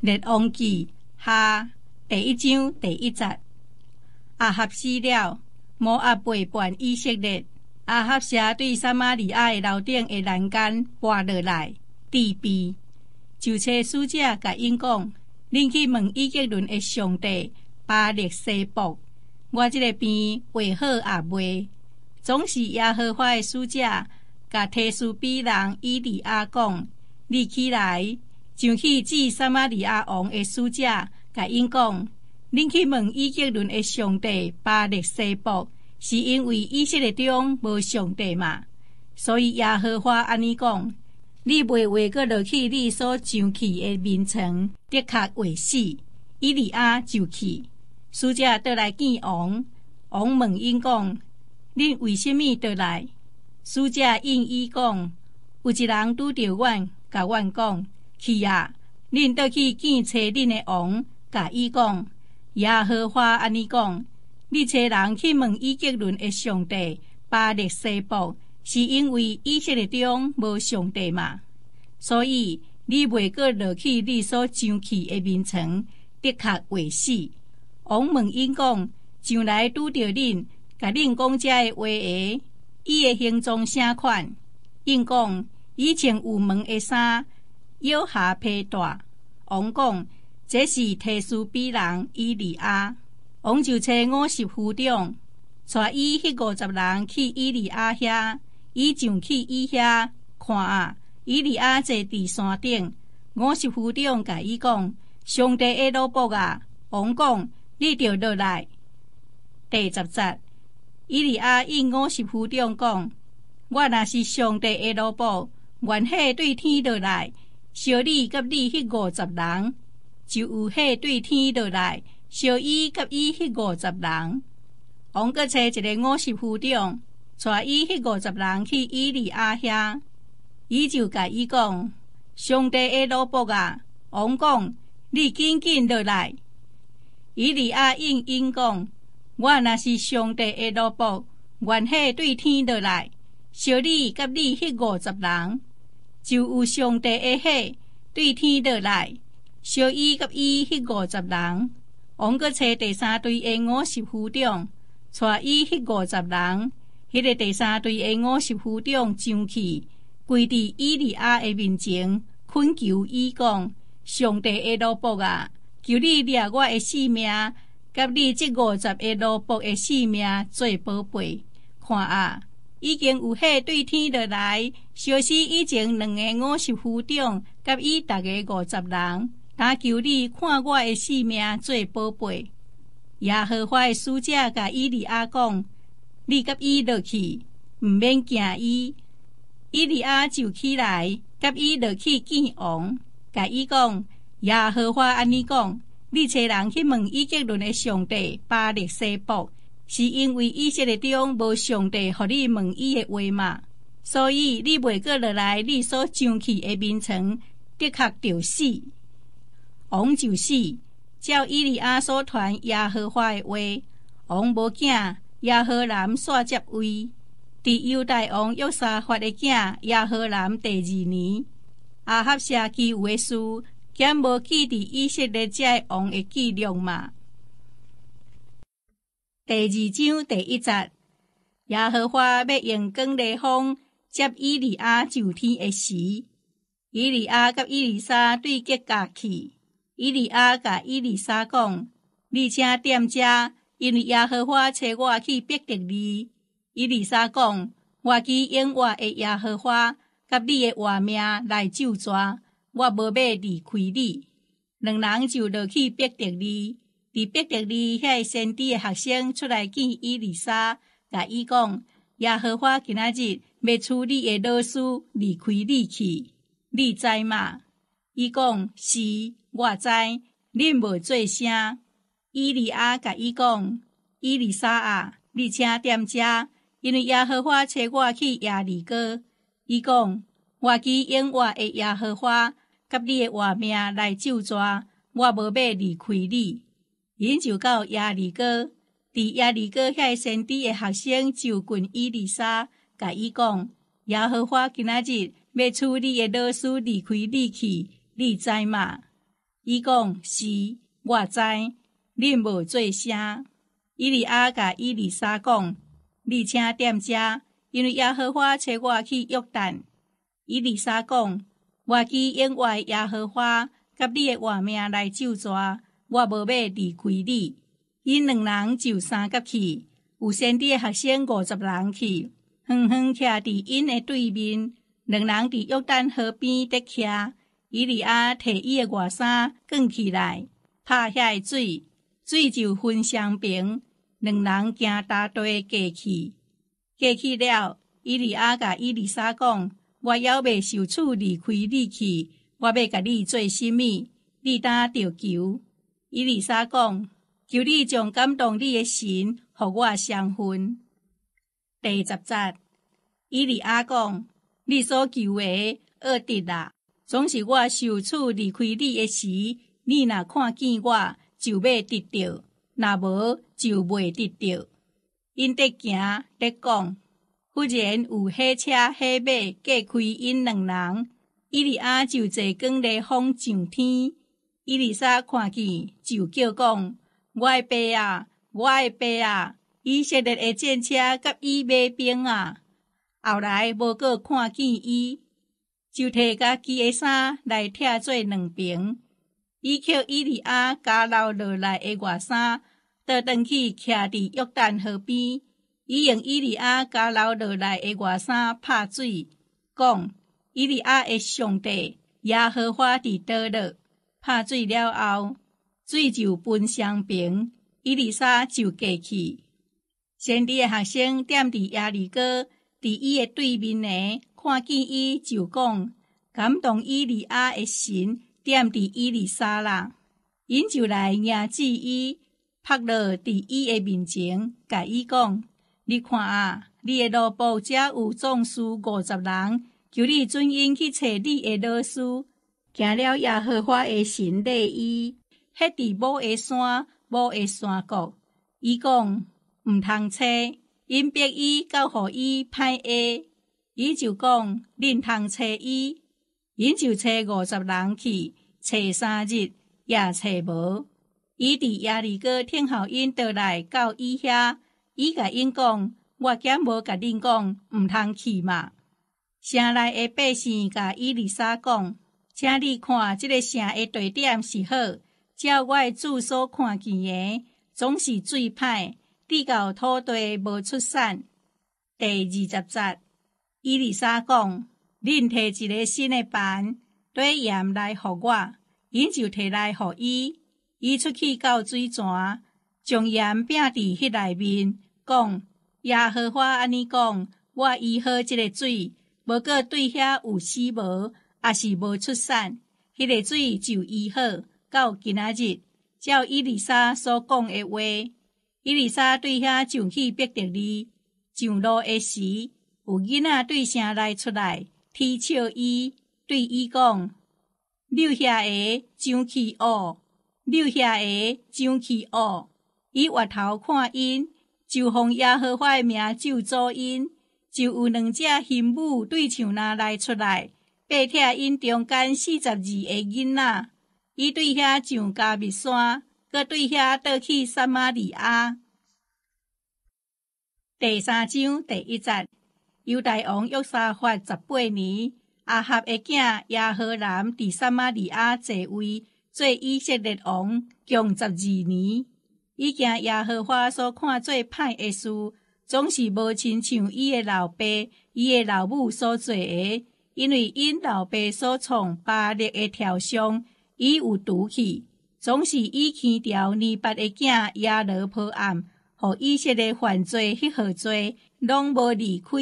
列王记下第一章第一节。阿合死了，摩阿背叛以色列。阿合社对撒玛利亚的楼顶的栏杆滑落来，地避。就找使者甲因讲：，恁去问以色列的上帝巴力西卜，我这个边为好也未？总是耶和华的使者甲提斯比人伊利亚讲：，你起来，上去见撒玛利亚王的使者，甲因讲：，恁去问以色列的上帝巴力西卜，是因为以色列中无上帝嘛？所以耶和华安尼讲：，你袂为个落去你所上去的名城，的确会死。以利亚就去，使者倒来见王，王问因讲。恁为什么倒来？使者应伊讲：有一人拄着阮，甲阮讲：去啊！恁倒去见找恁的王，甲伊讲：耶和华安尼讲：你找人去问以色列的上帝巴力西卜，是因为以色列中无上帝嘛？所以你袂过落去你所上去的名城，的确会死。王问因讲：上来拄着恁。甲恁讲遮的话诶，伊诶形状啥款？因讲以前有门的衫，腰下披带。王讲这是提斯比人伊利亚。王就找五十夫长，带伊迄五十人去伊利亚遐，伊上去伊遐看啊。伊利亚坐伫山顶，五十夫长甲伊讲：上帝诶罗卜啊！王讲你着落来。第十节。伊利亚应五十夫长讲：“我若是上帝的罗卜，愿火对天落来，小李甲你迄五十人，就有火对天落来，小伊甲伊迄五十人。”王阁找一个五十夫长，带伊迄五十人去伊利阿遐，伊就甲伊讲：“上帝的罗卜啊！”王讲：“你紧紧落来。”伊利阿应因讲。我若是上帝的罗卜，愿火对天落来，小李甲你迄五十人，就有上帝的火对天落来，小伊甲伊迄五十人。王阁找第三队的五十夫长，带伊迄五十人。迄个第三队的五十夫长上去，跪伫伊利亚的面前，恳求伊讲：上帝的罗卜啊，求你掠我的性命！甲你这五十个罗卜的性命做宝贝，看啊，已经有火对天落来，烧死以前两个五十夫长，甲伊逐个五十人，但求你看我的性命做宝贝。耶和华的使者甲伊利亚讲：你甲伊落去，毋免惊伊。伊利亚就起来，甲伊落去见王，甲伊讲：耶和华安尼讲。你找人去问以色列的上帝巴力西卜，是因为以色列中无上帝，互你问伊的话嘛？所以你袂过落来，你所上去的名城的确就死。王就死，照伊利亚所传耶和华的话，王无惊，耶和南煞接位。伫犹大王约沙法的囝耶和南第二年，阿合社基有的事。兼无记伫以色列这王的记录嘛？第二章第一节，耶和华要用光雷风接伊利亚上天的时，伊利亚甲伊丽莎对结架去。伊利亚甲伊丽莎讲：“你请踮遮，因为耶和华找我去逼迫你。”伊丽莎讲：“我基永活的耶和华，甲你的活命来救抓。”我无要离开你，两人就落去逼着你。伫逼着你，遐先知的学生出来见伊丽莎，甲伊讲：耶和华今仔日要处你的老师离开你去，你知吗？伊讲是，我知。恁无做声。伊利亚甲伊讲：伊丽莎啊，你请踮遮，因为耶和华找我去亚利哥。伊讲：我基永活的耶和华。甲你的活命来救抓，我无要离开你。因就到亚利哥，伫亚利哥遐先知的学生就近伊丽莎，甲伊讲：耶和华今仔日要处你的老师离开你去，你知吗？伊讲是，我知，恁无做声。伊利亚甲伊丽莎讲：你请踮遮，因为耶和华找我去约旦。伊丽莎讲：我记因为耶和华甲你的活命来救助，我无要离开你。因两人就三甲去，有先伫的学生五十人去，远远徛伫因的对面。两人伫约旦河边伫徛，伊利亚摕伊的外衫卷起来，拍遐水，水就分双平。两人行大堆过去，过去了。伊利亚甲伊丽莎讲：“我要未受处离开你去，我要甲你做甚物？你当着求。”伊丽莎讲：“求你将感动你的神，互我相分。”第十节，伊利亚讲。你所求的恶得啦，总是我受处离开你的时，你若看见我，就要得到；若无，就袂得到。因得行得讲，忽然有火车、火马隔开因两人，伊利亚就坐光烈风上天。伊丽莎看见，就叫讲：“我的爸啊，我的爸啊！以色列的战车甲伊马兵啊！”后来无过看见伊，就摕家己的衫来拆做两瓶。伊捡伊丽阿加留落来的外衫，倒转去徛伫约旦河边。伊用伊丽阿加留落来的外衫拍水，讲：伊丽阿的上帝耶和华伫倒落。拍水了后，水就分双平，伊丽莎就过去。先伫的学生踮伫亚里哥。伫伊诶对面呢，看见伊就讲感动伊利亚诶神，踮伫伊丽莎啦，因就来迎接伊，拍落伫伊诶面前，甲伊讲：你看啊，你诶老婆遮有壮士五十人，求你准因去找你诶老师，行了耶和华诶神礼伊，迄伫某诶山，某诶山谷，伊讲毋通找。因逼伊，到互伊歹下，伊就讲恁通找伊，因就找五十人去，找三日也找无。伊伫亚里哥听候因倒来到伊遐，伊甲因讲：我兼无甲恁讲，毋通去嘛。城内的百姓甲伊丽莎讲：请你看，即个城的地点是好，照我的住所看见的，总是最歹。地到土地无出产。第二十节，伊丽莎讲：恁摕一个新的 bàn 对盐来互我，因就摕来互伊。伊出去到水泉，将盐拼伫迄内面，讲：耶和华安尼讲，我医好即个水，无过对遐有死无，也是无出产，迄个水就医好。到今仔日，照伊丽莎所讲的话。伊丽莎对遐上去逼着你，上路的时，有囡仔对城内出来，啼笑伊，对伊讲：“留下个上去学，留下个上去学。”伊回头看因，就奉耶和华的名咒诅因，就有两只鹦鹉对墙那来出来，爬贴因中间四十二个囡仔。伊对遐上加密山。搁对遐倒去撒玛利亚。第三章第一节，犹大王约沙法十八年，阿合的囝亚何兰伫撒玛利亚坐位，做以色列王，共十二年。伊惊亚何花所看做歹的事，总是无亲像伊的老爸、伊的老母所做的，因为因老爸所创巴力的条上，伊有赌气。总是以牵条尼八的囝亚罗破案，互以色列犯罪迄号罪，拢无离开。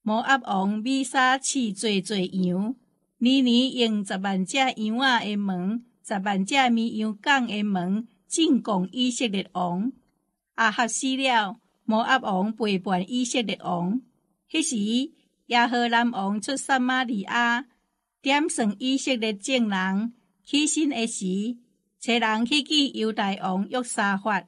摩阿王米沙饲最最羊，年年用十万只羊仔的门，十万只绵羊港的门，进贡以色列王。阿合死了，摩阿王背叛以色列王。迄时亚何兰王出撒玛利亚，点算以色列众人起身的时。找人去见犹大王约沙法，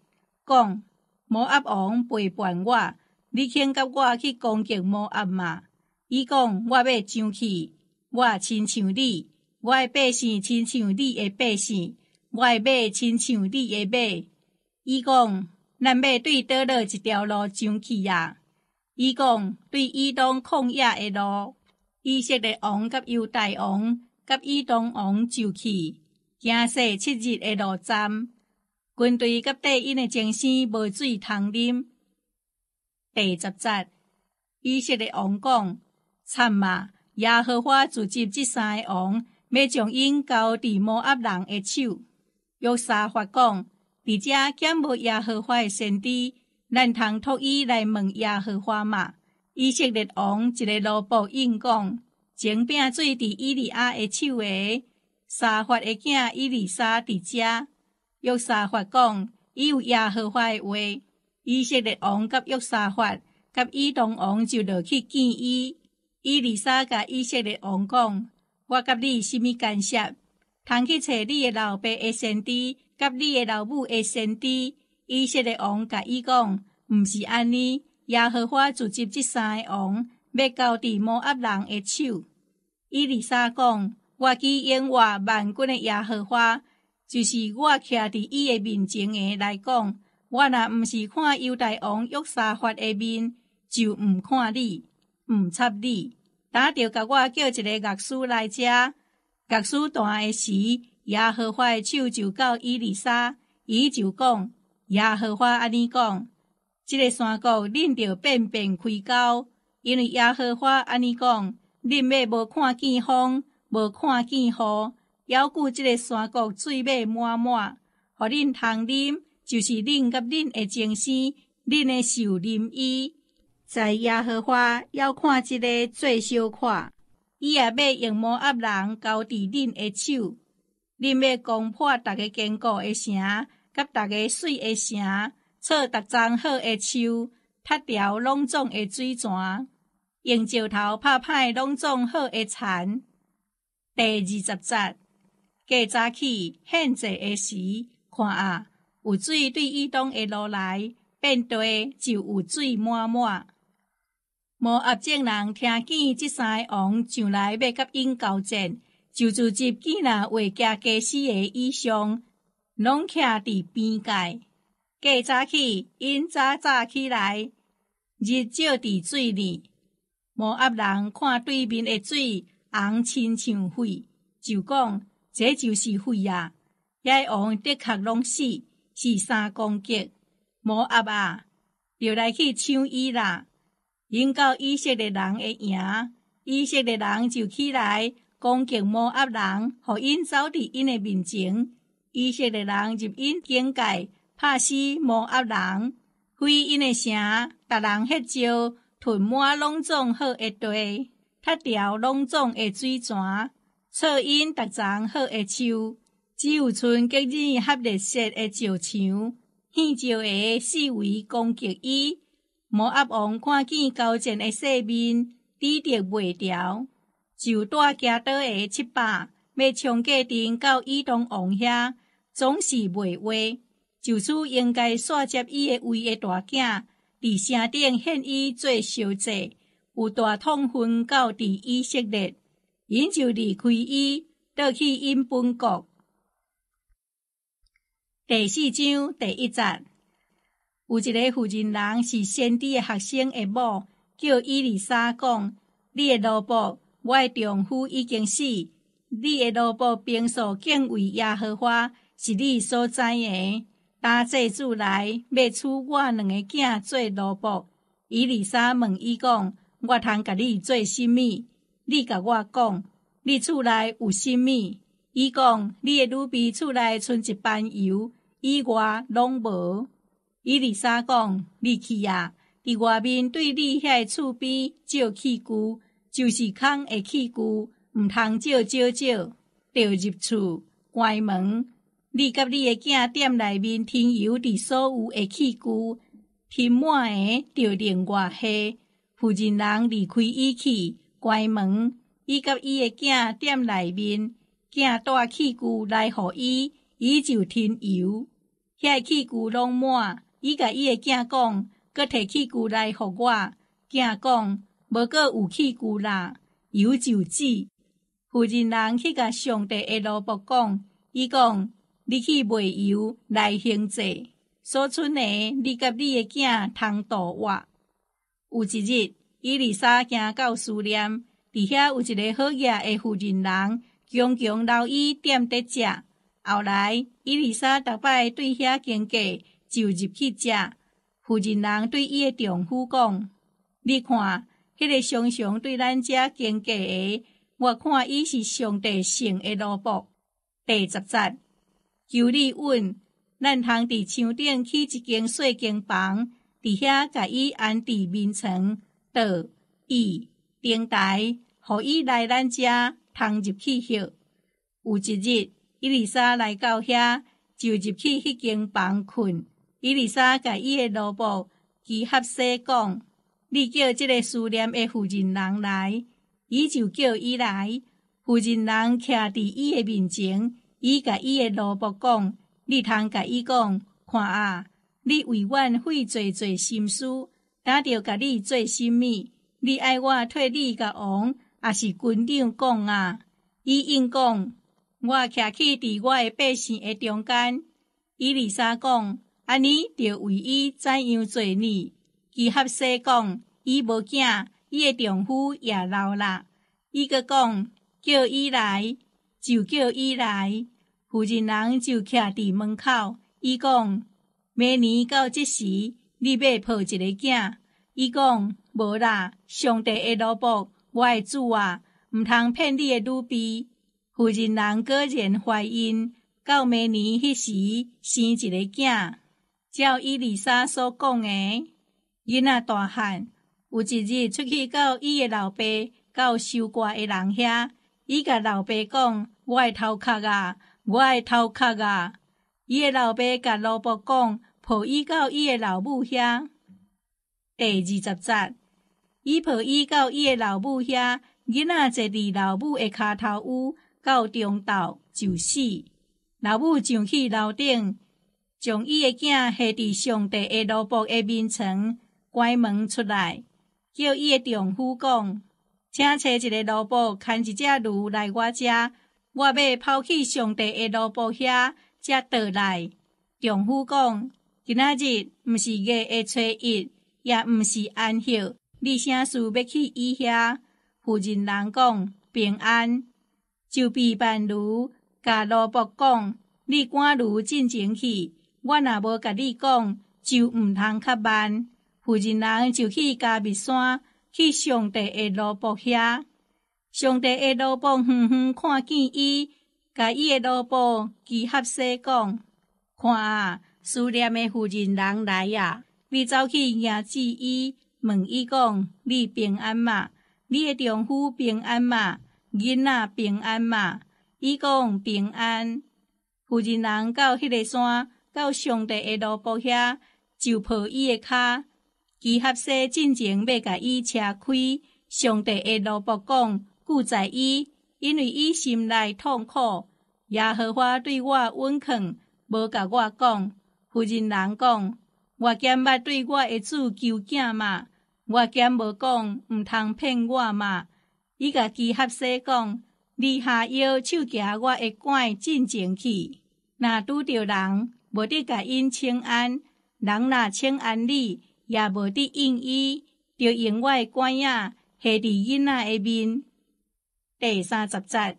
讲摩押王背叛我，你肯甲我去攻击摩押嘛？伊讲我要上去，我亲像你，我诶百姓亲像你诶百姓，我诶马亲像你诶马。伊讲，咱要对倒落一条路上去啊！伊讲，对伊东旷野诶路，以色列王甲犹大王甲伊东王就去，行驶七日诶路站。军队甲底因诶精神无水通啉。第十节，以色列王讲：惨啊！耶和华组织即三个王，要将因交伫摩押人诶手。约沙法讲：伫遮减无耶和华诶先知，咱通托伊来问耶和华嘛？以色列王一个罗卜应讲：前饼水伫伊利亚诶手诶，沙发诶囝伊利沙伫遮。约沙发讲，伊有耶和华诶话，以色列王甲约沙发甲以东王就落去见伊。伊丽莎甲以色列王讲：我甲你甚物干涉？通去找你诶老爸诶先知，甲你诶老母诶先知。以色列王甲伊讲：毋是安尼，耶和华组织即三个王，要交伫摩押人诶手。伊丽莎讲：我记永活万军诶耶和华。就是我徛伫伊诶面前诶来讲，我若毋是看犹大王约沙法诶面，就毋看你，毋插你。打着甲我叫一个乐师来遮，乐师弹诶时，耶和华诶手就到伊丽莎，伊就讲：耶和华安尼讲，即个山谷恁着变变开高，因为耶和华安尼讲，恁要无看见风，无看见雨。犹顾即个山谷水尾满满，互恁通啉，就是恁甲恁的精神，恁的受啉伊。在耶和华要看即个最小看，伊也要用摩压人交伫恁的手，恁要攻破逐个坚固的城，甲逐个水的城，错逐丛好的树，踢掉拢总的水泉，用石头拍歹拢总好的田。第二十节。过早起献祭诶时，看啊，有水对伊东会落来，变地就有水满满。摩押众人听见即三个王上来要甲因交战，就组织见那为家家死诶以上，拢徛伫边界。过早起，因早早起来，日照伫水里。摩押人看对面诶水红亲像血，就讲。这就是血啊！遐王的确拢死，是三公击。摩押啊，就来去抢伊啦！因到以色列人会赢，以色列人就起来攻击摩押人，互因走伫因的面前。以色列人入因境界，拍死摩押人，毁因的城，逐人迄招吞满拢总好一地，踢掉拢总的水泉。错因逐丛好诶树，只有剩隔日合绿色诶石墙，现石下四围攻击伊。摩押王看见交战诶势面，抵敌袂牢，就带加刀诶七百，要从过阵到以东王遐，总是袂话。就此应该煞接伊诶位诶大囝，伫城顶献伊做小祭，有大痛分到伫以色列。因就离开伊，倒去因本国。第四章第一节，有一个负责人是先知的学生的某，叫伊丽莎讲：你的老婆，我的丈夫已经死。你的萝卜平素敬畏耶和华，是你所知的。打祭主来，要娶我两个囝做萝卜。伊丽莎问伊讲：我通甲你做甚物？你甲我讲，你厝内有甚物？伊讲，你诶女婢厝内剩一班油，以外拢无。伊丽莎讲，你去啊，伫外面对你遐厝边借器具，就是空诶器具，毋通照照照，着入厝关门。你甲你诶囝店内面添油伫所有诶器具，添满诶着另外下。负责人离开伊去。关门，伊甲伊诶囝踮内面，囝带器具来互伊，伊就添油。遐器具拢满，伊甲伊诶囝讲，搁摕器具来互我。囝讲，无搁有器具啦，油就止。负责人去甲上帝的罗卜讲，伊讲你去卖油来行祭，所剩的你甲你的囝通度活。有一日，伊丽莎行到书念，伫遐有一个好业的负责人，强强留伊踮伫食。后来，伊丽莎逐摆对遐经过，就入去食。负责人对伊的丈夫讲：“你看，迄个常常对咱遮经过的。”我看伊是上帝圣的罗卜。第十节，求你问，咱通伫墙顶起一间细间房，伫遐甲伊安置眠床、桌、椅、灯台，互伊来咱遮通入去歇。有一日，伊丽莎来到遐，就入去迄间房困。伊丽莎甲伊的罗卜基合西讲：“你叫即个思念的负责人来。”伊就叫伊来，负责人徛伫伊的面前，伊甲伊的萝卜讲：“你通甲伊讲，看啊，你为阮费济济心思，打着甲你做甚物？你爱我替你甲王，也是军长讲啊？”伊应讲：“我徛去伫我的百姓的中间。”伊丽莎讲：“安尼着为伊怎样做呢？”伊合说讲：“伊无惊。”伊诶丈夫也老啦，伊阁讲叫伊来，就叫伊来。负责人就徛伫门口，伊讲明年到即时，你要抱一个囝。伊讲无啦，上帝会萝卜，我诶主啊，毋通骗你诶女婢。负责人果然怀孕，到明年迄时生一个囝。照伊丽莎所讲诶，囡仔大汉。有一日出去到伊的老爸到收瓜的人遐，伊甲老爸讲：“我的头壳啊，我的头壳啊！”伊的老爸甲萝卜讲：“抱伊到伊的老母遐。”第二十节，伊抱伊到伊的老母遐，囡仔坐伫老母的骹头屋，到中昼就死。老母上去楼顶，将伊的囝下伫上帝的萝卜的面前，关门出来。叫伊诶丈夫讲，请找一个萝卜，牵一只驴来我遮，我要抛弃上帝的萝卜遐，才倒来。丈夫讲，今仔日毋是月诶初一，也毋是安息，你啥事要去伊遐？负责人讲平安，就比办驴，甲萝卜讲，你赶驴进前去，我若无甲你讲，就毋通较慢。负责人就去加密山，去上帝的罗卜遐。上帝的罗卜远远看见伊，甲伊的罗卜基合西讲：看啊，思念的负责人来啊！你走去迎接伊，问伊讲：你平安嘛？你的丈夫平安嘛？囡仔平安嘛？伊讲平安。负责人到迄个山，到上帝的罗卜遐，就抱伊的骹。基合西进前要甲伊车开，上帝的罗卜讲故在伊，因为伊心内痛苦。耶和华对我温肯，无甲我讲。负责人讲，我兼捌对我的主求囝嘛，我兼无讲毋通骗我嘛。伊甲基合西讲，你下腰手夹我的管进前去，若拄着人，无得甲因请安，人若请安你。也无得应伊，着用我诶管仔下伫囡仔诶面。第三十节，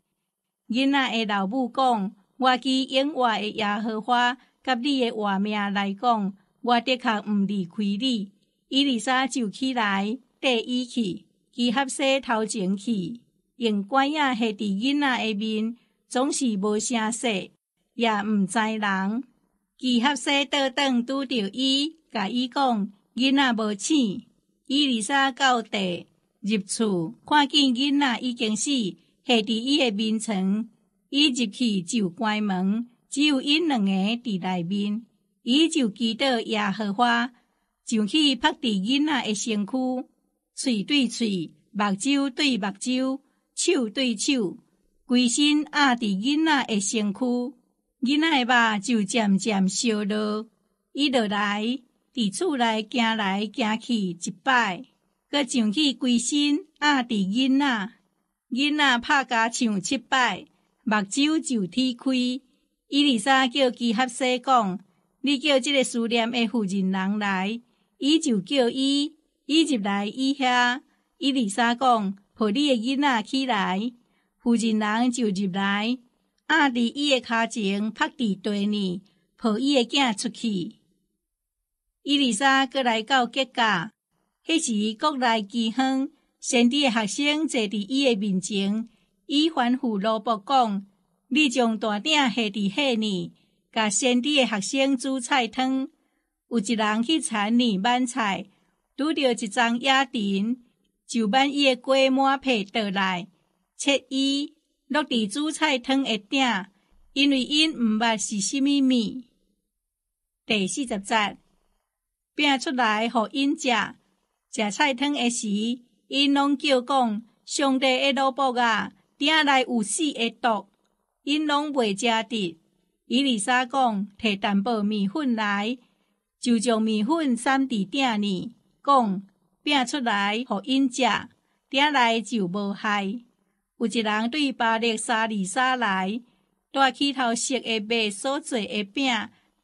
囡仔诶老母讲：我记永活诶耶和华，甲你诶活命来讲，我的确毋离开你。伊丽莎就起来缀伊去，伊合西头前去，用管仔下伫囡仔诶面，总是无声说，也毋知人。伊合西倒转拄着伊，甲伊讲。囡仔无醒，伊丽莎到地入厝，看见囡仔已经死，下伫伊的眠床。伊入去就关门，只有因两个伫内面。伊就祈祷耶和华，上去拍伫囡仔的身躯，喙对喙，目睭对目睭，手对手，规身压伫囡仔的身躯。囡仔的肉就渐渐烧落，伊落来。伫厝内行来行去一摆，佮上去规身压伫囡仔，囡仔拍家唱七摆，目睭就天开。伊二三叫基合西讲：“你叫即个思念的妇人人来。”伊就叫伊，伊入来伊遐。伊二三讲：“抱你的囡仔起来。”妇人人就入来，压伫伊的骹前，拍伫地呢，抱伊的囝出去。伊丽莎过来到结家，迄时国内饥荒，先知的学生坐伫伊的面前，伊反咐罗伯讲：“你将大鼎下伫遐呢，甲先知的学生煮菜汤。”有一人去田里挽菜，拄着一张野田，就挽伊的鸡满皮倒来，切伊落伫煮菜汤的顶，因为因毋捌是虾米物。第四十节。拼出来，互因食。食菜汤的时，因拢叫讲：上帝的萝卜啊，鼎内有死的毒，因拢袂食得。伊丽莎讲：摕淡薄面粉来，就将面粉散伫鼎里，讲拼出来，互因食。鼎内就无害。有一人对巴力沙丽莎来，带起头色的麦所做诶饼，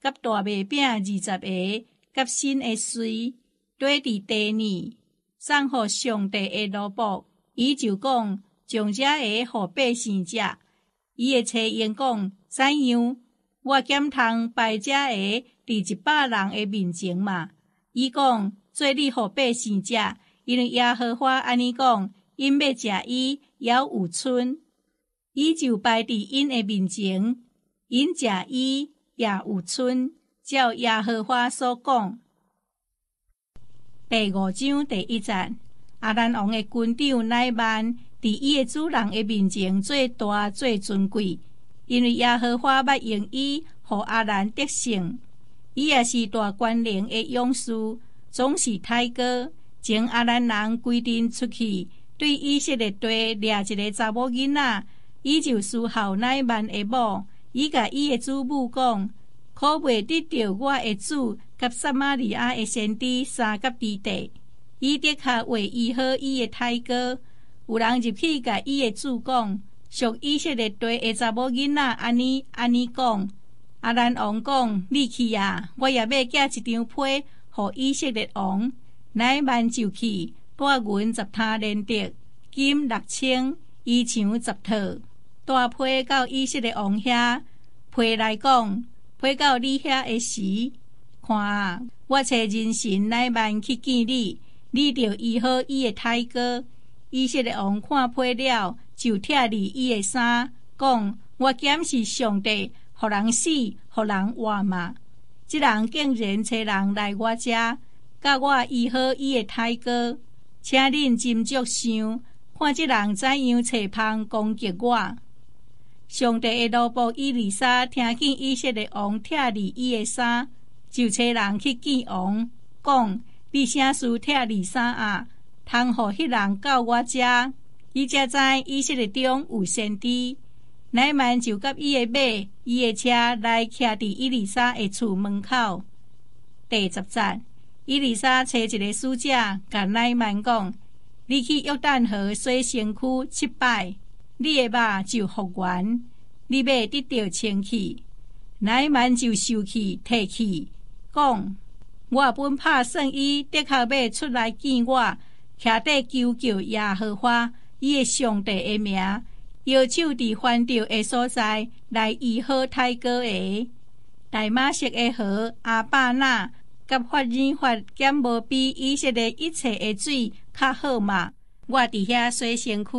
甲大麦饼二十个。甲新的水堆伫地里，送互上帝的萝卜，伊就讲将遮个互百姓食。伊的妻因讲怎样？我兼通摆遮个伫一百人的面前嘛？伊讲做你互百姓食，因为耶和华安尼讲，因要食伊也有春。伊就摆伫因的面前，因食伊也有春。照耶和华所讲，第五章第一节，阿兰王的军长乃曼伫伊的主人的面前最大最尊贵，因为耶和华捌用伊，互阿兰得胜。伊也是大官灵的勇士，总是太高。请阿兰人规定出去，对以色列队掠一个查某囡仔，伊就输好乃曼的某，伊甲伊的祖母讲。可袂得着我的主甲撒玛利亚的先知三甲之地，伊的确为医好伊的太哥。有人入去甲伊的主讲，属以色列地的查某囡仔安尼安尼讲。阿兰王讲，你去啊，我也要寄一张批，互以色列王。乃曼就去，带银十他连得，金六千，衣裳十套，大批到以色列王遐，批来讲。回到你遐的时，看啊，我找人神乃慢去见你，你着医好伊的太哥。伊色列王看破了，就拆离伊的衫，讲：我检是上帝，互人死，互人活嘛。即人竟然找人来我家，甲我医好伊的太哥，请恁斟酌想，看即人怎样找方攻击我。上帝的罗卜伊丽莎听见以色列王拆离伊的衫，就找人去见王，讲：你啥事拆离衫啊？通互迄人到我遮，伊才知以色列中有先知。乃曼就甲伊的马、伊的车来徛伫伊丽莎的厝门口。第十节，伊丽莎找一个使者，甲乃曼讲：你去约旦河洗身躯七摆。你的肉就复原，你要得到清气，乃曼就受气提气，讲：我本拍算伊的确要出来见我，徛底求救耶和华，伊的上帝的名，要求伫犯着的所在来医好太哥的。大马色的河阿巴那，甲法人法减无比以色列一切的水较好嘛？我伫遐洗身躯。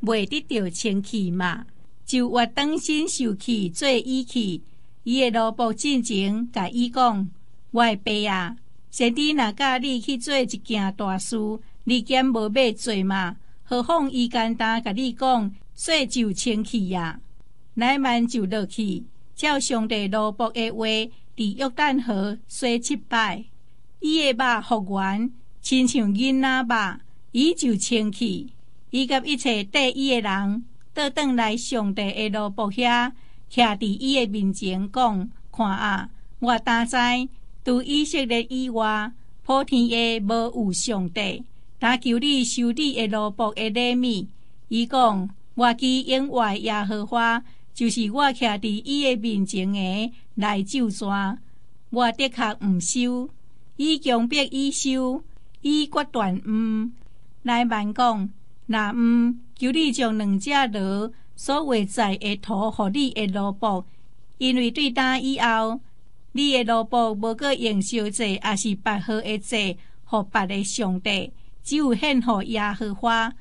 袂得着清气嘛，就活当心受气做义气。伊的罗卜进前甲伊讲：我的爸啊，先知若教你去做一件大事，你兼无要做嘛？何况伊简单甲你讲，洗就清气呀。乃慢就落去，照上帝罗卜的话，伫约旦河洗七摆，伊的肉复原，亲像囡仔肉，伊就清气。伊甲一切缀伊的人倒转来，上帝的罗卜遐徛伫伊的面前，讲：看啊，我担知，除以色列以外，普天下无有上帝。但求你收你的罗卜的礼物，伊讲：我基因外耶和华，就是我徛伫伊诶面前诶来救山。我的确毋收，伊强迫伊收，伊决断毋。来万讲，若毋求你将两只罗所画在诶图，互你诶萝卜，因为对打以后，你诶萝卜无过用烧祭，也是白号诶祭，互别诶上帝，只有献互耶和华。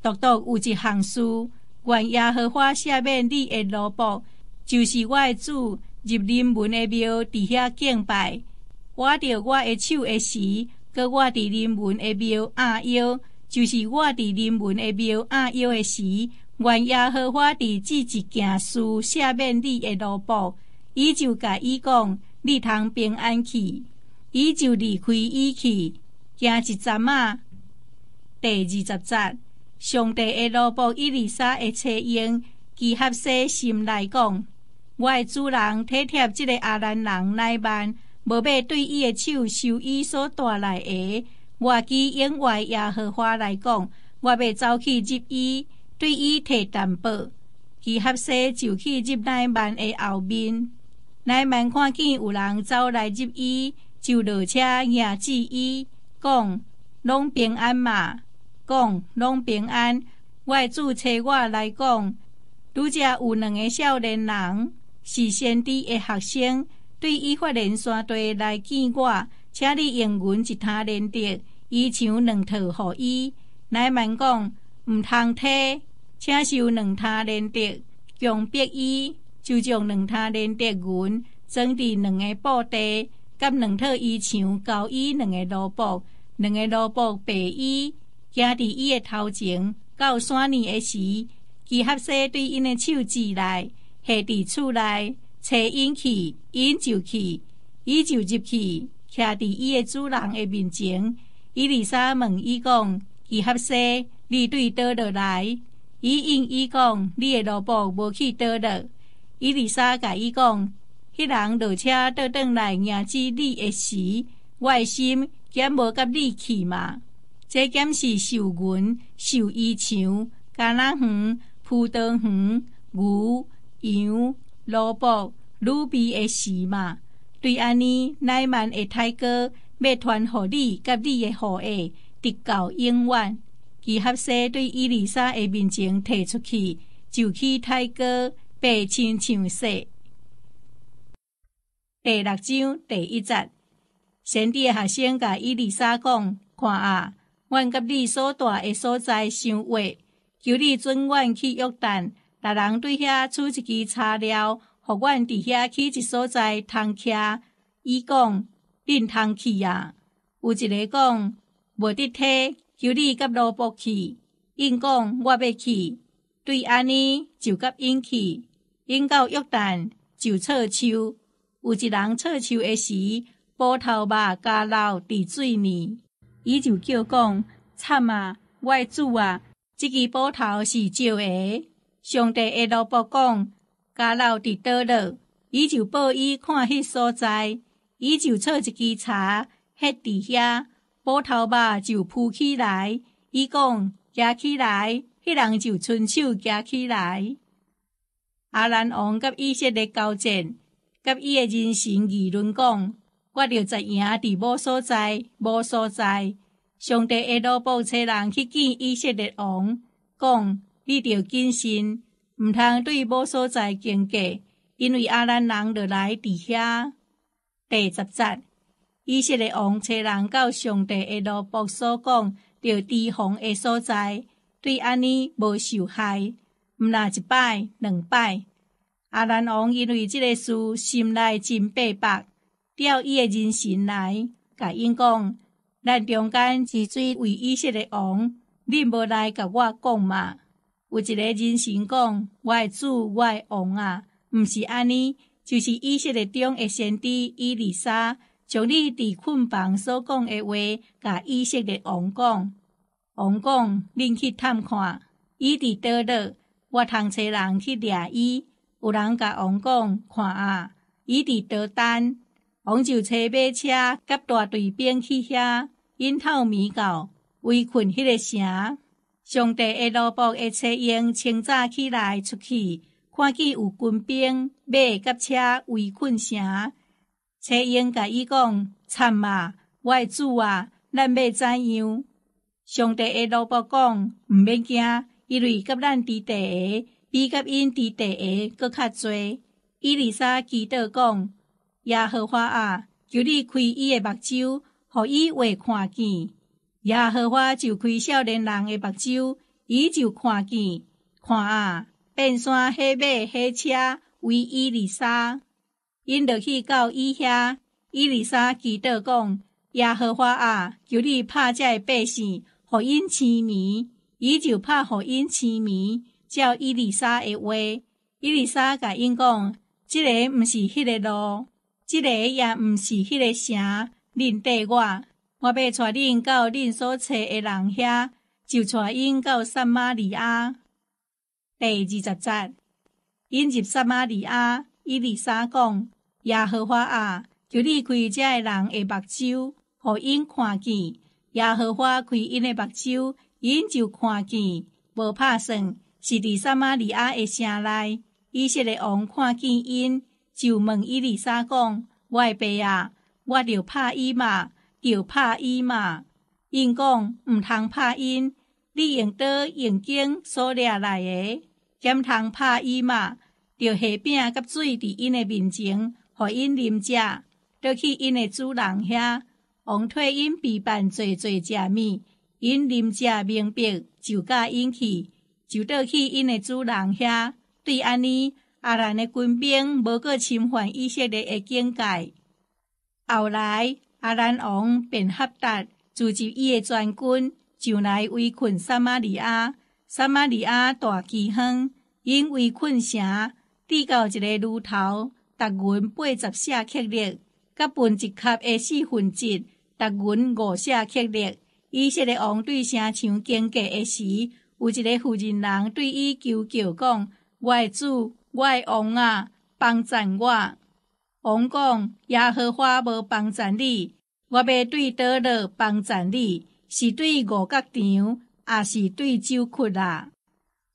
独独有一项事，愿耶和华赦免你诶萝卜，就是我诶主入临门诶庙伫遐敬拜，我着我诶手诶时，搁我伫临门诶庙压腰，就是我伫临门诶庙压腰诶时，愿耶和华伫这一件事赦免你诶萝卜，伊就甲伊讲，你通平安去，伊就离开伊去，行一站仔，第二十节。上帝的罗布伊丽莎的妻英，基合西心来讲，我的主人体贴即个阿兰人乃曼，无要对伊的手受伊所带来的。我基因外耶和华来讲，我要走去入伊，对伊提担保。伊合西就去入乃曼的后面，乃曼看见有人走来入伊，就落车迎接伊，讲拢平安嘛。讲拢平安，我主找我来讲，拄则有两个少年人是先知的学生，对伊发连山地来见我，请你用阮一他连得，伊抢两套互伊。乃曼讲毋通摕，请收两他连得，强迫伊就将两他连得阮装伫两个布袋，甲两套衣裳交伊两个萝卜，两个萝卜白衣。行伫伊诶头前，到山年诶时，基合西对因诶手指来，下伫厝内，找因去，因就去，伊就入去，徛伫伊诶主人诶面前。伊丽莎问伊讲：伊合西，你对倒落来？伊应伊讲：你诶萝卜无去倒落。伊丽莎甲伊讲：迄人落车倒转来迎接你诶时，我诶心减无甲你去嘛？这减是寿云、寿衣裳、橄榄园、葡萄园、牛、羊、萝卜、鲁比的事嘛。对安尼，乃曼的泰哥要传互你甲你的后裔，直到永远。伊合适对伊丽莎的面前提出去，就去泰哥被亲像说。第六章第一节，先帝学生甲伊丽莎讲：看啊！阮甲你所住诶所在相话，求你准阮去约旦，逐人对遐出一支材料，互阮伫遐去一所在通徛。伊讲，恁通去啊？有一个讲，无得体，求你甲罗伯去。因讲，我要去。对安尼，就甲因去。因到约旦，就错树。有一人错树诶时，波头肉加老伫水面。伊就叫讲：惨啊！我主啊，即支斧头是借的。上帝的萝卜讲：家老伫倒落，伊就报伊看迄所在，伊就找一支柴，迄伫遐，斧头肉就铺起来。伊讲：夹起来，迄人就伸手夹起来。阿兰王甲以色列交战，甲伊的人生议论讲。我着知影伫某所在，某所在。上帝下罗布车人去见以色列王，讲：你着谨慎，毋通对某所在经过，因为阿兰人着来伫遐。第十节，以色列王车人到上帝下罗卜所讲着提防的所在，对安尼无受害。毋若一摆两摆，阿兰王因为即个事心内真白白。调伊诶人神来，甲因讲：咱中间之水为以色列王，你无来甲我讲嘛？有一个人神讲：我诶主，我诶王啊，毋是安尼，就是以色列中诶先知伊丽莎，将你伫困房所讲诶话，甲以色列王讲。王讲：恁去探看，伊伫倒落，我通找人去掠伊。有人甲王讲：看啊，伊伫倒单。王就车马车甲大队兵去遐，因透迷到围困迄个城。上帝的罗卜的车英清早起来出去，看见有军兵马甲车围困城。车英甲伊讲：“惨啊，我的主啊，咱要怎样？”上帝的罗卜讲：“毋免惊，因为甲咱伫地下，比甲因伫地下搁较侪。”伊丽莎祈祷讲：“耶和华啊，求你开伊的目睭，互伊会看见。”耶和华就开少年人的目睭，伊就看见，看啊，变山黑马黑车为伊丽莎，因着去到伊遐，伊丽莎祈祷讲：耶和华啊，求你拍这百姓，互因痴迷，伊就拍互因痴迷。照伊丽莎的话，伊丽莎甲因讲：即个毋是迄个路，即个也毋是迄个城，认得我。我要带恁到恁所找的人遐，就带因到撒玛利亚。第二十节，引入撒玛利亚，伊丽莎讲：耶和华啊，求你开遮个人的目睭，互因看见。耶和华开因的目睭，因就看见，无拍算，是伫撒玛利亚的城内。以色列王看见因，就问伊丽莎讲：我的爸啊，我着拍伊嘛？要拍伊嘛？因讲毋通拍因，你用刀用剑所掠来的，兼通拍伊嘛？着下饼甲水伫因的面前，互因啉食，倒去因的主人遐，王替因陪伴做做食物，因啉食明白，就甲因去，就倒去因的主人遐。对安尼，阿兰的军兵无过侵犯以色列的境界。后来。阿兰王便合达组织伊的全军，上来围困撒玛利亚。撒玛利亚大饥荒，因围困城，跌到一个炉头，达云八十舍克力，甲分一卡的四分之一，达云五舍克力。伊色列王对城墙经过的时，有一个妇人人对伊求救讲：“我的主，我的王啊，帮赞我！”王讲：耶和华无帮助你，我要对倒落帮助你，是对五角场，也是对酒窟啊。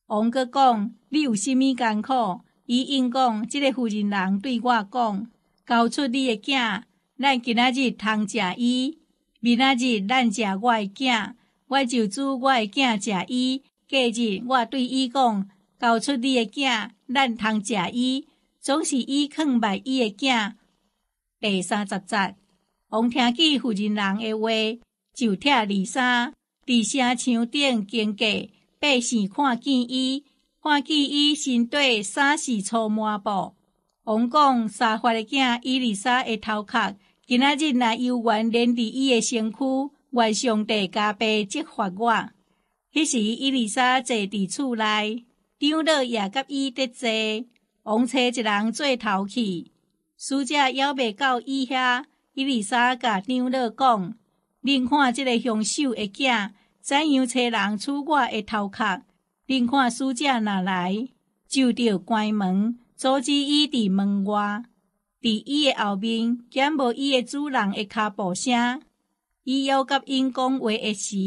王哥讲：你有甚物艰苦？伊应讲：即个妇人人对我讲：交出你的囝，咱今仔日通食伊；明仔日咱食我的囝，我就煮我的囝食伊。隔日我对伊讲：交出你的囝，咱通食伊。总是伊囥埋伊的囝。第三十节，王听见妇人人的话，就拆二三，伫城墙顶经过，百姓看见伊，看见伊身底衫是粗麻布。王讲：沙发的囝伊丽莎的头壳，今仔日若幽怨连伫伊的身躯，愿上帝加倍责罚我。迄时伊丽莎坐伫厝内，长老也甲伊得坐。王找一人做头去，使者还未到伊遐，伊丽莎甲长老讲：“恁看即个凶手的囝，怎样找人取我的头壳？恁看使者若来，就着关门，阻止伊伫门外。伫伊的后面，减无伊的主人的脚步声。伊要甲因讲话的时，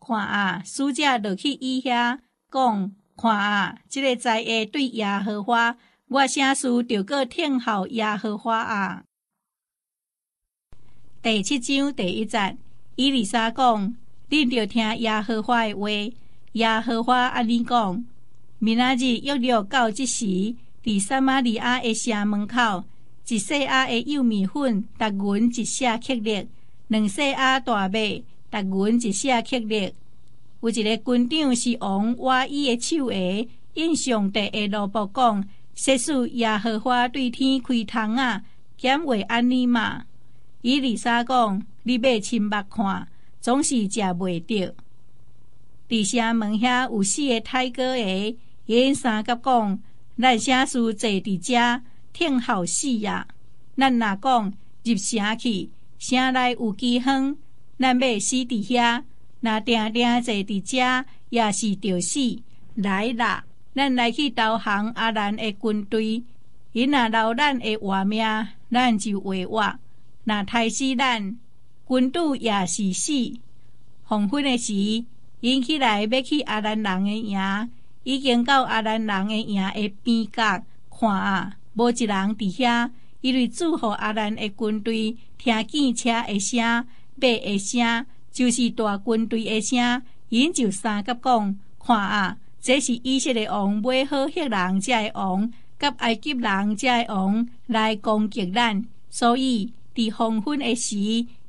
看啊，使者落去伊遐讲：看啊，即个在下对耶和华。”我声事着个听候耶和华啊！第七章第一节，伊丽莎讲：恁着听耶和华的话。耶和华安尼讲：明仔日约了到即时，伫撒玛利亚的城门口，一细阿的幼米粉，达银一舍克力；两细阿大麦，达银一舍克力。有一个军长是王挖伊的手下，印上帝的罗卜讲。世事耶和华对天开窗啊，减为安尼嘛？伊丽莎讲：你要亲目看，总是食袂着。伫城门遐有四个太哥爷，因三甲讲：咱写书坐伫遮，听候死呀！咱若讲入城去，城内有饥荒，咱要死伫遐。若定定坐伫遮，也是着死。来啦！咱来去投降阿兰的军队，因若留咱的活命，咱就活活；若杀死咱，军队也是死。黄昏的时，因起来要去阿兰人的营，已经到阿兰人的营的边角看啊，无一人伫遐，因为祝福阿兰的军队听见车的声、马的声，就是大军队的声，因就三甲讲看啊，这是以色列王买好赫人遮的王，甲埃及人遮的王来攻击咱，所以伫黄昏的时，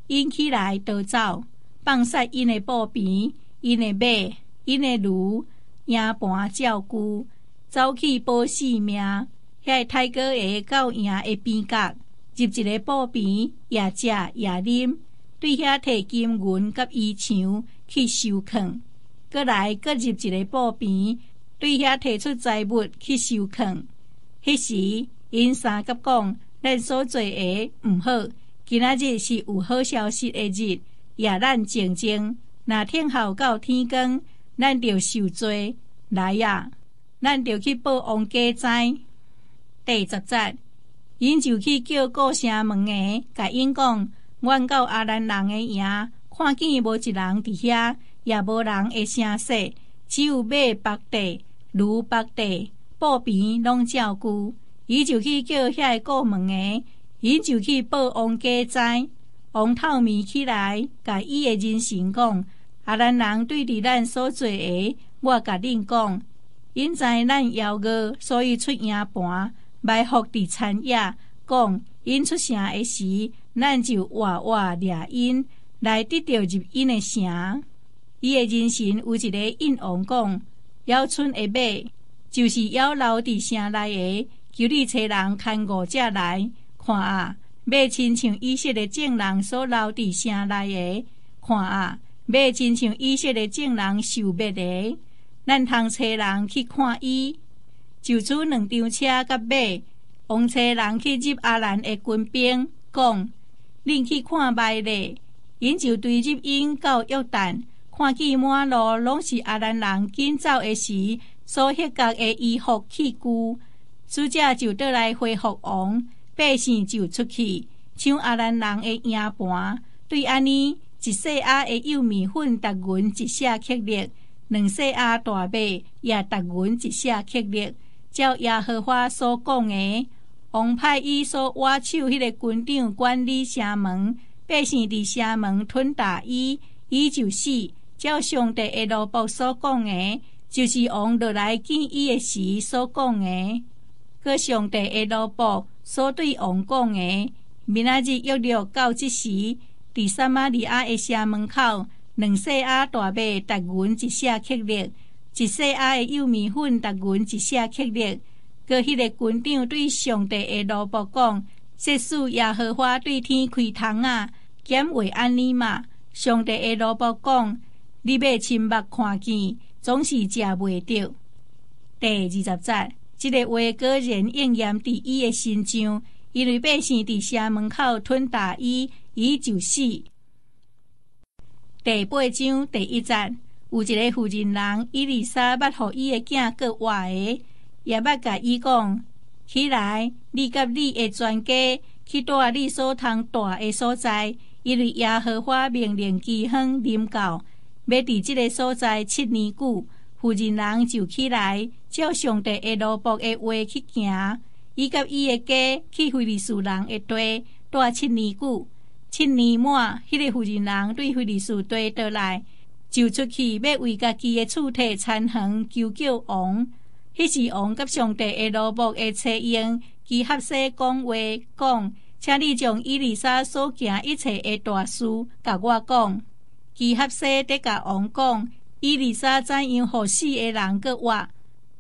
因起来逃走，放杀因的布边。因的马，因的驴，营盘照顾，走去保性命。遐太哥爷到营的边角，入一个布边，也食也啉，对遐摕金银甲衣裳去收藏。过来，搁入一个布边，对遐摕出财物去收藏。迄时，因三甲讲，咱所做诶毋好，今仔日是有好消息的日，也咱静静。那天候到天光，咱就受罪来呀！咱就去报王家灾。第十节，因就去叫顾城门的，甲因讲：阮到阿兰人的营，看见无一人伫遐，也无人会声说，只有马白地、驴白地、布边拢照顾。伊就去叫遐过门的，因就去报王家灾。王透面起来，甲伊的人神讲。阿咱人对伫咱所做的，我甲恁讲，因知咱夭饿，所以出营盘埋伏伫田野，讲因出城的时，咱就活活掠因来得到入因的城。伊的人生有一个印王讲，要村的马，就是要留伫城内的，求你找人看顾者来看啊，马亲像以色列众人所留伫城内的，看啊。马亲像以色列众人受灭的，咱通找人去看伊。就此两张车甲马，王车人去入阿兰的军兵，讲：恁去看卖咧。因就对入因到约旦，看见满路拢是阿兰人紧走的时，所迄角的衣服器具。使者就倒来回复王，百姓就出去抢阿兰人的营盘。对安尼。一细阿的幼米粉，达银一下克力；两细阿大麦也达银一下克力。照耶和华所讲的，王派伊所挖手迄个军长管理城门，百姓伫城门吞大伊，伊就死。照上帝的罗卜所讲的，就是王落来见伊的时所讲的。个上帝的罗卜所对王讲的，明仔日约六到即时。伫撒玛利亚的城门口，两细阿大伯达阮一下克力，一细阿的幼米粉达阮一下克力。个迄个军长对上帝的罗卜讲：，即使耶和华对天开窗啊，减为安尼嘛？上帝的罗卜讲：，你要亲目看见，总是食袂着。第二十节，即个话果然应验伫伊的心上，因为百姓伫城门口吞大衣。伊就死。第八章第一节，有一个妇人人伊丽莎捌互伊的囝过活的，也捌甲伊讲：起来，你甲你的全家去住你所通住的所在，因为耶和华命令饥荒临到，要伫即个所在七年久。妇人人就起来，照上帝的罗卜的话去行。伊甲伊的家去非利士人的地住七年久。七年满，迄个妇人人对非利士地倒来，就出去要为家己的厝体残恒求救王。迄时王甲上帝的罗卜的妻婴基合西讲话，讲，请你将伊丽莎所行一切的大事甲我讲。基合西得甲王讲，伊丽莎怎样互死的人搁活？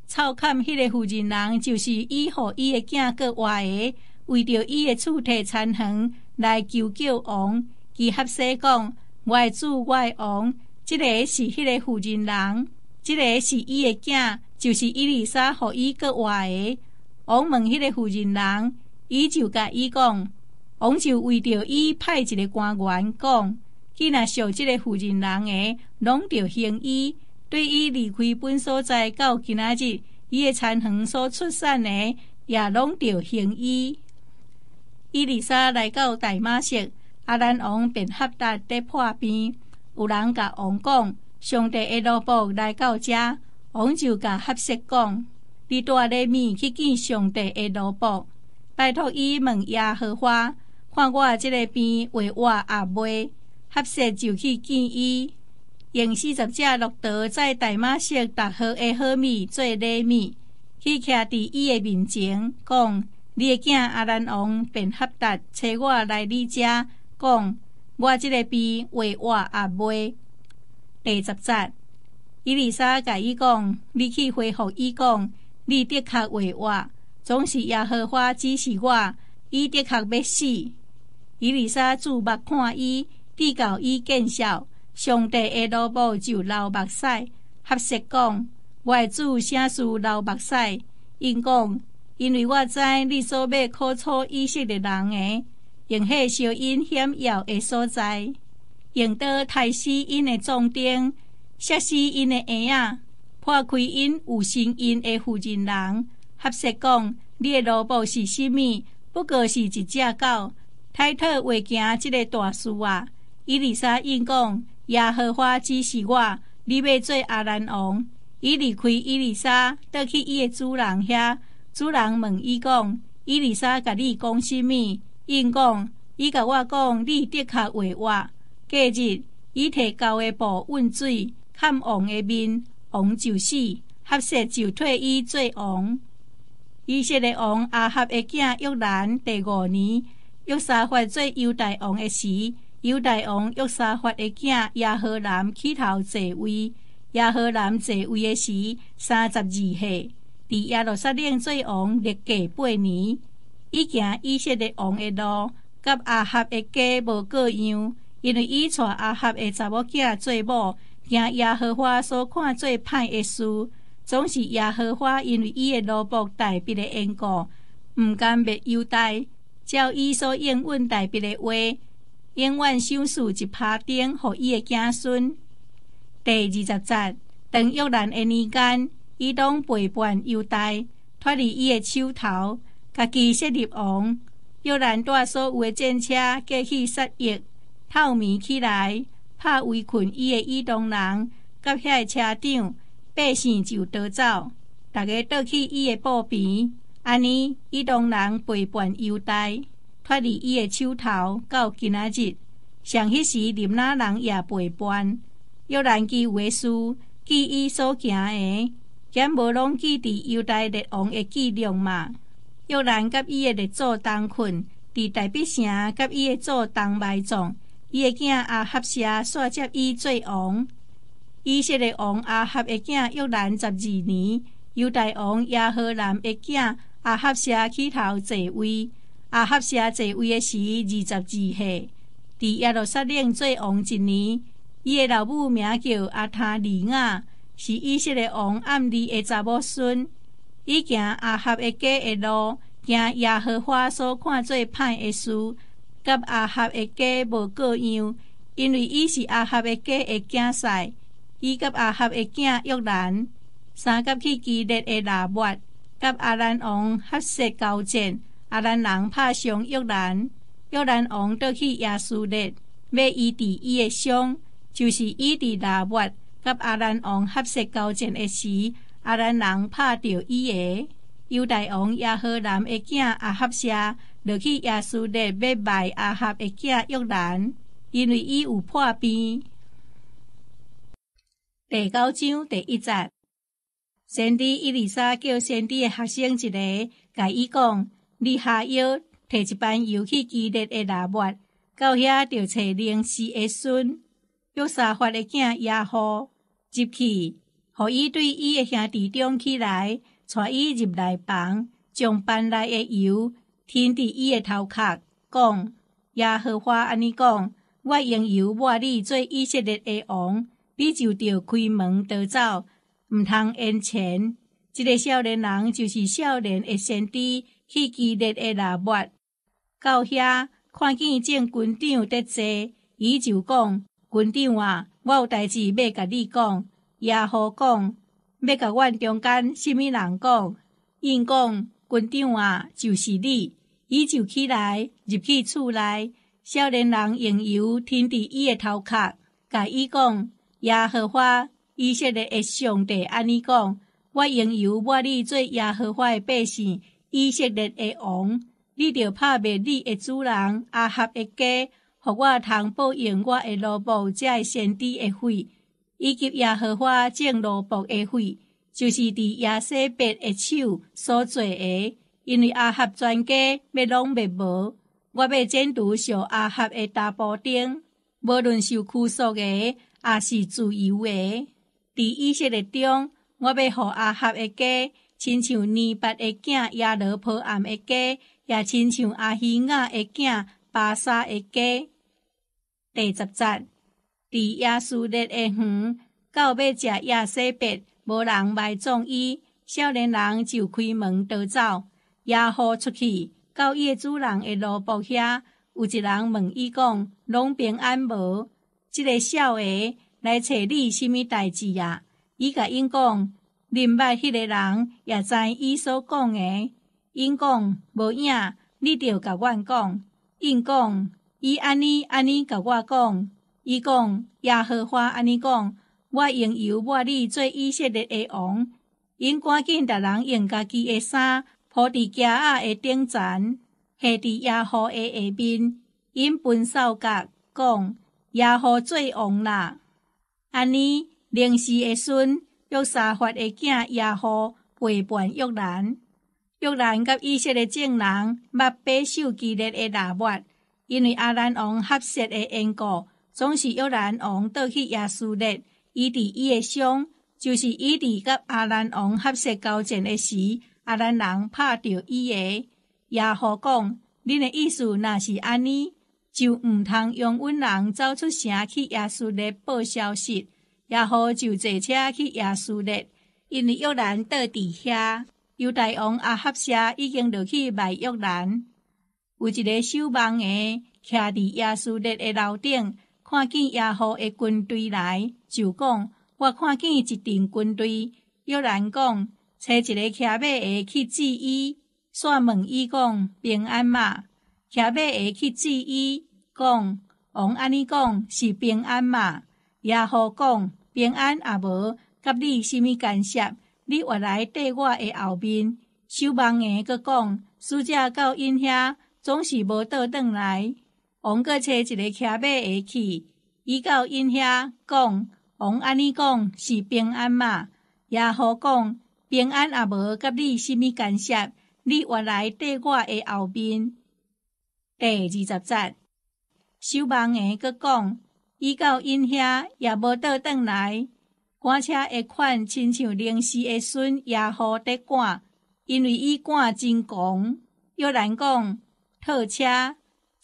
操看迄个妇人人就是伊互伊的囝搁活的，为着伊的厝体参恒。来求救王，伊合西讲：外主外王，即个是迄个妇人人，即个是伊的囝，就是伊丽莎互伊个活的。王问迄个妇人人，伊就甲伊讲：王就为着伊派一个官员讲，既若受即个妇人人的，拢着行医，对伊离开本所在到今仔日，伊的残痕所出产的，也拢着行医。伊丽莎来到大马色，阿兰王便合达伫破边。有人甲王讲：上帝的罗卜来到遮，王就甲合适讲：你带礼物去见上帝的罗卜，拜托伊问耶和华，看我即个边为我阿妹。合适就去见伊，用四十只骆驼在大马色达好的好米做礼物，去徛伫伊的面前，讲：你的囝阿兰王便合达找我来你遮，讲我即个病为我阿妹。第十节，伊丽莎甲伊讲：你去回复伊讲，你的确为我，总是耶和华指示我，伊的确要死。伊丽莎注目看伊。地到伊见笑，上帝的罗布就流目屎。合适讲，外主啥事流目屎？因讲，因为我知你所要苦楚以色列人诶，用迄小因险要的所在，用刀太死因的壮丁，杀死因的婴仔，破开因有心因的负责人。合适讲，你的萝卜是甚物？不过是一只狗，太特未惊即个大事啊！伊丽莎应讲：耶和华指示我，你要做阿兰王。伊离开伊丽莎，倒去伊的主人遐。主人问伊讲：伊丽莎甲你讲甚物？应讲：伊甲我讲，你的确为我。隔日，伊摕高的布温水，看王的面，王就死，合适就退伊做王。以色列王阿合的囝约兰第五年，约沙法做犹大王的时。犹大王约沙法的囝亚何兰起头坐位，亚何兰坐位的时三十二岁，伫耶路撒冷做王历计八年。伊行以色列王的路，甲阿合的家无过样，因为伊娶阿合的查某囝做某，行耶和华所看最歹的事，总是耶和华因为伊的罗卜代笔的缘故，毋甘灭犹大，照伊所应允代笔的话。永远收束一耙顶，互伊的子孙。第二十节，当约兰的年间，伊当陪伴犹大，脱离伊的手头，家己设立王。约兰带所有的战车，过去杀役，透明起来，拍围困伊的以东人，甲遐个车长，百姓就逃走，逐个倒去伊的布边。安尼，以东人陪伴犹待。脱离伊的手头，到今仔日，上迄时林那人也陪伴。约兰记为书，记伊所行的，减无拢记伫犹待列王的记录嘛。约兰甲伊的列祖同困，伫大必城甲伊的祖同埋葬。伊的囝阿合社煞接伊做王。以色列王阿合的囝约兰十二年，犹大王亚何兰的囝阿合社起头坐位。阿合社坐位的时二十二岁，伫耶路撒冷做王一年。伊的老母名叫阿塔利亚，是以色列王暗利的查某孙。伊行阿合的家的路，行耶和华所看最歹的事，甲阿合的家无各样，因为伊是阿合的家的囝婿。伊甲阿合的囝约兰，三甲去基列的拿末，甲阿兰王合适交战。阿兰人拍伤约兰，约兰王倒去亚述列，要医治伊的伤，就是伊伫拿末甲阿兰王合适交战的时，阿兰人拍着伊的。犹大王亚何南的囝阿合社落去亚述列，要卖阿合的囝约兰，因为伊有破病。第九章第一节，先知伊丽莎叫先知的学生一个，甲伊讲。你下腰摕一班油去激烈的拿末，到遐就找灵氏的孙约沙法的囝亚户入去，互伊对伊的兄弟中起来，带伊入内房，将班内的油添伫伊的头壳，讲亚和花安尼讲，我用油抹你做以色列的王，你就着开门得走，毋通言钱。这个少年人就是少年的先知。去激烈的拿末，到遐看见正军长在坐，伊就讲：军长啊，我有代志要甲你讲。耶和讲，要甲阮中间什么人讲？因讲军长啊，就是你。伊就起来入去厝内，少年人用油添伫伊的头壳，甲伊讲：耶和华以色列的上帝安尼讲：我应由我你做耶和华的百姓，以色列的王，你着拍灭你的主人阿合的家，互我通报应我的罗卜才会先知的血，以及耶和华正罗卜的血，就是伫亚西别的手所做的。因为阿合全家要拢灭无，我要剪除上阿合的大布丁，无论受拘束的，也是自由的。伫以色列中，我要互阿合的家，亲像尼伯的囝亚罗坡暗的家，也亲像阿希亚的囝巴沙的家。第十节，伫亚述列的园，到要食亚西别，无人埋葬伊，少年人就开门逃走。野户出去，到伊主人的路步遐，有一人问伊讲：“拢平安无？”即个少爷来找你，什么代志啊？伊甲因讲：“林捌迄个人也知伊所讲诶。”因讲：“无影，你着甲阮讲。”因讲：“伊安尼安尼甲我讲。”伊讲：“耶和华安尼讲，我用油抹你做以色列的王。”因赶紧逐人用家己的衫。铺伫家仔的顶层，下伫野户的下面，因分扫角讲：野户做王啦！安尼，临时的孙约沙法的囝野户陪伴约兰，约兰甲以色列众人捌备受激烈的打磨，因为阿兰王合适的缘故，总是约兰王倒去亚述列，伊伫伊的伤，就是伊伫甲阿兰王合适交战的时。阿兰人拍着伊个，耶和讲：恁的意思若是安尼，就毋通用阮人走出城去耶稣列报消息。耶和就坐车去耶稣列，因为约兰倒伫遐。犹大王阿合舍已经落去卖约兰。有一个守望的徛伫耶稣列的楼顶，看见耶和的军队来，就讲：我看见一队军队。约兰讲。找一个骑马的去治伊，煞问伊讲平安嘛？骑马的去治伊，讲王安尼讲是平安嘛？也好讲平安也无，甲你甚物干涉？你活来缀我的后面。守望的佫讲，使者到因遐总是无倒转来。王佫找一个骑马的去，伊到因遐讲王安尼讲是平安嘛？也好讲。平安也无甲你甚物干涉，你原来缀我的后面。第二十节，守望的搁讲，伊到因遐也无倒转来，赶车会款亲像临时的孙也好得赶，因为伊赶真狂。约兰讲套车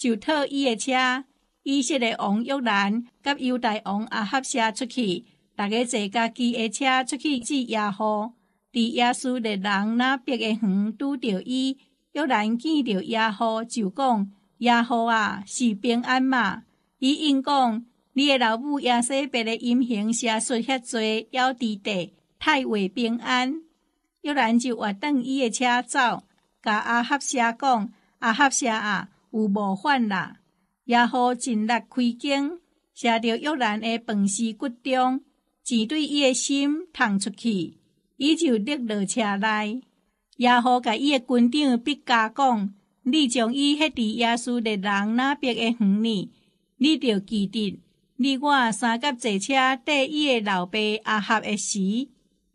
就套伊的车，伊色列王约兰甲犹大王也合车出去，逐个坐家己的车出去至野户。伫耶稣列人那边的园拄着伊，约兰见着耶和就讲：耶和啊，是平安嘛？伊应讲：你的老母耶西别的阴行邪术遐多，要伫地太为平安。约兰就活等伊的车走，甲阿合舍讲：阿合舍啊，有无犯啦？耶和尽力开经，写着约兰的饭丝骨中，只对伊的心淌出去。伊就立落车内，耶和甲伊诶军长毕加讲：你将伊迄伫耶稣列人那边诶园里，你着记得，你我三甲坐车缀伊诶老爸阿合诶时，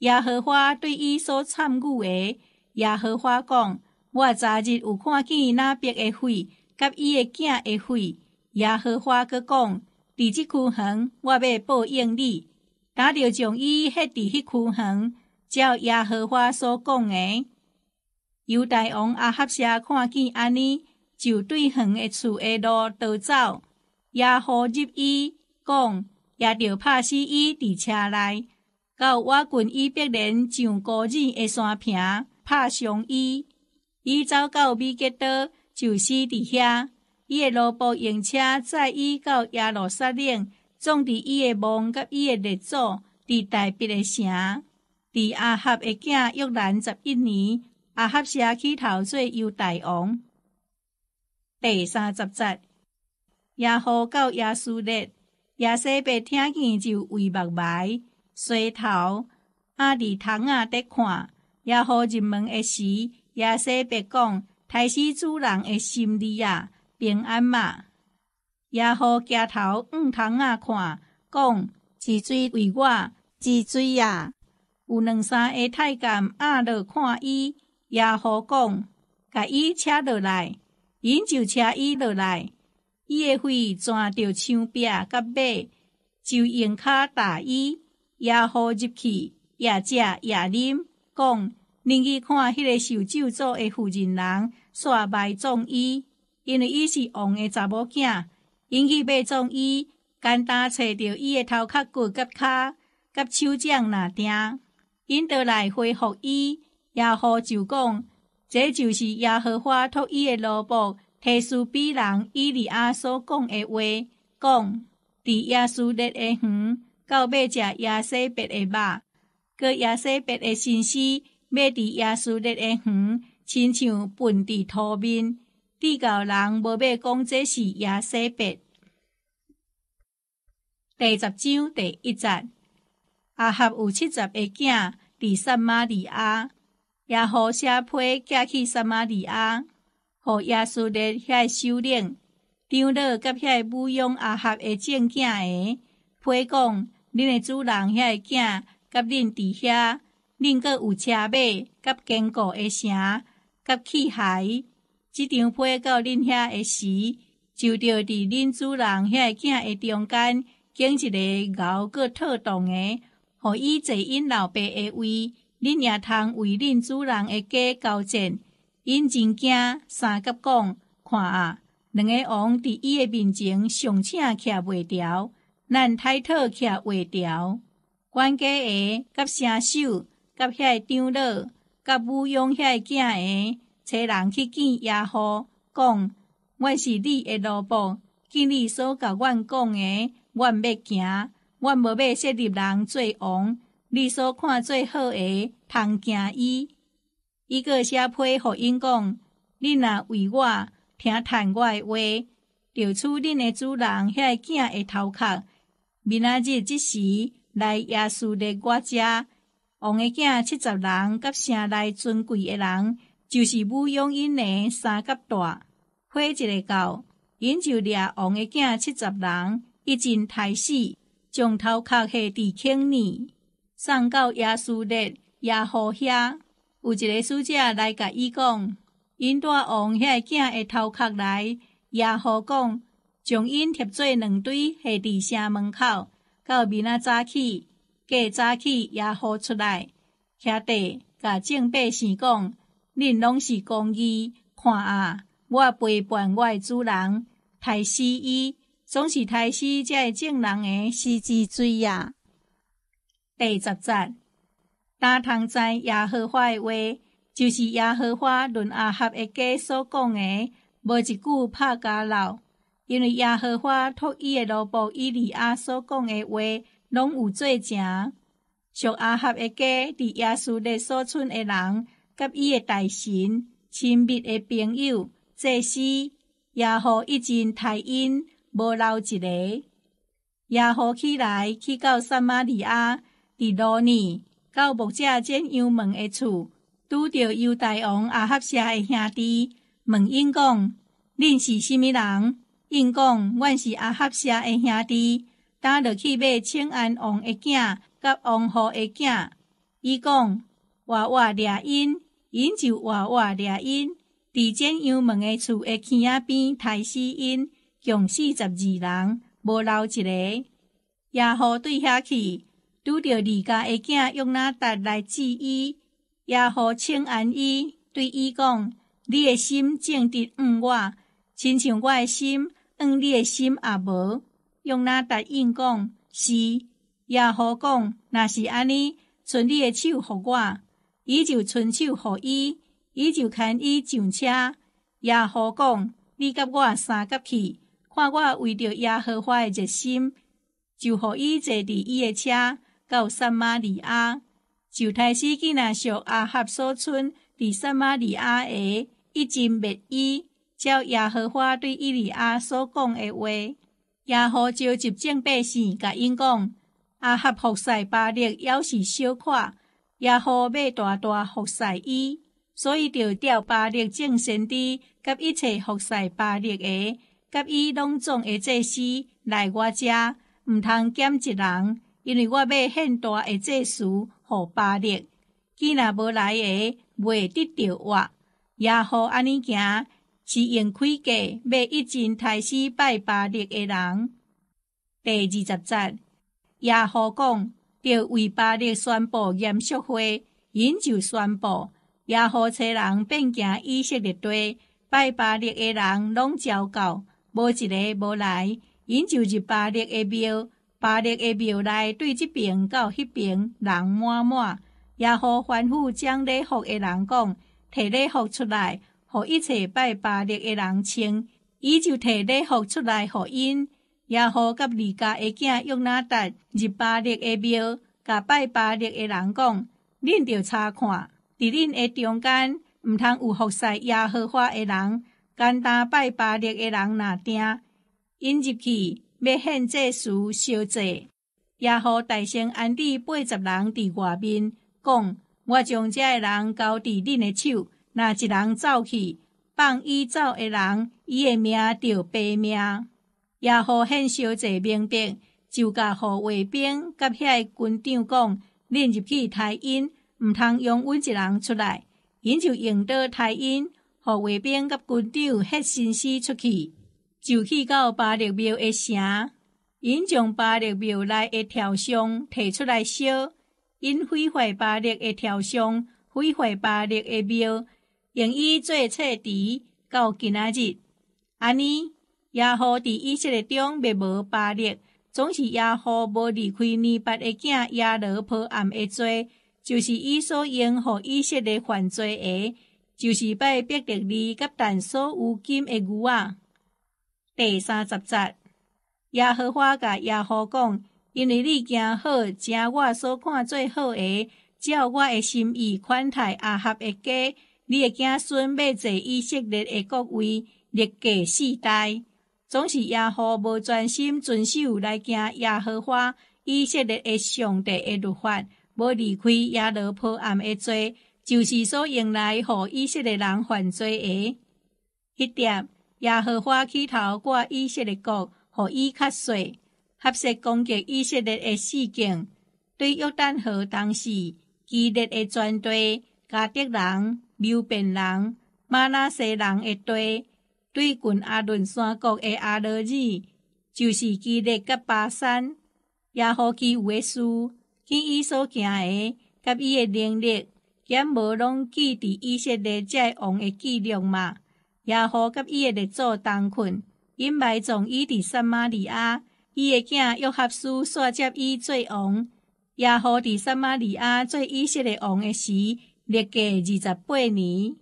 耶和华对伊所参与诶，耶和华讲：我昨日有看见那边诶血，甲伊诶囝诶血。耶和华阁讲：伫即区园，我要报应你，打着将伊迄伫迄区园。照耶和华所讲的，犹大王阿合舍看见安尼，就对远的厝的路逃走。耶和入伊讲，也着拍死伊伫车内，到我军伊必然上高日的山坪拍伤伊。伊走到米吉多，就死伫遐。伊的罗布用车载伊到耶路撒冷，葬伫伊的墓甲伊的列祖伫大别诶城。伫阿合的囝约兰十一年，阿合舍起头做犹大王。第三十节，耶和到耶稣列，亚西伯听见就为目埋，垂头，啊伫窗仔伫看。耶和入门的时，亚西伯讲：太师主人的心里啊，平安嘛。也好举头往窗啊看，讲：治水为我治水啊。有两三个太监压落看伊，也好讲：甲伊车落来，因就车伊落来。伊的肺钻着墙壁甲马，就用骹打伊，也好入去，也食也啉，讲：恁去看迄个受咒诅的妇人人，煞埋葬伊，因为伊是王的查某囝，因去埋葬伊，简单找着伊的头壳骨甲骹，甲手掌若定，因倒来恢复伊，也好就讲：这就是耶和华托伊的罗卜。提斯比人伊利亚所讲的话，讲伫耶稣列的园，到尾食耶西别的肉，个耶西别的信息，要伫耶稣列的园，亲像粪地土面，地教人无要讲这是亚西别。第十章第一节，阿合有七十个囝伫撒玛利亚，也好写批寄去撒玛利亚。互耶稣列遐首领长老甲遐母养阿合的正囝诶，批讲恁诶主人遐囝甲恁伫遐，恁阁有车马甲坚固诶城甲器械。即张批到恁遐诶时，就着伫恁主人遐囝诶中间，建一个熬过特动诶，互伊坐因老爸诶位，恁也通为恁主人诶家交战。因真惊，三甲讲看啊，两个王伫伊诶面前上请徛袂牢，咱太讨徛袂牢。管家诶，甲声手，甲遐长老，甲母养遐囝诶，找人去见耶和讲，阮是你诶萝卜，见你所甲阮讲诶，阮要行，阮无要设立人做王，你所看最好诶，通行伊。伊个写批互因讲，恁若为我听谈我诶话，就取恁诶主人遐个囝诶头壳。明仔日即时来耶稣咧我家，王诶囝七十人，甲城内尊贵诶人，就是母养因诶三甲大，批一个到，因就掠王诶囝七十人，一阵刣死，将头壳下伫坑里，送到耶稣咧耶和遐。有一个使者来甲伊讲，因带王遐囝诶头壳来，耶和讲，将因贴做两堆下伫城门口，到明仔早起，过早起也好出来，徛地甲正百姓讲，恁拢是公义，看啊，我陪伴我诶主人，刣死伊，总是刣死这正人的死之罪呀。第十节。大通知耶和华的话，就是耶和华论阿合的家所讲诶，无一句拍家老。因为耶和华托伊诶罗卜伊利亚所讲的话，拢有做成。属阿合的家伫耶稣的所村的人，甲伊的大神、亲密的朋友，祭司，耶和已经太阴，无留一个。耶和起来，去到撒玛利亚，伫罗尼。到木者见幽门的厝，拄着犹大王阿合社的兄弟，问因讲：恁是甚物人？因讲：阮是阿合社的兄弟，打落去买请安王的囝，甲王后的囝。伊讲：娃娃掠因，因就娃娃掠因。伫见幽门的厝的坑仔边，刣死因，共四十二人，无留一个。也好对遐去。拄着二家的囝用那达来治伊，也好请安伊，对伊讲：你的心正直恩我，亲像我的心恩你的心也无。用那答应讲是，也好讲，若是安尼，伸你的手互我，伊就伸手互伊，伊就牵伊上车。也好讲，你甲我三甲去，看我为着耶和华的热心，就互伊坐伫伊的车。到撒玛利亚，就太始囡仔属阿合所村伫撒玛利亚的一经灭伊，照耶和华对伊利亚所讲的话，耶和召集正百姓，甲因讲：阿合服侍巴力，要是小看，耶和要大大服侍伊，所以就调巴力正先知，甲一切服侍巴力的，甲伊拢总的祭司来我遮，毋通减一人，因为我要献大的祭司互巴力。既若无来的，未得着我。耶和安尼行，是用开价，要一尽杀死拜巴力的人。第二十节，耶和讲，着为巴力宣布严肃会，因就宣布，耶和找人变行以色列地，拜巴力的人拢招到，无一个无来，因就入巴力的庙，巴力的庙内对即边到迄边人满满。耶和吩咐将礼服的人讲。摕礼服出来，互一切拜巴力的人穿，伊就摕礼服出来互因。也和甲二家的囝约拿达入巴力的庙，甲拜巴力的人讲：恁着查看，伫恁的中间，毋通有服侍耶和华的人，简单拜巴力的人若定，因入去要献祭事烧祭。也和大声安置八十人伫外面，讲。我将这个人交伫恁的手，若一人走去，放伊走的人，伊的命着白命。也好献烧者明白，就甲护卫兵甲遐军长讲：恁入去抬因，毋通用阮一人出来。因就用刀抬因，护卫兵甲军长迄心思出去，就去到巴力庙的城。因将巴力庙内的条箱摕出来烧。因毁坏巴力的条箱，毁坏巴力的庙，用伊做册池，到今仔日。安尼，亚何伫以色列中灭无巴力，总是亚何无离开尼伯的囝亚罗破暗的罪，就是伊所用互以色列犯罪的，就是拜别特利甲但所有金的牛仔。第三十节，亚何花甲亚何讲。因为你行好，正我所看最好的，照我的心意款待阿合的家，你的子孙要坐以色列的国位，历届世代，总是耶和无专心遵守来行耶和华以色列的上帝的律法，无离开耶罗破暗的罪，就是所用来互以色列人犯罪的。一点，耶和华起头挂以色列国，互伊较细。合适攻击以色列的事件，对约旦河当时激烈的军队，加德人、流便人、马拉西人的队，对近阿伦山国的阿罗尔，就是基列甲巴山，也好其有诶事，见伊所行的，甲伊诶能力，减无拢记伫以色列在王诶记录嘛，也好甲伊诶列祖同困，因埋葬伊伫撒玛利亚。伊的囝约合书煞接伊做王，亚何伫撒玛利亚做以色列王的时，历届二十八年。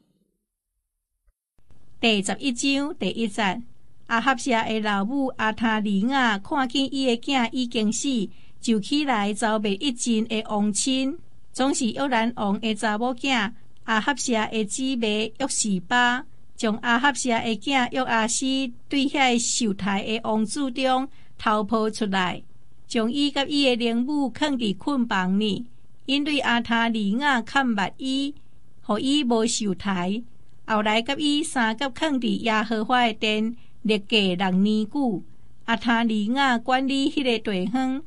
第十一章第一节，阿合舍的老母阿塔利亚看见伊的囝已经死，就起来招备一阵的王亲，总是约兰王的查某囝阿合舍的姊妹约士巴，将阿合舍的囝约阿斯对遐受台的王子中。逃跑出来，将伊甲伊的灵母藏伫困房里。因对阿塔利亚看目伊，互伊无受台。后来甲伊三甲藏伫耶和华诶殿，历届六年久。阿塔利亚管理迄个地方，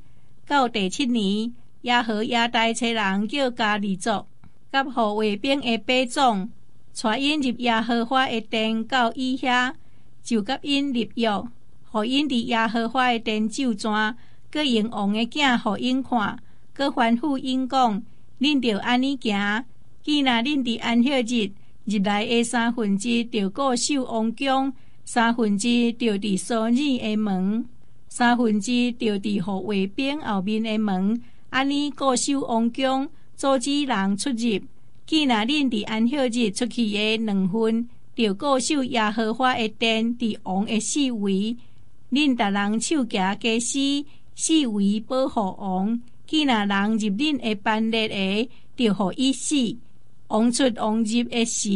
到第七年，耶和亚代车人叫加利族，甲护卫兵诶兵总，带因入耶和华诶殿到伊遐，就甲因立约。互因伫耶和华诶殿酒泉，佮用王诶囝互因看，佮吩咐因讲：恁着安尼行。既若恁伫安息日入来诶三分之着固守王宫，三分之着伫所女诶门，三分之着伫护卫兵后面诶门。安尼固守王宫，阻止人出入。既若恁伫安息日出去诶两分，着固守耶和华诶殿伫王诶四围。恁逐人手夹家私，四围保护王。既若人入恁的班列的，就互伊死。王出王入的时，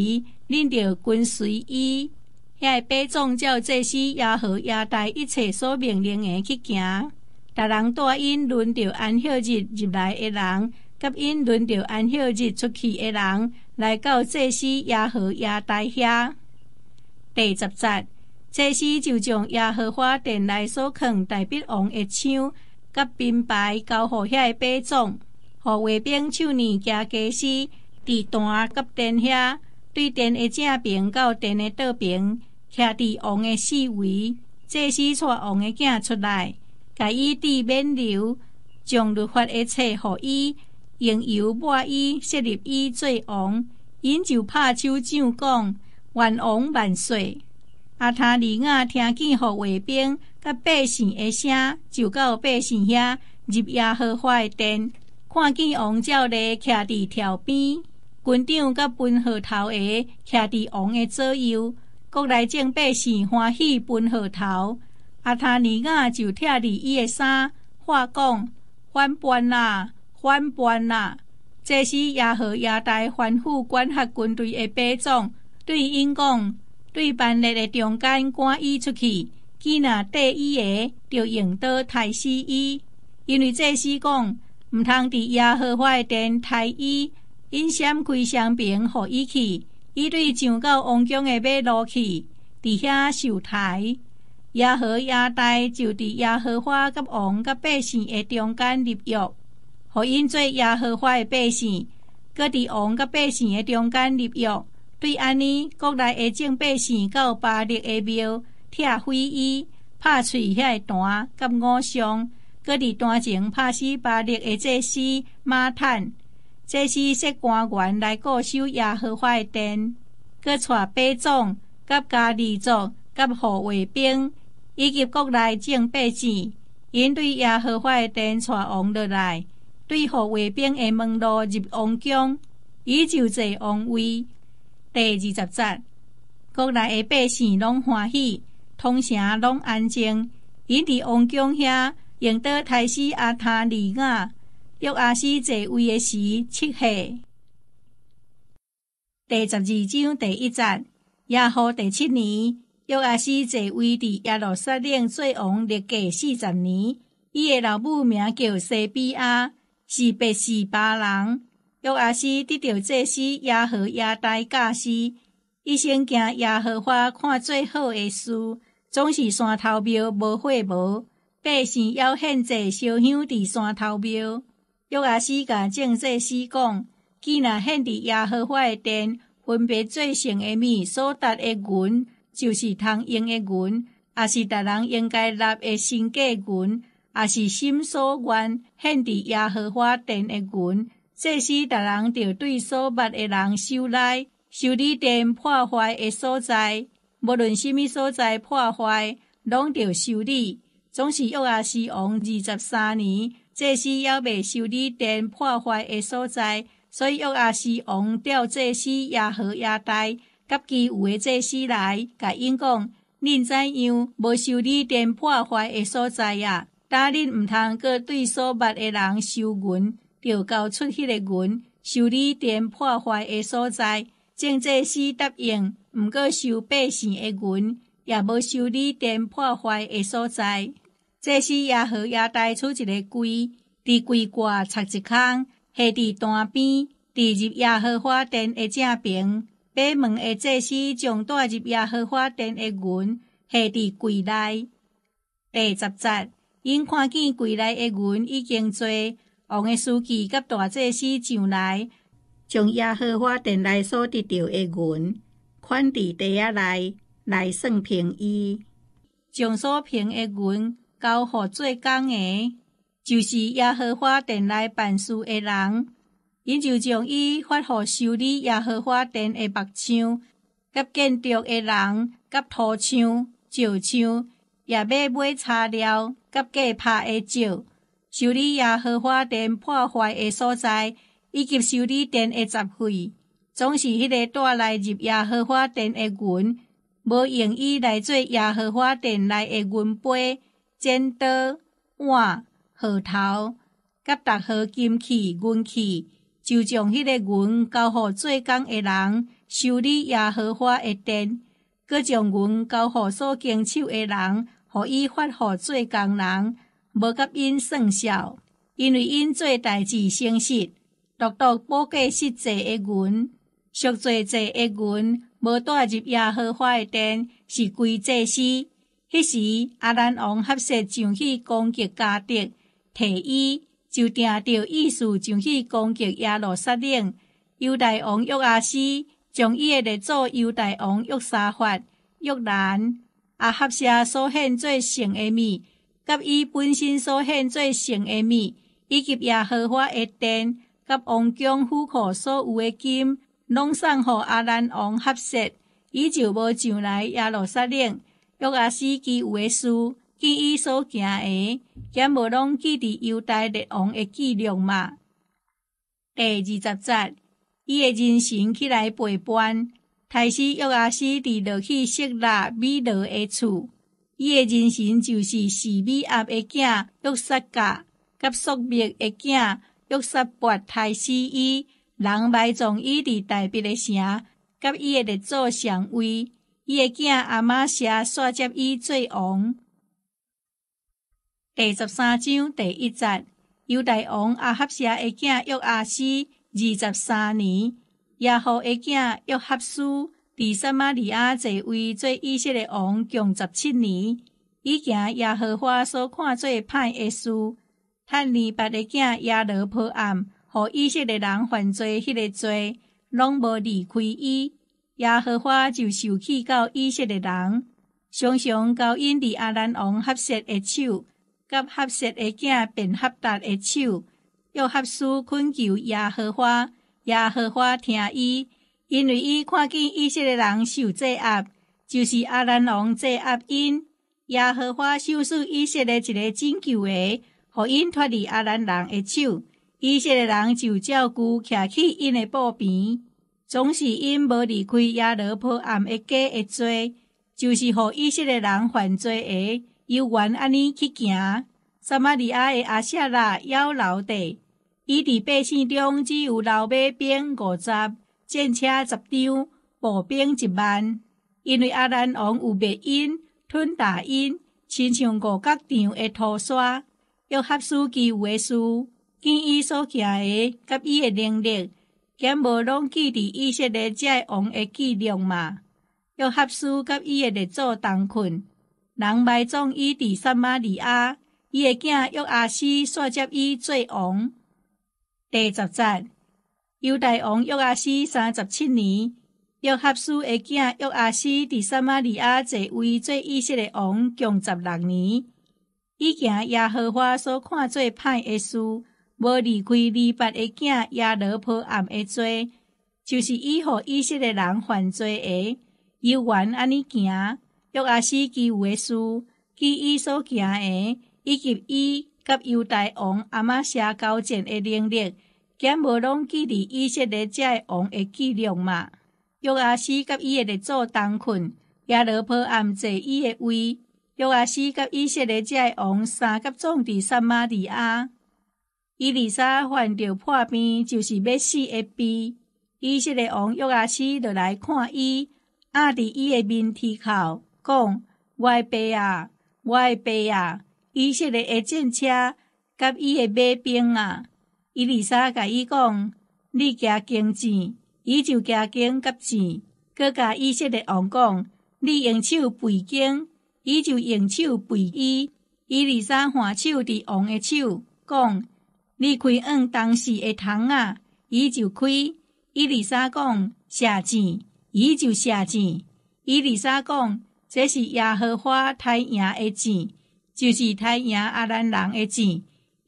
恁就跟随伊。遐个百种照祭司亚和亚代一切所命令的去行。逐人带因轮着安息日入来的人，甲因轮着安息日出去的人，来到祭司亚和亚代遐。第十节，祭司就将亚和花殿内所藏大笔王的枪，甲兵牌交互遐个百种，互卫兵手年加祭司伫单甲殿遐，对殿的正边到殿的倒边，徛伫王的四围。这时带王的囝出来。甲伊滴免流，将律法一切互伊，用油抹伊，设立伊做王。因就拍手掌讲：“愿王万岁！”阿塔尼亚听见互卫兵甲百姓的声，就到百姓遐入耶和华的殿，看见王照例徛伫条边，军长甲分河头的徛伫王的左右，国内众百姓欢喜分河头。阿塔尼亚就拆伫伊的衫，话讲反叛啦，反叛啦！这时亚和亚大吩咐管辖军队的兵种，对因讲：对班列的中间赶伊出去，既若缀伊的，就用刀杀死伊。因为这时讲毋通伫亚和华的殿杀伊，因闪开双兵，互伊去。伊对上到王宫的马路去，伫遐受杀。亚和亚代就伫亚和花甲王甲百姓的中间立约，互因做亚和花的百姓，搁伫王甲百姓的中间立约。对安尼，国内的众百姓到巴力的庙，拆毁伊，拍碎遐个弹甲五伤，搁伫弹前拍死巴力的祭司马坦。祭司说官员来固守亚和花的殿，搁带百种甲加利族甲护卫兵。以及国内正百姓，因对耶和华的殿带王落来，对护卫兵的门路入王宫，伊就坐王位。第二十节，国内的百姓拢欢喜，通城拢安静。因伫王宫遐用刀杀死阿塔利亚，约阿斯坐位的时七岁。第十二章第一节，耶和第七年。约阿斯坐位伫耶路撒冷做王，历届四十年。伊的老母名叫西比亚，是白士巴人。约阿斯得到祭司亚和亚代教师，伊先惊亚和花看最好的事，总是山头庙无火无，百姓要献祭烧香伫山头庙。约阿斯甲正祭司讲，既然献伫亚和花的殿，分别最圣的物所达的云。就是通用的云，也是达人应该立的新价云，也是心所愿献伫耶和华殿的云。这时，逐人着对所捌的人修来修理殿破坏的所在，无论什么所在破坏，拢着修理。总是约阿斯王二十三年，这时还未修理殿破坏的所在，所以约阿斯王调这时耶和亚代。甲其有诶这时来，甲因讲：恁怎样无修理殿破坏诶所在啊？打恁毋通阁对所捌诶人收银，着交出迄个银修理店破坏诶所在。正祭司答应，毋过收百姓诶银，也无修理店破坏诶所在。这时也和也带出一个柜，伫柜挂插一空，下伫单边，伫入耶和华殿诶正边。北门的祭司将带入耶和华殿的银下伫柜内。第十节，因看见柜内的银已经做，王的书记甲大祭司上来，将耶和华殿内所得到的银，款伫地下内来算平伊，将所平的银交互做工的，就是耶和华殿内办事的人。因就将伊发互修理耶和华殿的木匠、甲建筑的人、甲土匠、石匠，也要买材料、甲架拍的石，修理耶和华殿破坏的所在，以及修理殿的杂费，总是迄个带来入耶和华殿的银，无用伊来做耶和华殿内的银杯、剪刀、碗、核头，甲逐号金器、银器。就将迄个银交互做工的人修理耶和华的殿，佮将阮交互所经手的人，互伊发互做工人，无甲因算数，因为因做代志诚实，独独宝过实际的阮，赎罪罪的阮，无带入耶和华的殿，是规祭司。迄时，阿兰王合适上去攻击加德，提伊就定着意思上去攻击耶路撒冷。犹大王约阿斯将伊的列祖犹大王约沙法、约兰、阿合舍所献做圣的物，甲伊本身所献做圣的物，以及耶和华的殿，甲王宫府库所有的金，拢送互阿兰王合适，伊就无上来耶路撒冷。约阿斯基有的事，记伊所行的，兼无拢记伫犹大列王的记录嘛。第二十节。伊诶人神起来陪伴，太师约阿斯伫落去色拉米勒诶厝。伊诶人生就是示米亚诶囝约撒甲，甲索密诶囝约撒伯太师伊，人埋葬伊伫大别诶城，甲伊诶列祖上位。伊诶囝阿玛谢刷接伊做王。第十三章第一节，犹大王阿哈谢诶囝约阿斯。二十三年，亚何的囝约哈书伫撒玛利亚坐位做以色列王，共十七年。伊行亚何花所看做歹的事，趁尼伯的囝亚罗破案，互以色列人犯罪迄个罪，拢无离开伊。亚何花就受气到以色列人，常常交因伫阿兰王合适的手，甲合适的囝便合达的手。约合书恳求耶和华，耶和华听伊，因为伊看见以色列人受制压，就是阿兰王制压因。耶和华收束以色列一个拯救的，互因脱离阿兰人的手。以色列人就照顾徛起因的布边，总是因无离开耶罗坡暗的家的罪，就是互以色列人犯罪的，由原安尼去行。撒玛利亚的阿舍拉要留地，伊伫百姓中只有老马兵五十，战车十张，步兵一万。因为阿兰王有灭因、吞大因，亲像五角场的土沙，约合书记有的事，见伊所行的，甲伊的能力，兼无拢记伫以色列这王的记录嘛。约合书甲伊的列祖同困，人埋葬伊伫撒玛利亚。伊的囝约阿斯刷接伊做王。第十节，犹大王约阿斯三十七年，约哈斯的囝约阿斯伫撒玛利亚坐位做以色列王，共十六年。伊行耶和华所看做歹的事，无离开利巴的囝耶罗破暗的罪，就是伊互以色列人犯罪的，伊原安尼行。约阿斯基有的事，基伊所行的。以及伊甲犹大王阿玛谢交战的能力，兼无拢记伫以色列这王的记录嘛？约阿斯甲伊的列祖同困，亚罗波暗坐伊的位。约阿斯甲以色列这王三甲总伫撒玛利亚。伊丽莎犯着破病，就是要死的病。以色列王约阿斯就来看伊，压伫伊的面体口，讲：我诶爸啊，我诶爸啊！以色列的战车甲伊的马兵啊，伊丽莎甲伊讲：“你加经钱，伊就加经甲钱。”佮甲以色列王讲：“你用手背经，伊就用手背伊。”伊丽莎换手伫王的手，讲：“你开按当时的窗啊，伊就开。”伊丽莎讲：“写钱，伊就写钱。”伊丽莎讲：“这是耶和华太阳的钱。”就是太阳阿兰人的钱，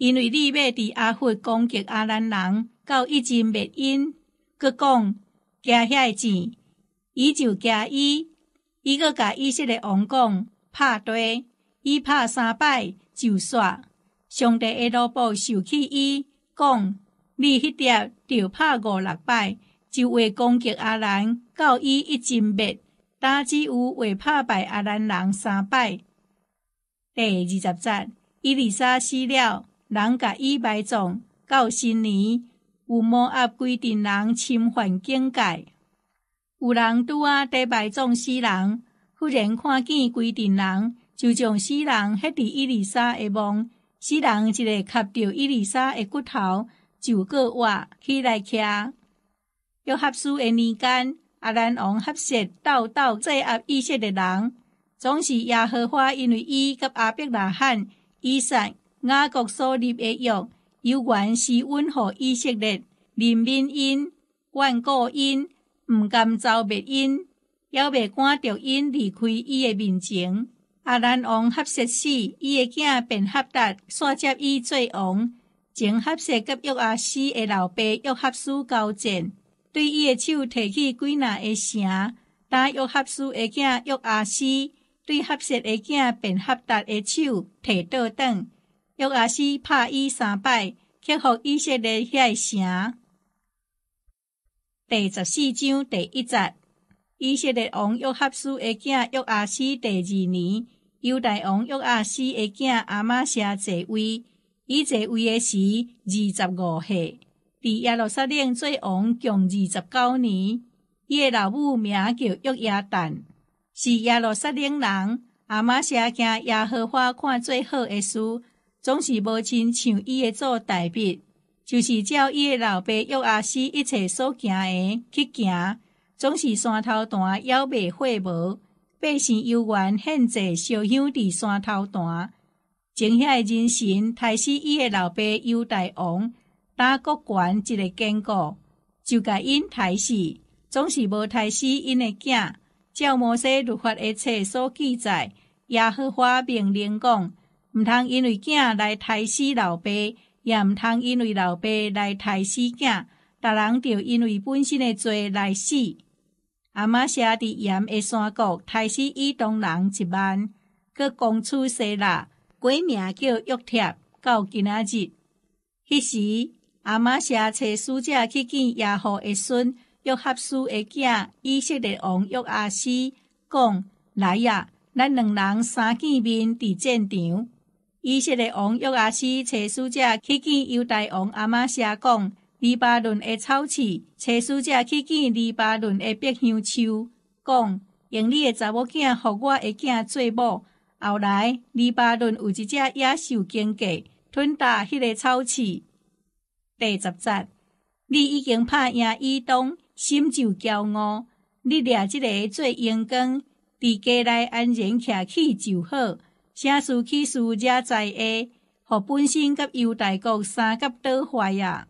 因为你要伫阿佛攻击阿兰人，到一阵灭因，佮讲加遐个钱，伊就加伊，伊佮甲伊色列王讲拍对，伊拍三摆就煞。上帝的罗布受气伊讲，你迄条就拍五六摆，就为攻击阿兰，到伊一阵灭，但只有为拍败阿兰人三摆。第二十节，伊丽莎死了，人甲伊埋葬。到新年，有摩押规定人侵犯境界，有人拄啊在埋葬死人，忽然看见规定人，就将死人迄伫伊丽莎的梦，死人一个磕着伊丽莎的骨头，就过活起来徛。约合书的年间，阿兰王合适斗斗制压以色列人，总是耶和华因为伊甲阿伯拉罕、以撒、雅各所立的约，有原是温和以色列人民因、万国因，毋甘遭灭因，也未赶着因离开伊的面前。阿兰王合适死，伊的囝便合达煞接伊做王，前合适甲约阿斯的老爸约合书交战。对伊的手提起几若个城，打约合书的囝约阿斯，对合适的囝便合达的手提倒等。约阿斯拍伊三摆，克服以色列遐城。第十四章第一节，以色列王约哈斯的囝约阿斯第二年，犹大王约阿斯的囝阿玛谢坐位，伊坐位的时二十五岁。伫耶路撒冷做王共二十九年，伊诶老母名叫约亚旦，是耶路撒冷人。阿玛谢惊耶和华看最好诶事，总是无亲像伊诶做代笔，就是照伊诶老爸约阿斯一切所行诶去行，总是山头段枵袂火无，百姓犹原献祭烧香伫山头段，种遐诶人神，杀死伊诶老爸犹大王。打国权一个坚固，就甲因杀死，总是无杀死因诶囝。照摩西律法的册所记载，耶和华命令讲，毋通因为囝来杀死老爸，也毋通因为老爸来杀死囝，逐人着因为本身的罪来死。阿玛谢伫盐的山谷杀死以东人一万，佮公出西拉，改名叫约帖，到今仔日，迄时。阿玛谢找使者去见亚何的孙约合书的囝以色列王约阿斯，讲来呀，咱两人三见面伫战场。以色列王约阿斯找使者去见犹大王阿玛谢，讲黎巴嫩的草刺，找使者去见黎巴嫩的百香树，讲用你的查某囝，互我的囝做某。后来黎巴嫩有一只野兽经过，吞打迄个草刺。第十节，你已经拍赢伊东，心就骄傲。你掠即个做阳光，伫家内安然徛起就好。啥事起事惹在下，互本身甲犹大国三甲倒坏啊！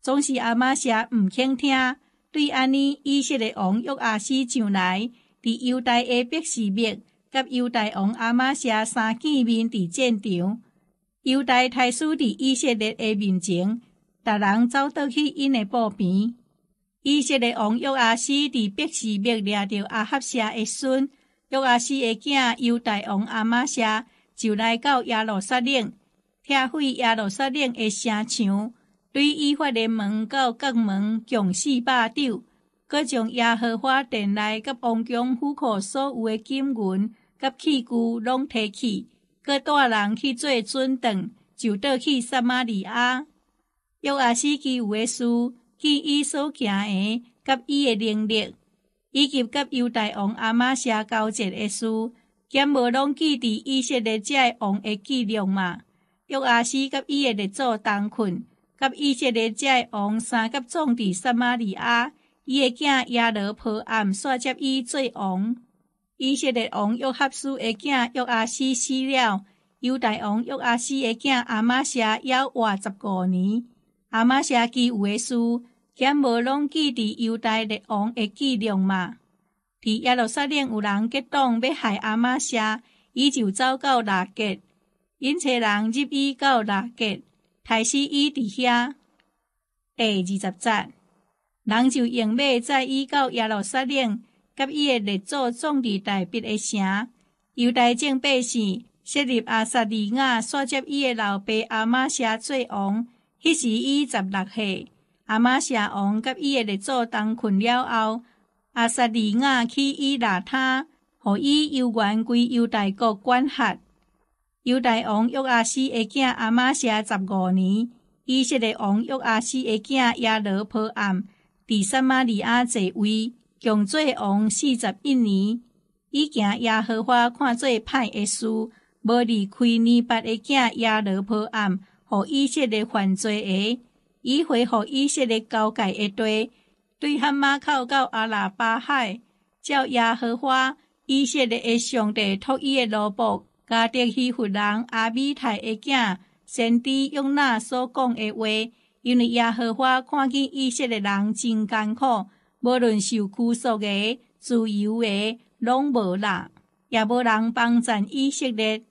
总是阿玛谢毋肯听，对安尼以色列王约阿斯上来，伫犹大的别士灭，甲犹大王阿玛谢三见面伫战场。犹大太师伫以色列的面前。达人走倒去因的布边，以色列王约阿斯伫别是灭掠着阿哈谢的孙约阿斯的囝犹大王阿玛谢，就来到耶路撒冷，拆毁耶路撒冷的城墙，对伊法联盟到各门强势霸占，搁将耶和华殿内甲王宫府库所有的金银甲器具拢提去，搁带人去做准当，就倒去撒玛利亚。约阿斯基有诶事，见伊所行诶，甲伊诶能力，以及甲犹大王阿玛谢交战诶事，兼无拢记伫以色列遮诶王诶记录嘛？约阿斯甲伊诶列祖同困，甲以色列遮诶王三甲总伫撒玛利亚，伊诶囝亚罗坡暗煞接伊做王。以色列王约合书诶囝约阿斯死了，犹大王约阿斯诶囝阿玛谢要活十五年。阿玛谢记有诶事，兼无拢记伫犹大列王诶记录嘛？伫耶路撒冷有人结党要害阿玛谢，伊就走到拉结，因找人入伊到拉结，杀死伊伫遐。第二十节，人就用马载伊到耶路撒冷，甲伊诶列祖种伫大别诶城。犹大正百姓设立阿萨利亚，煞接伊诶老爸阿玛谢做王。迄时伊十六岁，阿玛谢王甲伊诶列祖同困了后，阿萨利亚去伊拉他，互伊犹原归犹大国管辖。犹大王约阿斯诶囝阿玛谢十五年，以色列王约阿斯诶囝亚罗坡暗，伫撒玛利亚坐位，共做王四十一年。伊行耶和华看做歹诶事，无离开尼巴诶囝耶罗波暗，互以色列犯罪诶，伊回互以色列交界的地，对汉马口到阿拉巴海，叫耶和华以色列的上帝托伊的罗卜，加德希弗人阿米泰的囝先知用那所讲的话，因为耶和华看见以色列人真艰苦，无论受苦束的、自由的，拢无力，也无人帮赞以色列。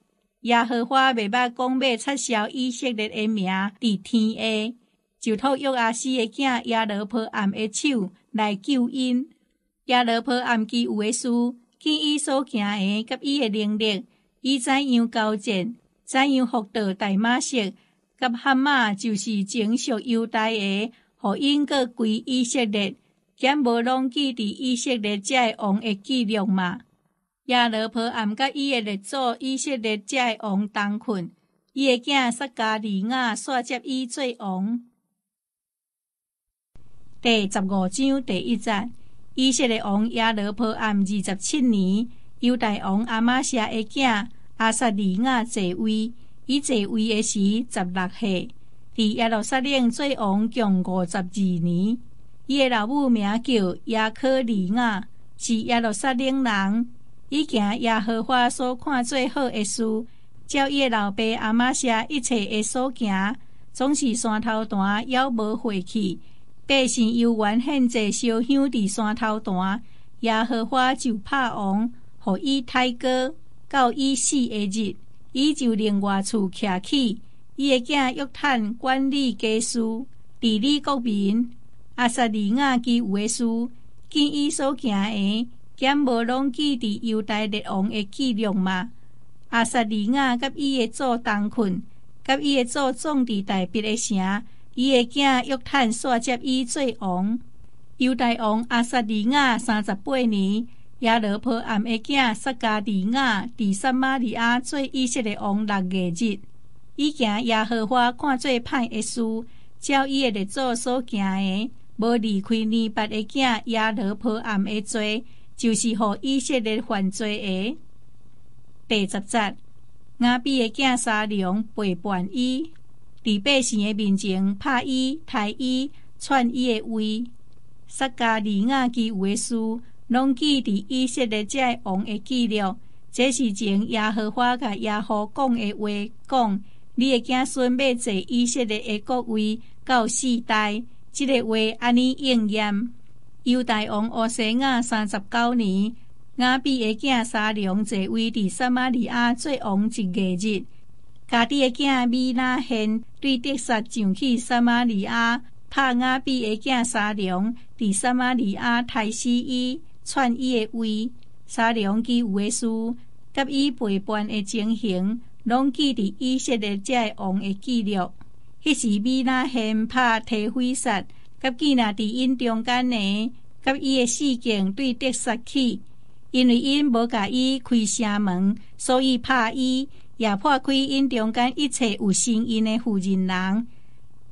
耶和华未捌讲要撤销以色列的名伫天下，就托约阿斯的囝耶罗波暗的手来救因。耶罗波暗记有的事，见伊所行的，甲伊的能力，伊怎样交战，怎样获得大马色，甲哈马就是整属犹大的，互因个归以色列，减无拢记伫以色列遮王的记录嘛。亚罗坡暗甲伊诶列祖以色列遮诶王同困，伊诶囝撒加利亚煞接伊做王。第十五章第一节，以色列王亚罗坡暗二十七年，犹大王阿玛谢的囝阿撒利亚继位，伊继位的时十六岁，伫耶路撒冷做王共五十二年。伊的老母名叫亚科利亚，是耶路撒冷人。伊行耶和华所看最好的事，照伊的老爸阿妈写一切的所行，总是山头段枵无回去。百姓犹原献祭烧香伫山头段，耶和华就拍王，互伊太高，到伊死的日，伊就另外厝徛起。伊的囝约坦管理家事，治理国民。阿撒利亚记有的事，见伊所行的。减无拢记伫犹大列王的记录嘛？阿萨利亚甲伊的祖同困，甲伊的祖种伫大别的城，伊的囝约坦煞接伊做王。犹大王阿萨利亚三十八年，亚罗坡暗的囝撒加利亚伫撒玛利亚做以色列王六月日，伊行耶和华看做歹的事，照伊的列祖所行的，无离开尼八的囝亚罗坡暗的罪。就是互以色列犯罪的第十节，亚比的囝沙龙背叛伊，伫百姓的面前拍伊、抬伊、篡伊的位。撒加利亚基有的事，拢记伫以色列遮王的记录。这是前耶和华甲耶和讲的话，讲你的子孙要坐以色列的国位到四代，即个话安尼应验。犹大王乌西亚三十九年，亚比的囝沙龙坐位伫撒玛利亚做王一月日。家己的囝米拉现对德萨上去撒玛利亚，拍亚比的囝沙龙伫撒玛利亚杀死伊，篡伊的位。沙龙记有的事，甲伊陪伴的情形，拢记伫以色列遮王诶记录。迄时米拉现拍提灰撒。甲囡仔伫因中间呢，甲伊的事件对得杀去，因为因无甲伊开城门，所以拍伊，也破开因中间一切有声音的妇人人。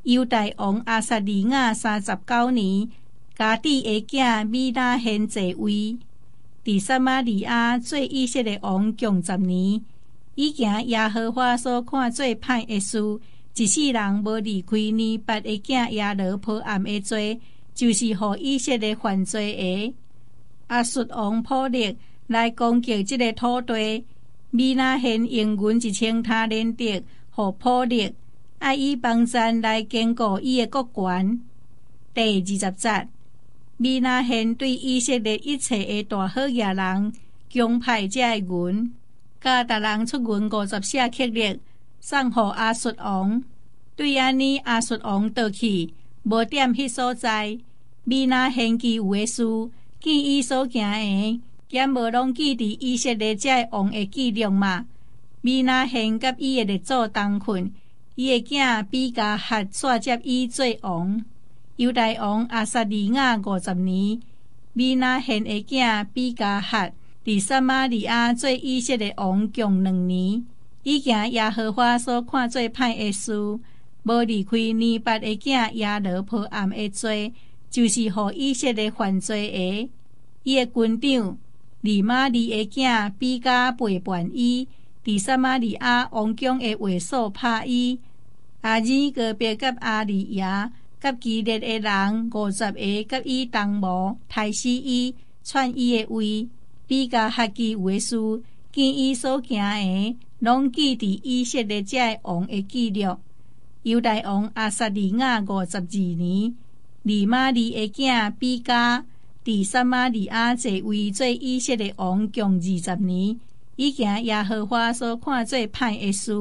犹大王阿萨利亚三十九年，家底的囝米拉现在位，伫撒玛利亚做以色列王共十年，已行耶和华所看最歹的事。一世人无离开尼八的囝亚罗破暗的罪，就是互以色列犯罪的。阿述王破力来攻击这个土地，米那现用阮一千他连德，互破力爱伊帮山来坚固伊的国权。第二十节，米那现对以色列一切的大好野人，强派这个阮，加达人出阮五十下克力。送互阿述王，对安尼阿述王倒去，无点迄所在。米那献记有诶事，见伊所行诶，兼无拢记伫以色列遮王诶记录嘛。米那献甲伊诶列祖同困，伊诶囝比加哈煞接伊做王。犹大王阿萨利亚五十年，米那献诶囝比加哈伫撒玛利亚做以色列王共两年。伊行耶和华所看最歹的事，无离开尼八的囝耶罗破暗的罪，就是互以色列犯罪的。伊的军长利玛利的囝比加陪伴伊，伫撒玛利亚王宫的卫所拍伊。阿尔个别甲阿里亚甲基列的人五十个甲伊同谋，杀死伊，篡伊的位。比加哈基为事，见伊所行的，拢记伫以色列遮王的记录。犹大王阿萨利亚五十二年，利玛利的囝比加。伫撒玛利亚坐位做以色列王共二十年，已经耶和华所看做歹的事，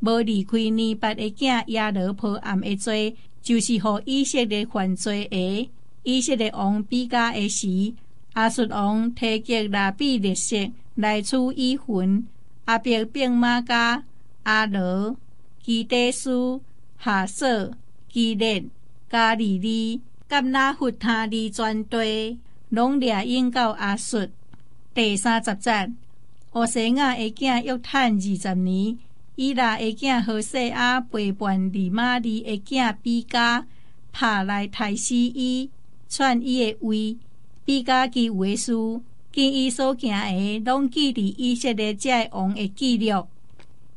无离开尼八的囝亚罗破暗的罪，就是互以色列犯罪的。以色列王比加的时，阿述王提吉拉比列色来处以魂，阿伯并马加、阿罗、基德斯、哈瑟、基列、加利利。甲那弗他利全队拢掠引到阿述。第三十节，乌西亚的囝约坦二十年，伊拉的囝何西阿陪伴利玛利的囝比加，拍来杀死伊，篡伊的位。比加基为事，见伊所行的，拢记伫以色列遮王的记录。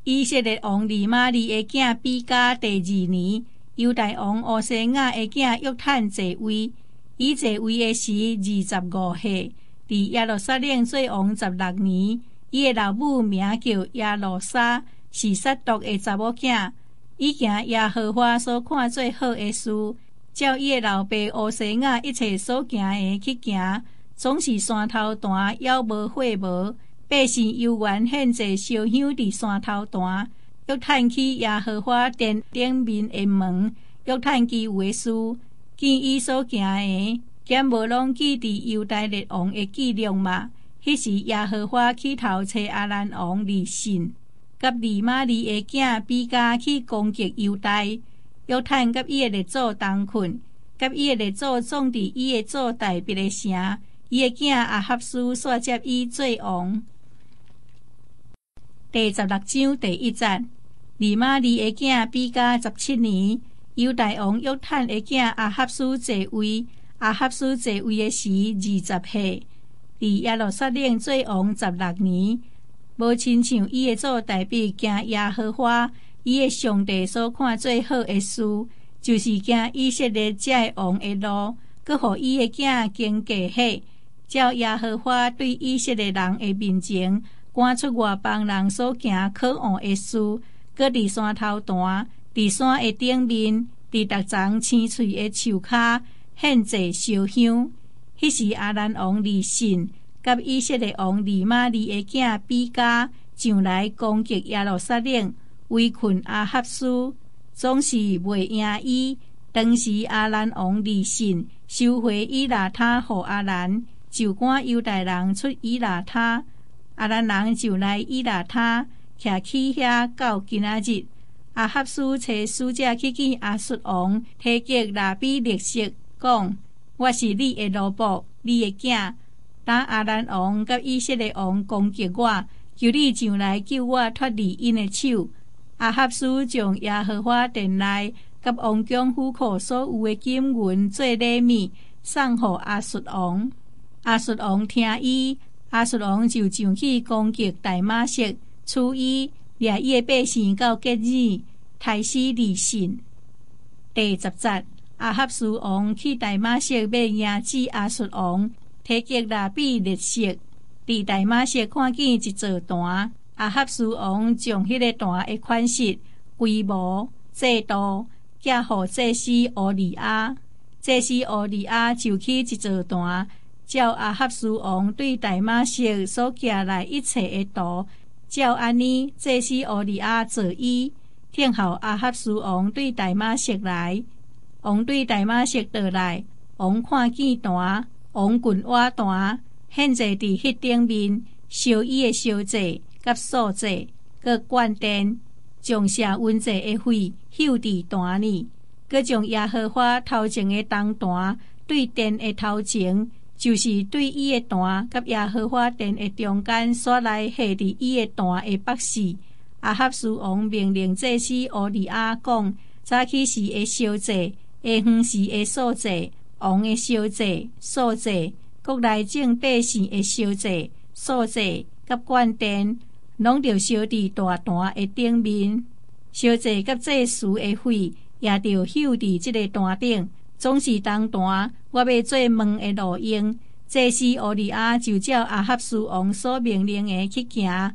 以色列王利玛利的囝比加第二年。犹大王乌西亚的囝约坦坐位，伊坐位的时二十五岁，伫耶路撒冷做王十六年。伊的老母名叫耶路撒，是撒毒的查某囝。伊行耶和华所看最好的事，照伊的老爸乌西亚一切所行的去行，总是山头段枵无火无，百姓犹原献祭烧香伫山头段。约探去耶和华殿顶面的门，约探其为书，见伊所行的，兼无拢记伫犹大列王的记录嘛？迄时耶和华去头找阿兰王利信，甲利玛利的囝比加去攻击犹大，约探甲伊的列祖同困，甲伊的列祖总伫伊的祖代别的城，伊的囝阿哈斯煞接伊做王。第十六章第一节，利玛利的囝比加十七年，犹大王约坦的囝阿哈斯坐位，阿哈斯坐位的时二十岁，伫耶路撒冷做王十六年。无亲像伊的做代表行耶和华，伊的上帝所看最好的事，就是行以色列遮王的路，佮互伊的囝经过迄，照耶和华对以色列人的面前。赶出外邦人所行可恶的事，搁伫山头段，伫山的顶面，伫逐丛青翠的树骹献祭烧香。迄时阿兰王利信，甲以色列王利玛利的囝比加上来攻击耶路撒冷，围困阿哈斯，总是袂赢伊。当时阿兰王利信收回伊拉他，互阿兰，就赶犹太人出伊拉他。阿兰人就来伊拉他，徛起遐到今仔日。阿哈苏找使者去见阿述王，提吉拉比列色讲：我是你的奴仆，你的囝。当阿兰王甲以色列王攻击我，求你上来救我脱离因的手。阿哈苏将耶和华殿内甲王宫府库所有的金银做礼物，送互阿述王。阿述王听伊。阿述王就上去攻击大马色，处以掠伊的百姓到吉尔，杀死利信。第十节，阿哈斯王去大马色要迎击阿述王，提吉拉比列色，伫大马色看见一座坛，阿哈斯王将迄个坛的款式、规模、制度，寄互祭司奥利亚，祭司奥利亚就去一座坛。照阿哈斯王对大马色所寄来一切的图，照安尼，这是奥利亚做伊。听候阿哈斯王对大马色来，王对大马色倒来，王看见弹，王滚瓦弹，现在伫迄顶面烧伊的烧祭甲素祭，佮灌电，将下温者的火休伫弹里，佮将耶和华头前的灯弹对电的头前。就是对伊的弹甲耶和华殿的中间刷来下伫伊的弹的北势。阿哈斯王命令祭司乌利亚讲：早起时的烧祭，下昏时的素祭，王的烧祭、素祭，国内正百姓的烧祭，素祭甲冠殿，拢着烧伫大坛的顶面。烧祭甲祭司的血也着朽伫即个坛顶。总是当坛，我要做梦的路用。这时奥利亚就照阿哈斯王所命令的去行。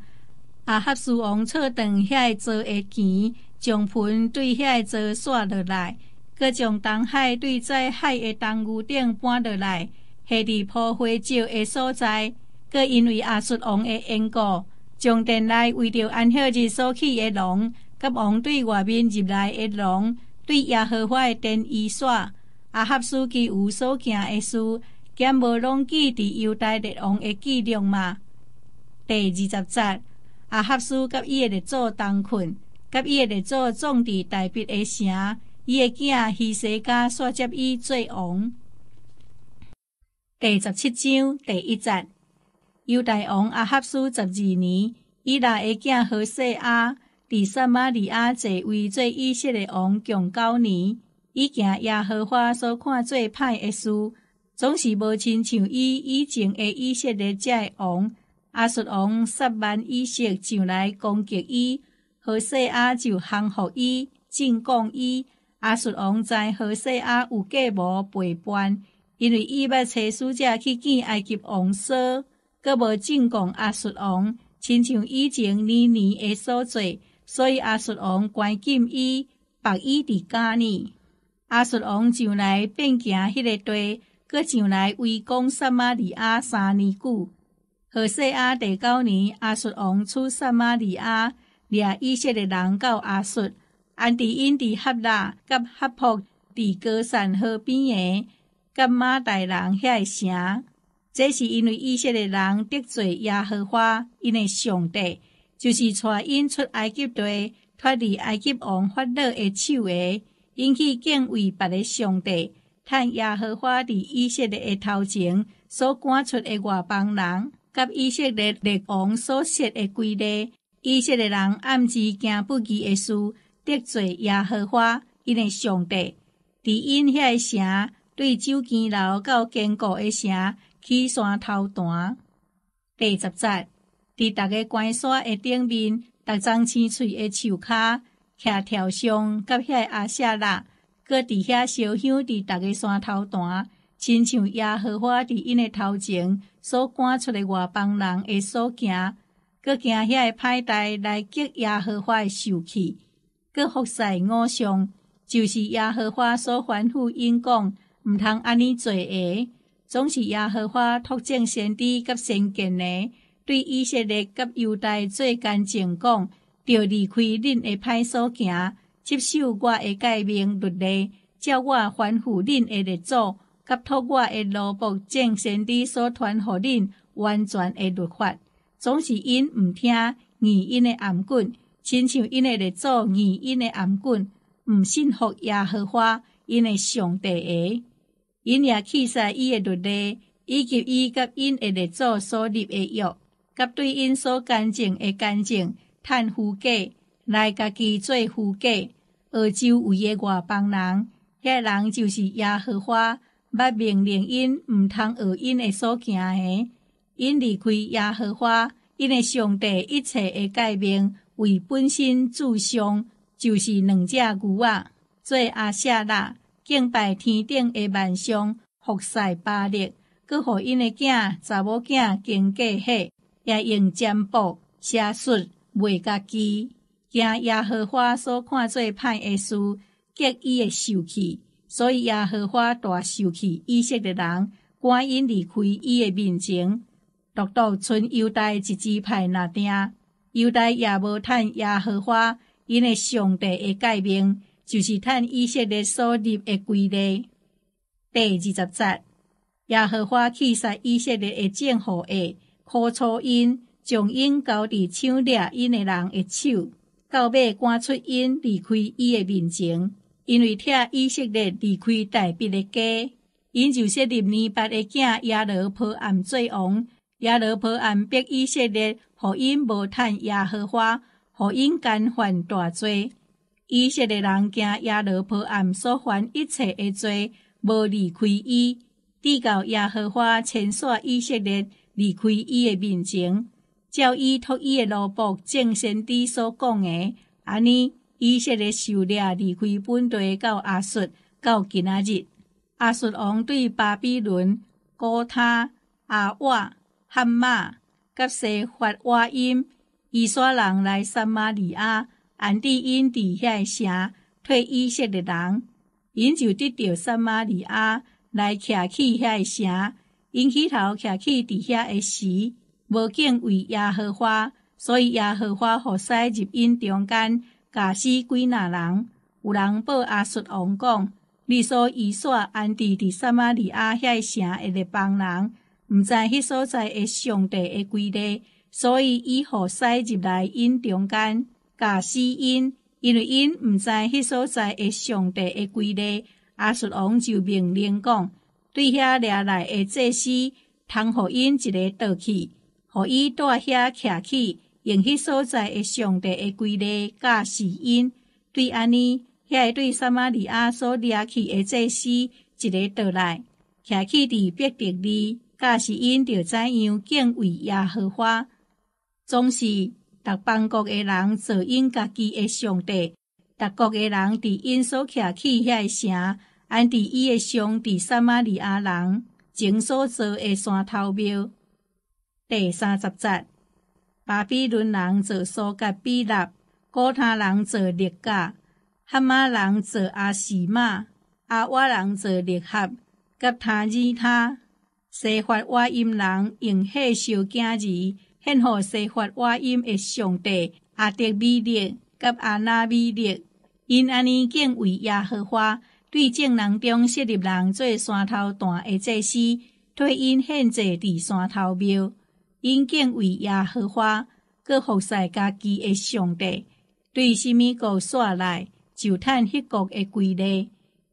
阿哈斯王错断遐个的钱，将盆对遐个刷落来，佮将东海对在海的东屋顶搬落来，下伫破花石的所在。佮因为阿述王的缘故，将殿内为着安赫日所起的龙，甲王对外面入来的龙，对耶和华的殿伊刷。阿合书记有所行的事，兼无拢记伫犹大列王的记录嘛？第二十节，阿合书甲伊的列祖同困，甲伊的列祖种伫大别的城，伊的囝希西家煞接伊做王。第十七章第一节，犹大王阿合书十二年，伊拉的囝何西阿伫撒玛利亚坐位做以色列王，共九年。伊惊耶和华所看最歹的事，总是无亲像伊以前的以色列的王阿述王十万以色上来攻击伊，何西阿就降服伊，进贡伊。阿述王知何西阿有计谋背叛，因为伊要找使者去见埃及王说，阁无进贡阿述王，亲像以前年年的所做，所以阿述王关禁伊，把伊伫家呢。阿述王上来变行迄个地，搁上来围攻撒玛利亚三年久。何西阿第九年，阿述王出撒玛利亚，掠以色列人到阿述，安伫因伫哈拉甲哈卜伫高山河边诶，甲马代人遐个城。这是因为以色列人得罪耶和华因诶上帝，就是带因出埃及地，脱离埃及王法老诶手诶。引起敬畏别个上帝，趁耶和华伫以色列的头前所赶出的外邦人，甲以色列列王所设的规律，以色列人暗自行不义的事，得罪耶和华因的上帝。伫因遐个城，对酒建楼到坚固的城起山头断。第十节，伫逐个关山的顶面，逐张青翠的树骹。徛条上，甲遐阿舍拉，搁伫遐烧香伫逐个山头段，亲像耶和华伫因的头前所赶出的外邦人会所行，搁行遐个歹代来激耶和华的受气，搁服侍偶像，就是耶和华所吩咐因讲，毋通安尼做诶，总是耶和华托正先知甲先见诶，对以色列甲犹大做干净讲。要离开恁的歹所行，接受我的诫命律例，照我吩咐恁的列祖，甲托我的罗卜正先知所传互恁完全的律法，总是因毋听而因的暗棍，亲像因的列祖而因的暗棍，毋信服耶和华因的上帝的，因也弃杀伊的律例，以及伊甲因的列祖所立的约，甲对因所干净的干净。趁夫嫁来家己做夫嫁，而周围的外邦人，遐人就是耶和华，捌命令因毋通学因的所行诶，因离开耶和华，因的上帝一切的改命，为本身自上，就是两只牛仔，做阿舍拉，敬拜天顶的万象，服侍巴力，佮互因的囝查某囝经过迄，也用占卜写术。为家己惊耶和华所看做歹的事，激伊的受气，所以耶和华大受气，以色列人赶因离开伊的面前，独独存犹大一支派那定。犹大也无趁耶和华因的上帝的改命，就是趁以色列所立的规例。第二十节，耶和华气杀以色列的正后的苦楚因。将因交伫抢掠因的人的手，到尾赶出因离开伊的面前，因为听以色列离开大别的家，因就设立尼八的囝亚罗坡暗做王。亚罗坡暗逼以色列，互因无趁耶和华，互因干犯大罪。以色列人惊亚罗坡暗所犯一切的罪，无离开伊，直到耶和华遣散以色列。离开伊诶面前，照伊托伊诶罗卜正先知所讲诶，安尼以色列受掠离开本地到阿述到今仔日，阿述王对巴比伦、古他、阿瓦、汉马、甲西法瓦因、以刷人来撒马利亚，安地因伫遐城退以色列人，因就得到撒马利亚来徛起遐城，因起头徛起伫遐诶时，无敬畏耶和华，所以耶和华互塞入因中间。假死几若人，有人报阿述王讲：你所以所安置伫撒玛利亚遐城诶列邦人，毋知迄所在诶上帝诶规律，所以伊互塞入来因中间，假死因，因为因毋知迄所在诶上帝诶规律。阿述王就命令讲：对遐掠来诶祭司，通互因一个倒去，互伊住遐徛起。用迄所在诶上帝诶规律教示因，对安尼，遐对撒玛利亚所掠去诶祭司一个倒来，徛起伫别特利，教示因着怎样敬畏耶和华，总是逐邦国诶人做因家己诶上帝，逐国诶人伫因所徛起遐城，安伫伊诶上伫撒玛利亚人前所做诶山头庙。第三十节。巴比伦人做苏格比纳，古他人做列甲，哈马人做阿西玛，阿瓦人做列合，甲他伊他，西法瓦音人用火烧镜字，献互西法瓦音的上帝阿德米列，甲阿那米列，因安尼敬畏耶和华，对正人中设立人做山头段的祭司，对因献祭伫山头庙。因敬畏耶和华，各服侍家己诶上帝，对什物国煞来，就趁迄国诶规律。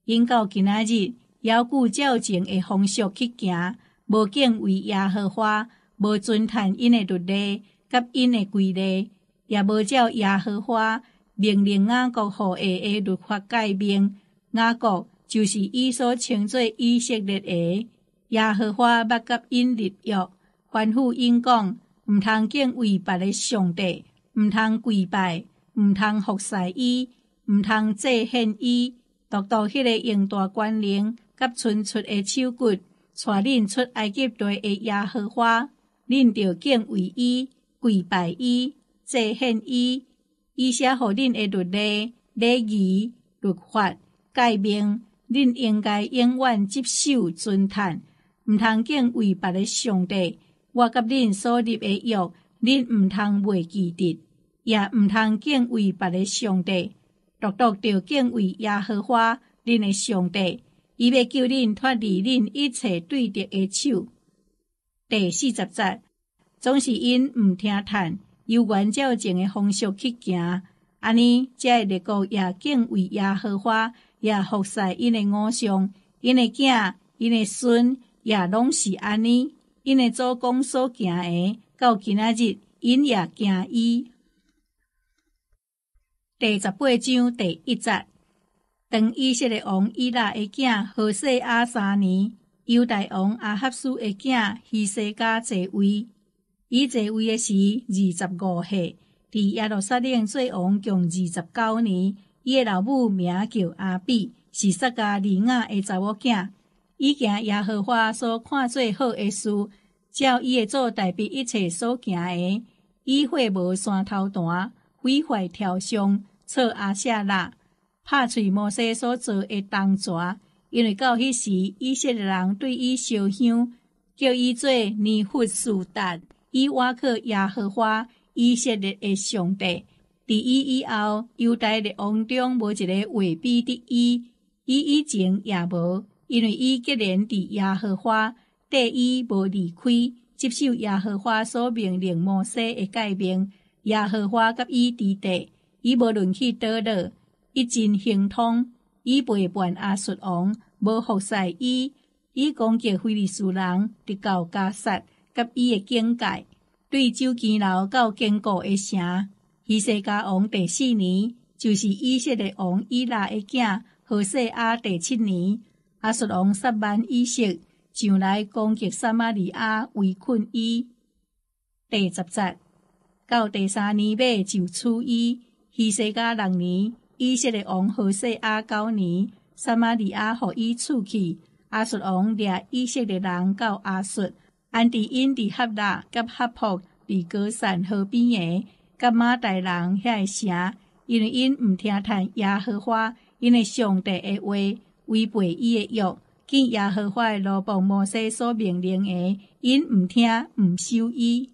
因到今仔日，犹顾照前诶方式去行，无敬畏耶和华，无尊叹因诶律例，甲因诶规律，也无照耶和华命令雅各互下诶律法改变。雅各就是伊所称作以色列诶，耶和华捌甲因立约。吩咐因讲，毋通敬畏别个上帝，毋通跪拜，毋通服侍伊，毋通祭献伊。独独迄个用大官灵，甲伸出诶手骨，带恁出埃及地诶耶和华，恁着敬畏伊，跪拜伊，祭献伊。伊写互恁诶律例、礼仪、律法、诫命，恁应该永远接受尊叹，毋通敬畏别个上帝。我甲恁所立诶约，恁毋通袂记得，也毋通敬畏别个上帝，独独着敬畏耶和华恁诶上帝。伊要救恁脱离恁一切对敌诶手。第四十节，总是因毋听叹，由原照前诶方式去行，安尼才会立国也敬畏耶和华，也服侍因诶偶像，因诶囝，因诶孙，也拢是安尼。因诶祖公所行诶，到今仔日因也行伊。第十八章第一节，当以色列王伊拉诶囝何西阿三年，犹大王阿哈斯诶囝希西家坐位。伊坐位诶时二十五岁，伫耶路撒冷做王共二十九年。伊诶老母名叫阿比，是撒迦利亚诶查某囝。伊行耶和华所看做好诶事，照伊诶做代表一切所行诶，以会无山头段，毁坏条上，错阿舍拉，拍碎摩西所做诶铜蛇，因为到迄时，以色列人对伊烧香，叫伊做尼弗苏达，伊瓦克耶和华以色列诶上帝。伫伊以后，犹太列王中无一个位比的伊，伊以前也无。因为伊结连伫耶和华，第伊无离开，接受耶和华所命令摩西的诫命。耶和华甲伊伫地，伊无论去倒落，一真行通。伊陪伴阿述王，无服侍伊。伊攻击非利士人，直到加萨，甲伊诶境界，对周基楼到坚固诶城。以西家王第四年，就是以色列王伊拉诶囝何西阿第七年。阿述王杀万以色，上来攻击撒玛利亚，围困伊。第十节到第三年尾就处伊，希西家六年，以色列王何西阿九年，撒玛利亚互伊出去。阿述王掠以色列人到阿述，安迪因伫哈拉甲哈卜伫高山河边诶，甲马代人遐城，因为因毋听谈耶和华，因为上帝诶话，违背伊诶约。见耶和华罗布摩西所命令的，因毋听毋守伊。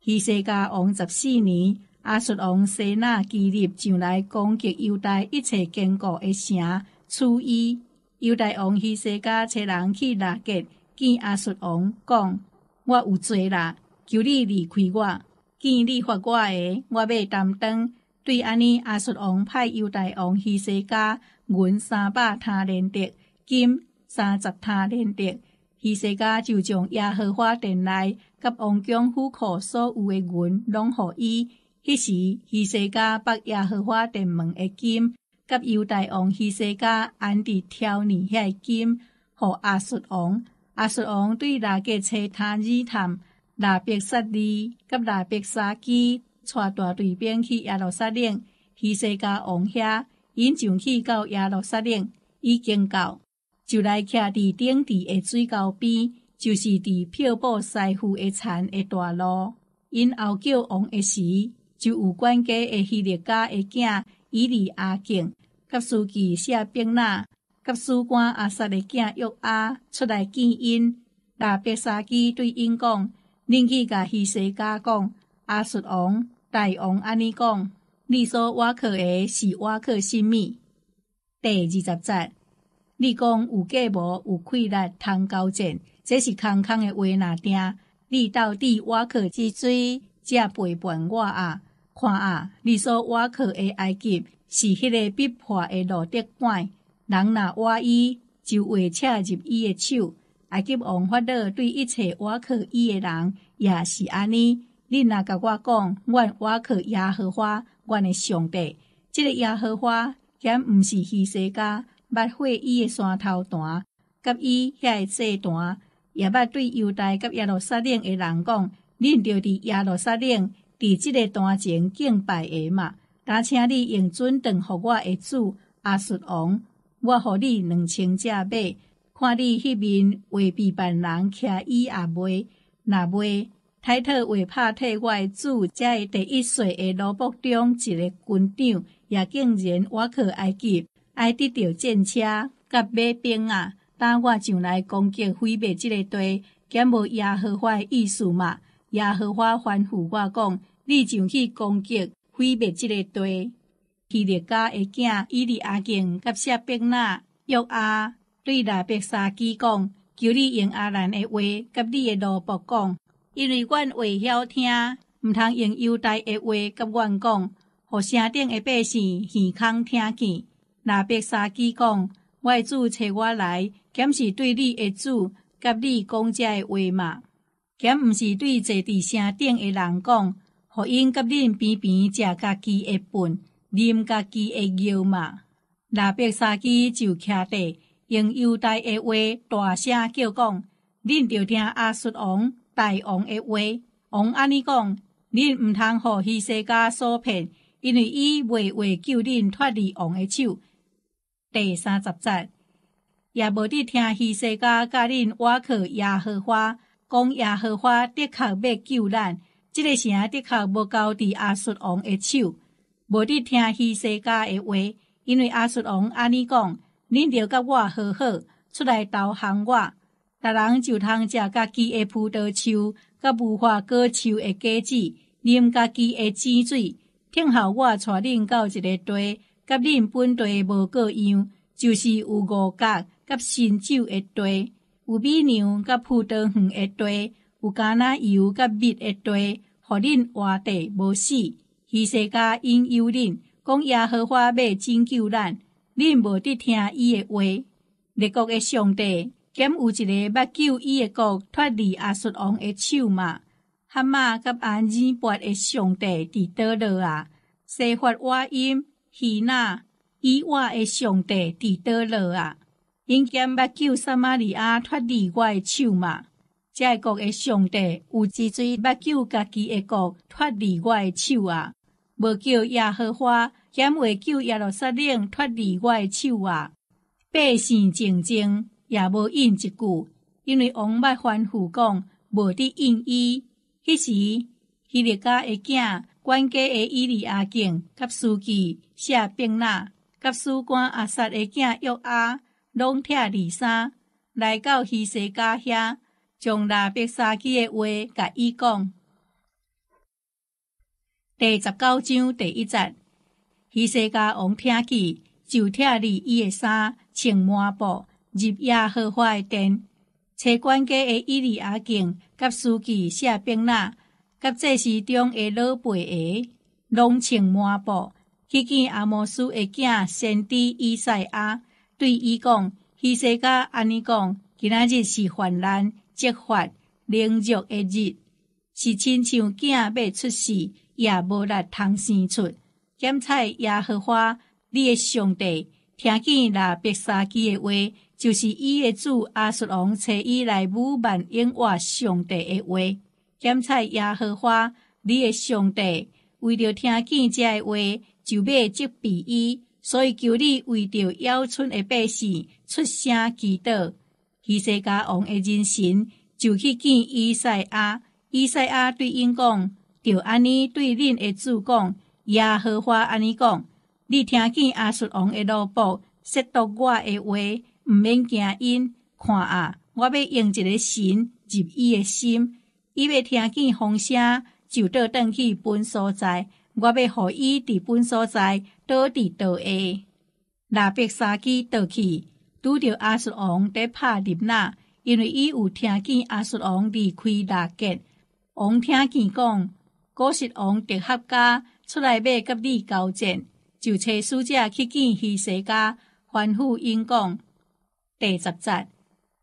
希西家王十四年，阿述王西那基立上来攻击犹大一切坚固的城，处伊。犹大王希西家找人去拉结，见阿述王讲：我有罪啦，求你离开我。见你发我的，我要担当。对安尼，阿述王派犹大王希西家银三百他连得金。三十他连得，希西家就将耶和华殿内甲王宫府库所有的银拢互伊。迄时，希西家把耶和华殿门的金，甲犹大王希西家安伫挑年遐金，互阿述王。阿述王对拉格车他日探、拉别萨利甲拉别沙基带大队兵去耶路撒冷。希西家王遐，因上去到耶路撒冷，已经到。就来徛伫顶地的水沟边，就是伫漂泊师傅的田的大路。因后叫王的时，就有管家的希列家的囝以利阿敬，甲书记谢兵那，甲书官阿萨的囝约阿出来见因。那白沙基对因讲：，恁去甲希西家讲，阿述王大王安尼讲，你所挖去的是挖克甚物？第二十节。你讲有计无有气力通交战，这是空空的话那定。你到底挖去之水，才陪伴我啊！看啊，你所挖去的埃及是迄个逼迫的路德管，人若挖伊，就会插入伊的手。埃及王法老对一切挖去伊的人也是安尼。你若甲我讲，阮挖去耶和华，阮的上帝，即个耶和华，兼毋是希西家。捌火伊诶山头段，甲伊遐个祭坛，也捌对犹大甲耶路撒冷诶人讲：，恁着伫耶路撒冷，伫即个坛前敬拜下嘛。但请你用准当互我诶主阿述王，我互你两千只马，看你迄面为比办人徛伊也袂，若袂，太特为拍替我诶主，才会第一岁诶罗卜中一个军长，也竟然我去埃及。爱得到战车甲马兵啊，当我上来攻击毁灭即个地，减无耶和华意思嘛？耶和华吩咐我讲，你上去攻击毁灭即个地。希列家的囝伊利阿敬甲谢兵那约阿对拉伯沙基讲，求你用阿兰的话甲你的罗卜讲，因为阮未晓听，毋通用犹太的话甲阮讲，互城顶的百姓耳孔听见。那伯沙基讲，我主找我来，检是对你的主甲你讲遮的话嘛？检毋是对坐伫城顶的人讲，互因甲恁边边食家己的饭，啉家己的尿嘛？那伯沙基就徛地，用犹太的话大声叫讲：恁着听阿叔王大王的话。王安尼讲，恁毋通互希西家所骗，因为伊未会救恁脱离王的手。第三十节，也无伫听希西家甲恁瓦克耶和华讲耶和华的确要救咱，即个城的确无交伫阿述王的手，无伫听希西家的话，因为阿述王安尼讲，恁着甲我好好出来投降我，逐人就通食家己的葡萄树，甲无花果树的果子，啉家己的井水，听候我带恁到一个地。甲恁本地无个样，就是有五角甲新酒的地，有米粮甲葡萄园的地，有橄榄油甲蜜的地，互恁活地无死。希西家因忧恁，讲耶和华要拯救咱，恁无得听伊的话。列国的上帝，兼有一个捌救伊的国脱离阿述王的手嘛？哈马甲安尼伯的上帝伫倒落啊？西法话音。希那以我的上帝伫倒落啊！因兼捌救撒玛利亚脱离我诶手嘛？这国诶上帝有之最捌救家己诶国脱离我诶手啊！无叫耶和华兼会救耶路撒冷脱离我诶手啊！百姓静静也无应一句，因为王捌吩咐讲无得应伊。迄时，希利家诶囝管家诶伊利亚敬甲书记谢兵纳甲书官阿萨诶囝约阿。拢拆二衫，来到希西家遐，将拉伯沙基的话甲伊讲。第十九章第一节，希西家王听见，就拆二伊的衫，穿满布，入耶和华的殿，找管家的伊利亚敬，甲书记谢兵纳，甲这时中的老辈的，拢穿满布，去见阿摩斯的囝先知以赛亚。对伊讲，希西家安尼讲，今仔日是患难、揭发、凌辱的日，是亲像囝要出世，也无力通生出。检查耶和华，你的上帝听见那白沙基的话，就是伊的主阿述王找伊来武万应话上帝的话。检查耶和华，你的上帝为着听见这话，就要责备伊。所以求你为着妖村的百姓出声祈祷。希西家王的人神就去见以赛亚。以赛亚对因讲：，就安尼对恁的主讲，耶和华安尼讲：，你听见阿述王的罗卜说读我的话，毋免惊因。看啊，我要用一个神入伊诶心，伊要听见风声，就倒转去本所在。我要互伊伫本所在倒伫倒下，拉伯沙基倒去，拄着阿叔王在拍入那，因为伊有听见阿叔王离开拉结。王听见讲，古实王特合家出来要甲你交战，就找使者去见希西家，吩咐因讲。第十节，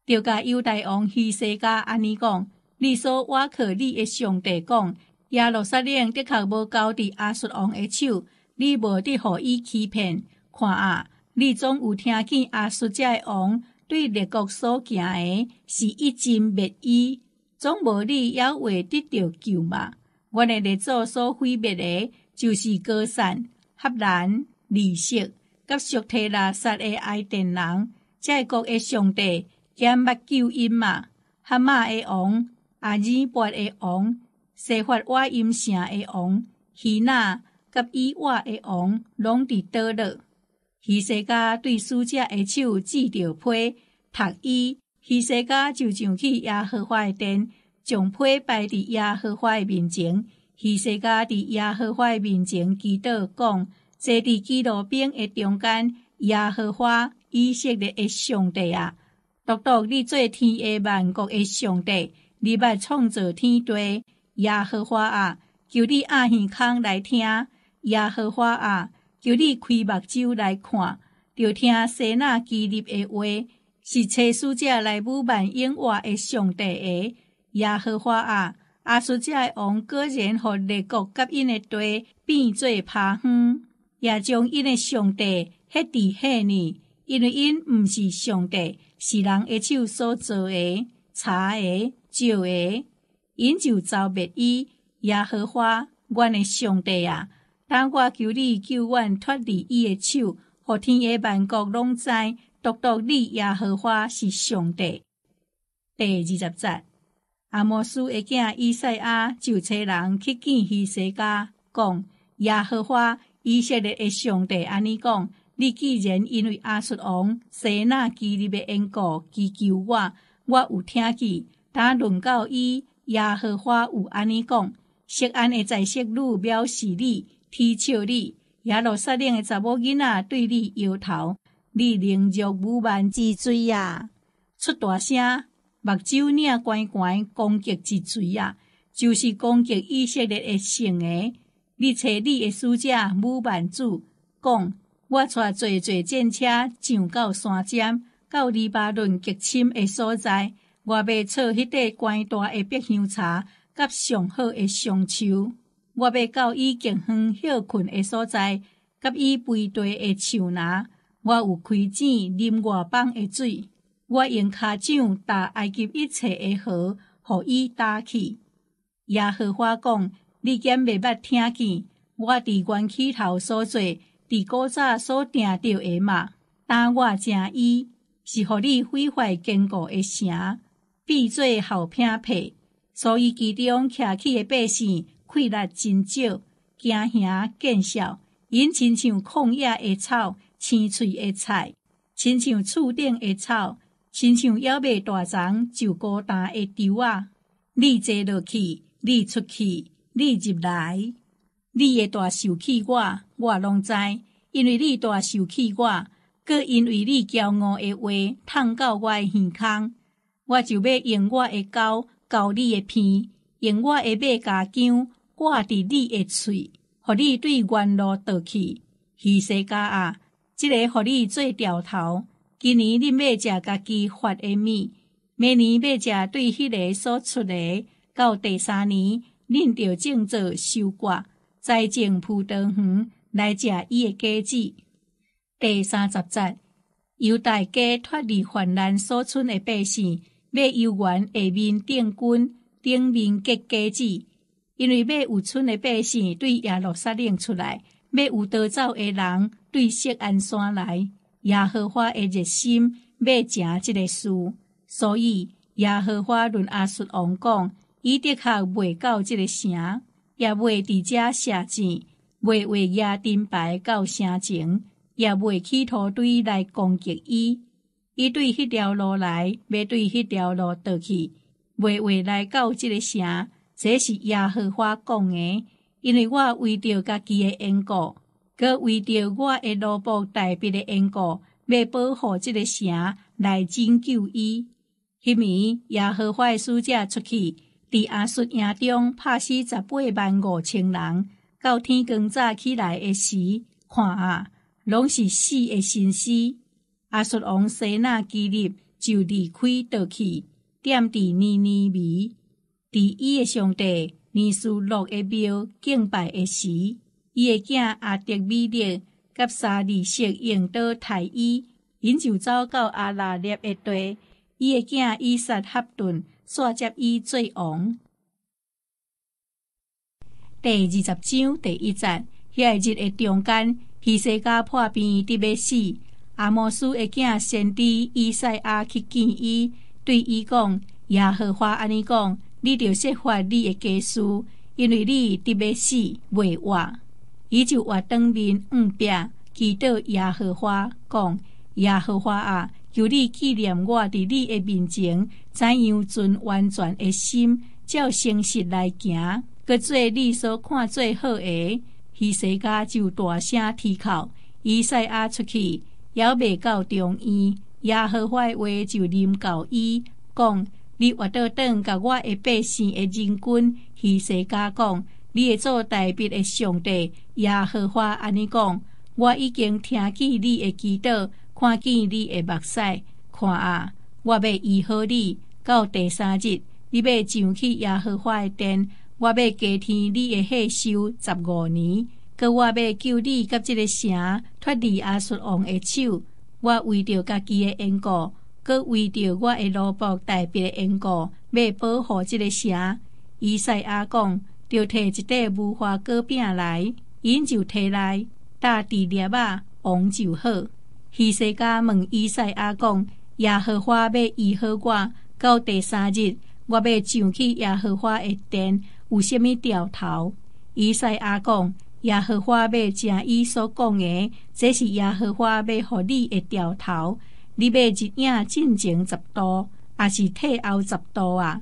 就甲犹大王希西家安尼讲：，你所挖靠你的上帝讲。耶路撒冷的确无交伫阿述王的手，你无得互伊欺骗。看啊，你总有听见阿述遮的王对列国所行的是一针灭伊，总无你也会得到救嘛？我的列祖所毁灭的，就是歌散、合兰、利色，甲属提拉撒的爱等人，在国的上帝减捌救因嘛？哈马的王、阿尔伯的王。西法瓦音城的王希那甲伊瓦的王拢伫倒落。希西家对使者的手指着批，读伊。希西家就上去耶和华的殿，将批摆伫耶和华的面前。希西家伫耶和华的面前祈祷讲：坐伫基路边的中间，耶和华以色列的上帝啊，独独你做天下万国的上帝，你捌创造天地。耶和华啊，求你阿耳孔来听；耶和华啊，求你开目睭来看，就听西那基立的话，是差使者来武万应话的上帝的。耶和华啊，阿叔者王果然互列国甲因的地变做趴荒，也将因的上帝迄伫迄呢，因为因毋是上帝，是人的手所做诶，查诶，照诶。因就遭灭伊耶和华，阮诶上帝啊！当我求你救阮脱离伊诶手，互天下万国拢知，独独你耶和华是上帝。第二十节，阿摩斯的囝以赛亚就找人去见希西家，讲耶和华以色列诶上帝安尼讲：你既然因为阿叔王西那基利的缘故祈求我，我有听见，但论到伊。耶和华有安尼讲：锡安的在色女藐视你，踢笑你；耶路撒冷的查某囡仔对你摇头，你凌辱无万之罪啊！出大声，目睭领关关攻击之罪啊！就是攻击以色列的圣诶！你找你的使者武万主讲：我带坐坐战车上到山尖，到黎巴嫩极深的所在。我要撮迄块关大的碧香茶，甲上好的香树。我要到伊更远休困的所在，甲伊肥地的树林。我有开井啉外邦的水，我用骹掌打埃及一切的河，互伊打去。耶和华讲：你兼未捌听见我伫元起头所做，伫古早所定着的嘛？打我正伊，是互你毁坏坚固的城，变做后偏僻。所以其中徛起的百姓，气力真少，惊吓见笑。因亲像旷野的草，青翠的菜，亲像厝顶的草，亲像要未大丛就孤单的丢啊！你坐落去，你出去，你入来，你会大受气我，我拢知，因为你大受气我，搁因为你骄傲的话，烫到我的耳孔，我就要用我的刀咬你的鼻，用我的马甲姜挂伫你的喙。互你对原路倒去，希西家啊！即个互你做掉头。今年恁要食家己发的米，明年要食对迄个所出的。到第三年，恁着种做收割，栽种葡萄园来食伊的果子。第三十节，由大家脱离患难所存的百姓，要游园下面定军，顶面结果子。因为要有村的百姓对耶路撒冷出来，要有逃走的人对锡安山来，耶和华的热心要成这个事，所以耶和华论阿述王讲，伊的确未到这个城，也未伫遮下钱，未为亚丁牌到城前，也未企图对来攻击伊。伊对迄条路来，要对迄条路倒去，未为来到即个城。这是耶和华讲的，因为我为着家己的因果，佮为着我的罗卜代表的因果，要保护即个城来拯救伊。迄暝耶和华的使者出去，伫阿述营中拍死十八万五千人。到天光早起来的时，看啊，拢是死的心尸。阿叔王西那基立就离开倒去，踮伫尼尼微。伫伊诶上帝尼斯洛诶庙敬拜诶时，伊诶囝阿德米勒甲沙利色用刀刣伊，因就走到阿拉列诶地，伊诶囝伊撒哈顿煞接伊做王。第二十章第一节，遐日诶中间，希西家破病得要死，阿摩斯诶囝先知以赛亚去见伊，对伊讲：耶和华安尼讲。你着说法你的家事，因为你得要死未活，伊就活当面五壁，祈祷耶和华讲：耶和华啊，求你纪念我伫你的面前，怎样存完全的心，照诚实来行，搁做你所看最好的。希西家就大声啼哭，伊赛亚出去，也未到中医，耶和华话就临到伊讲。你活到等，甲我的百姓的人群，希西家讲，你会做代表的上帝耶和华安尼讲，我已经听见你的祈祷，看见你的目屎，看啊，我要医好你。到第三日，你要上去耶和华的殿，我要加添你的岁寿十五年，佮我要救你甲即个城脱离阿叔王的手，我为着家己的缘故。佮为着我的罗卜代表的因果，要保护即个城。伊赛阿讲，就摕一块无花果饼来，因就摕来打地粒啊，王就好。希西家问伊赛阿讲：耶和华要医好我，到第三日，我要上去耶和华的殿，有虾米掉头？以赛亚讲：耶和华要正伊所讲的，这是耶和华要互你的掉头。你要日影进前十度，还是退后十度啊？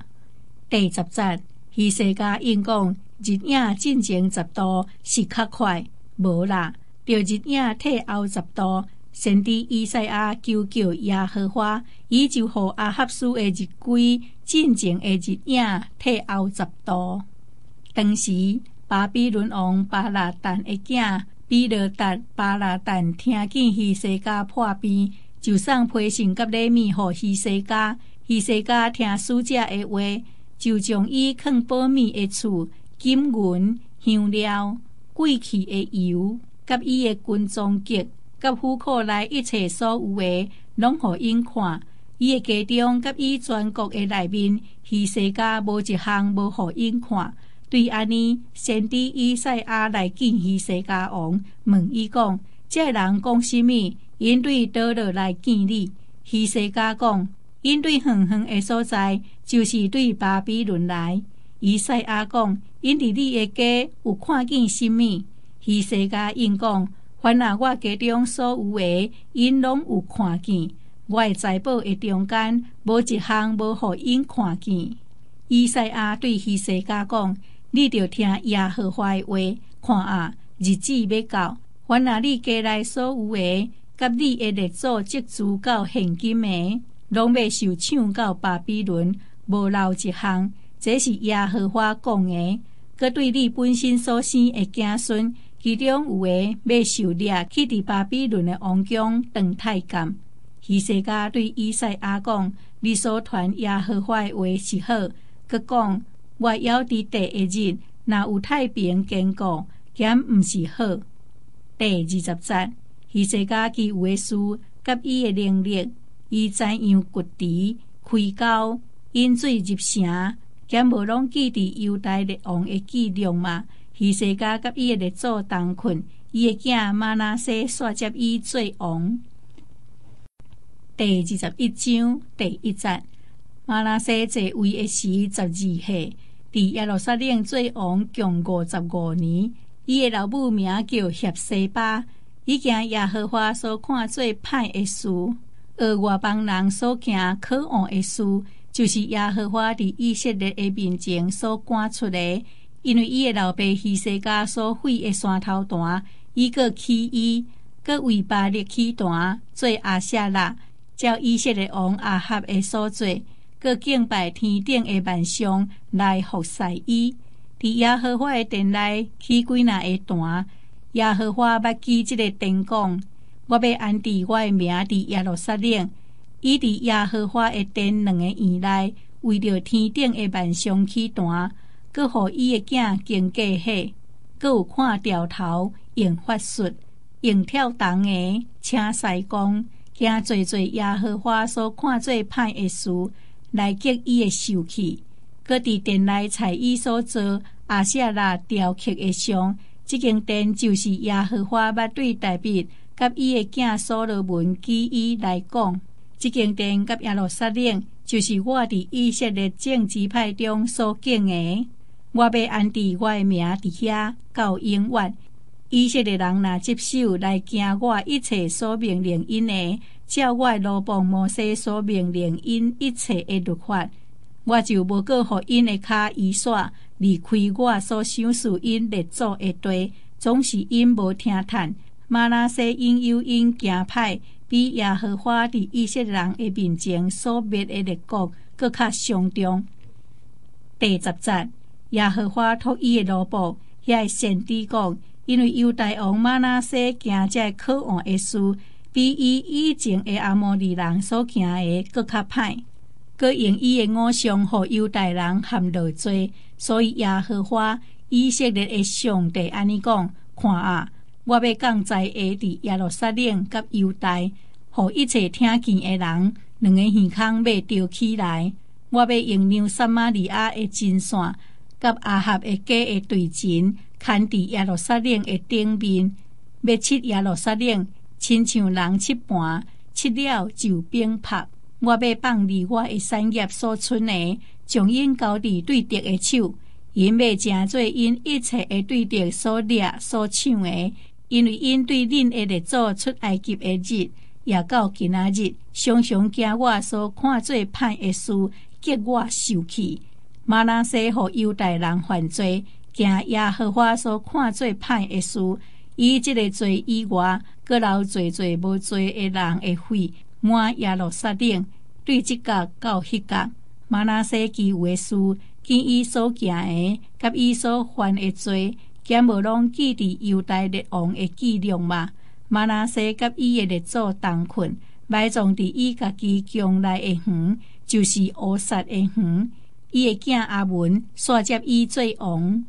第十节，希西家应讲日影进前十度是较快，无啦，着日影退后十度。先知以赛亚求救耶和华，伊就互阿哈斯的日规进前的日影退后十度。当时巴比伦王巴拉旦的囝比勒达巴拉旦听见希西家破病。就送批信甲礼物互希西家，希西家听使者的话，就将伊放保密的厝，金银、香料、贵气的油，甲伊的军装吉，甲虎口内一切所有的，拢互因看。伊的家中甲伊全国的内面，希西家无一项无互因看。对安尼，先知以赛亚来见希西家王，问伊讲：这人讲甚物？因对倒落来见你？希西家讲：因对远远的所在，就是对巴比伦来。以赛亚讲：因伫你的家有看见甚物？希西家应讲：凡那我家中所有的，因拢有看见。我的财宝的中间，无一项无互因看见。以赛亚对希西家讲：“你着听耶和华的话，看啊，日子要到，凡那你家内所有的，甲你的列祖积足到现今的，拢要受抢到巴比伦，无留一项。这是耶和华讲的。佮对你本身所生的子孙，其中有的要受掠去伫巴比伦的王宫当太监。”希西家对以赛亚讲：“你所传耶和华的话是好。”佮讲：“我要伫第一日，若有太平坚固，咸毋是好。”第二十节，希西家己有诶事，甲伊诶能力，伊怎样掘池、开沟、引水入城，咸无拢记伫犹大列王诶记录嘛？希西家甲伊诶列祖同困，伊诶囝玛拿西煞接伊做王。第二十一章第一节，马拉西在位诶时十二岁，伫耶路撒冷做王共五十五年。伊的老母名叫谢西巴，伊惊耶和华所看最歹的事，而外邦人所惊可恶的事，就是耶和华伫以色列的面前所赶出的。因为伊的老爸希西家所毁的山头坛，伊个起伊，个为巴力起坛做阿夏拉。照以色列王阿合的所做，各敬拜天顶的万象来服侍伊。伫耶和华的殿内起几那个坛，耶和华捌记即个灯讲：我要安置我的名伫耶路撒冷。伊伫耶和华的殿两个院内，为着天顶的万象起坛，佮互伊的囝经过迄，佮有看掉头用法术，用跳动的请西公。惊做做耶和华所看做歹的事，来激伊的受气。搁伫殿内采伊所做阿舍拉雕刻的像，即间殿就是耶和华捌对大笔甲伊的囝所罗门记伊来讲，即间殿甲耶路撒冷，就是我伫以色列政治派中所建的。我要安置我的名伫遐到永远。以色列人若接受来行我一切所命令因的，照我罗邦摩西所命令因一切的律法，我就无过互因的骹移煞离开我所想属因列祖的地，总是因无听叹。马拉西因有因行歹，比耶和华伫以色列人的面前所灭的列国搁较上重。第十节，耶和华托伊的罗布，遐先知讲。因为犹大王马纳西行这可恶的事，比伊以前的阿摩利人所行的搁较歹，搁用伊的偶像和犹大人含落罪，所以耶和华以色列的上帝安尼讲：看啊，我要降在下伫耶路撒冷甲犹大，互一切听见的人，两个耳孔要吊起来。我要用让撒玛利亚的金线，甲阿合的假的对钱。看伫耶路撒冷的顶面，要切耶路撒冷，亲像人切盘，切了就冰拍。我要放离我的产业所存的，将因交伫对敌的手，因要成做因一切的对敌所掠所抢的。因为因对恁的列祖出埃及的日，也到今仔日，常常惊我所看做歹的事，激我受气。马拉西和犹太人犯罪。惊耶和华所看做歹的事，以即个罪以外，阁留罪罪无罪的人的血，满耶路撒冷，对即角到迄角，马拉西其有的事，见伊所行的，甲伊所犯的罪，兼无拢记伫犹大列王的记录嘛？马拉西甲伊的列祖同困，埋葬伫伊家己宫内的园，就是乌撒的园。伊的囝阿文煞接伊做王。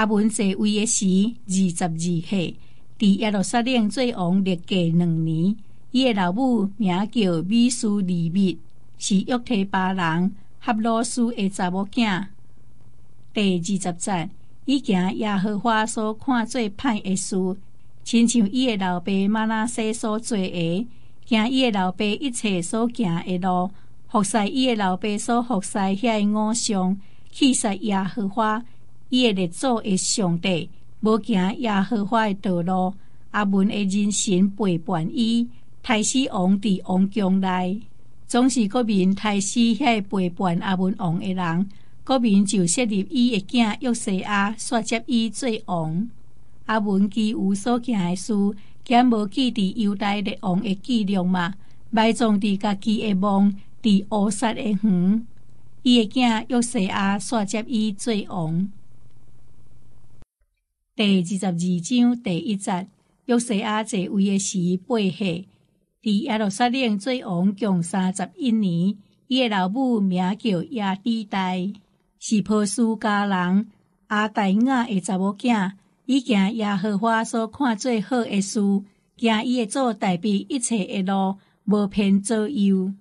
阿文在位的时二十二岁，伫耶路撒冷做王历届两年。伊诶老母名叫米苏利密，是约提巴人哈罗斯诶查某囝。第二十节，伊行耶和华所看做歹诶事，亲像伊诶老爸玛拉西所做诶，行伊诶老爸一切所行诶路，服侍伊诶老爸所服侍遐偶像，去杀耶和华伊诶列祖诶上帝，无行耶和华诶道路，阿文诶人神背叛伊。太师王伫王宫内，总是国民太师遐陪伴阿文王诶人，国民就设立伊的囝约瑟亚，煞接伊做王。阿文基有所行诶事，兼无记伫犹大列王诶记录嘛？埋葬伫家己诶墓，伫乌萨诶园。伊的囝约瑟亚煞接伊做王。第二十二章第一节，约西亚在位的时八岁。伫耶路撒冷做王共三十一年，伊诶老母名叫亚底代，是波斯家人阿黛雅诶查某囝。伊行耶和华所看最好诶事，行伊会做代表一切诶路，无偏左右。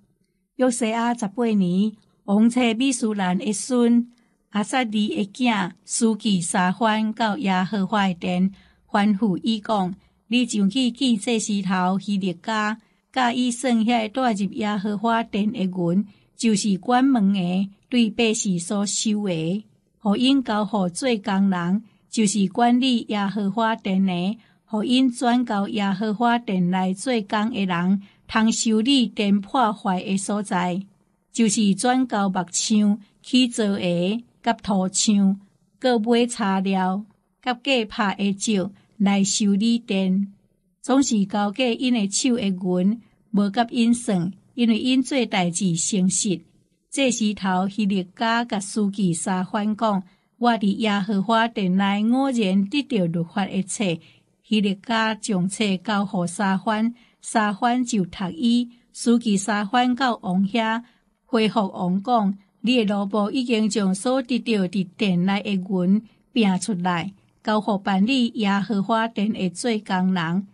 约西亚十八年，王妻米苏兰的孙阿萨利诶囝书记沙番到耶和华诶殿，吩咐伊讲：你上去见这石头希律家。甲伊剩下带入耶和华殿的银，就是关门的，对百姓所收的。互因交互做工人，就是管理耶和华殿的。互因转交耶和华殿内做工的人，通修理殿破坏的所在，就是转交木匠去做鞋、甲涂墙、各买材料、甲架拍的照来修理殿。总是交给因诶手诶云，无甲因算，因为因做代志诚实。这时头希律家甲书记沙番讲：我伫耶和华殿内偶然得到律法一册。希律家将册交互沙番，沙番就读伊。书记沙番到王遐回复王讲：你诶老婆已经将所得到伫殿内诶云拼出来，交互办理耶和华殿诶做工人。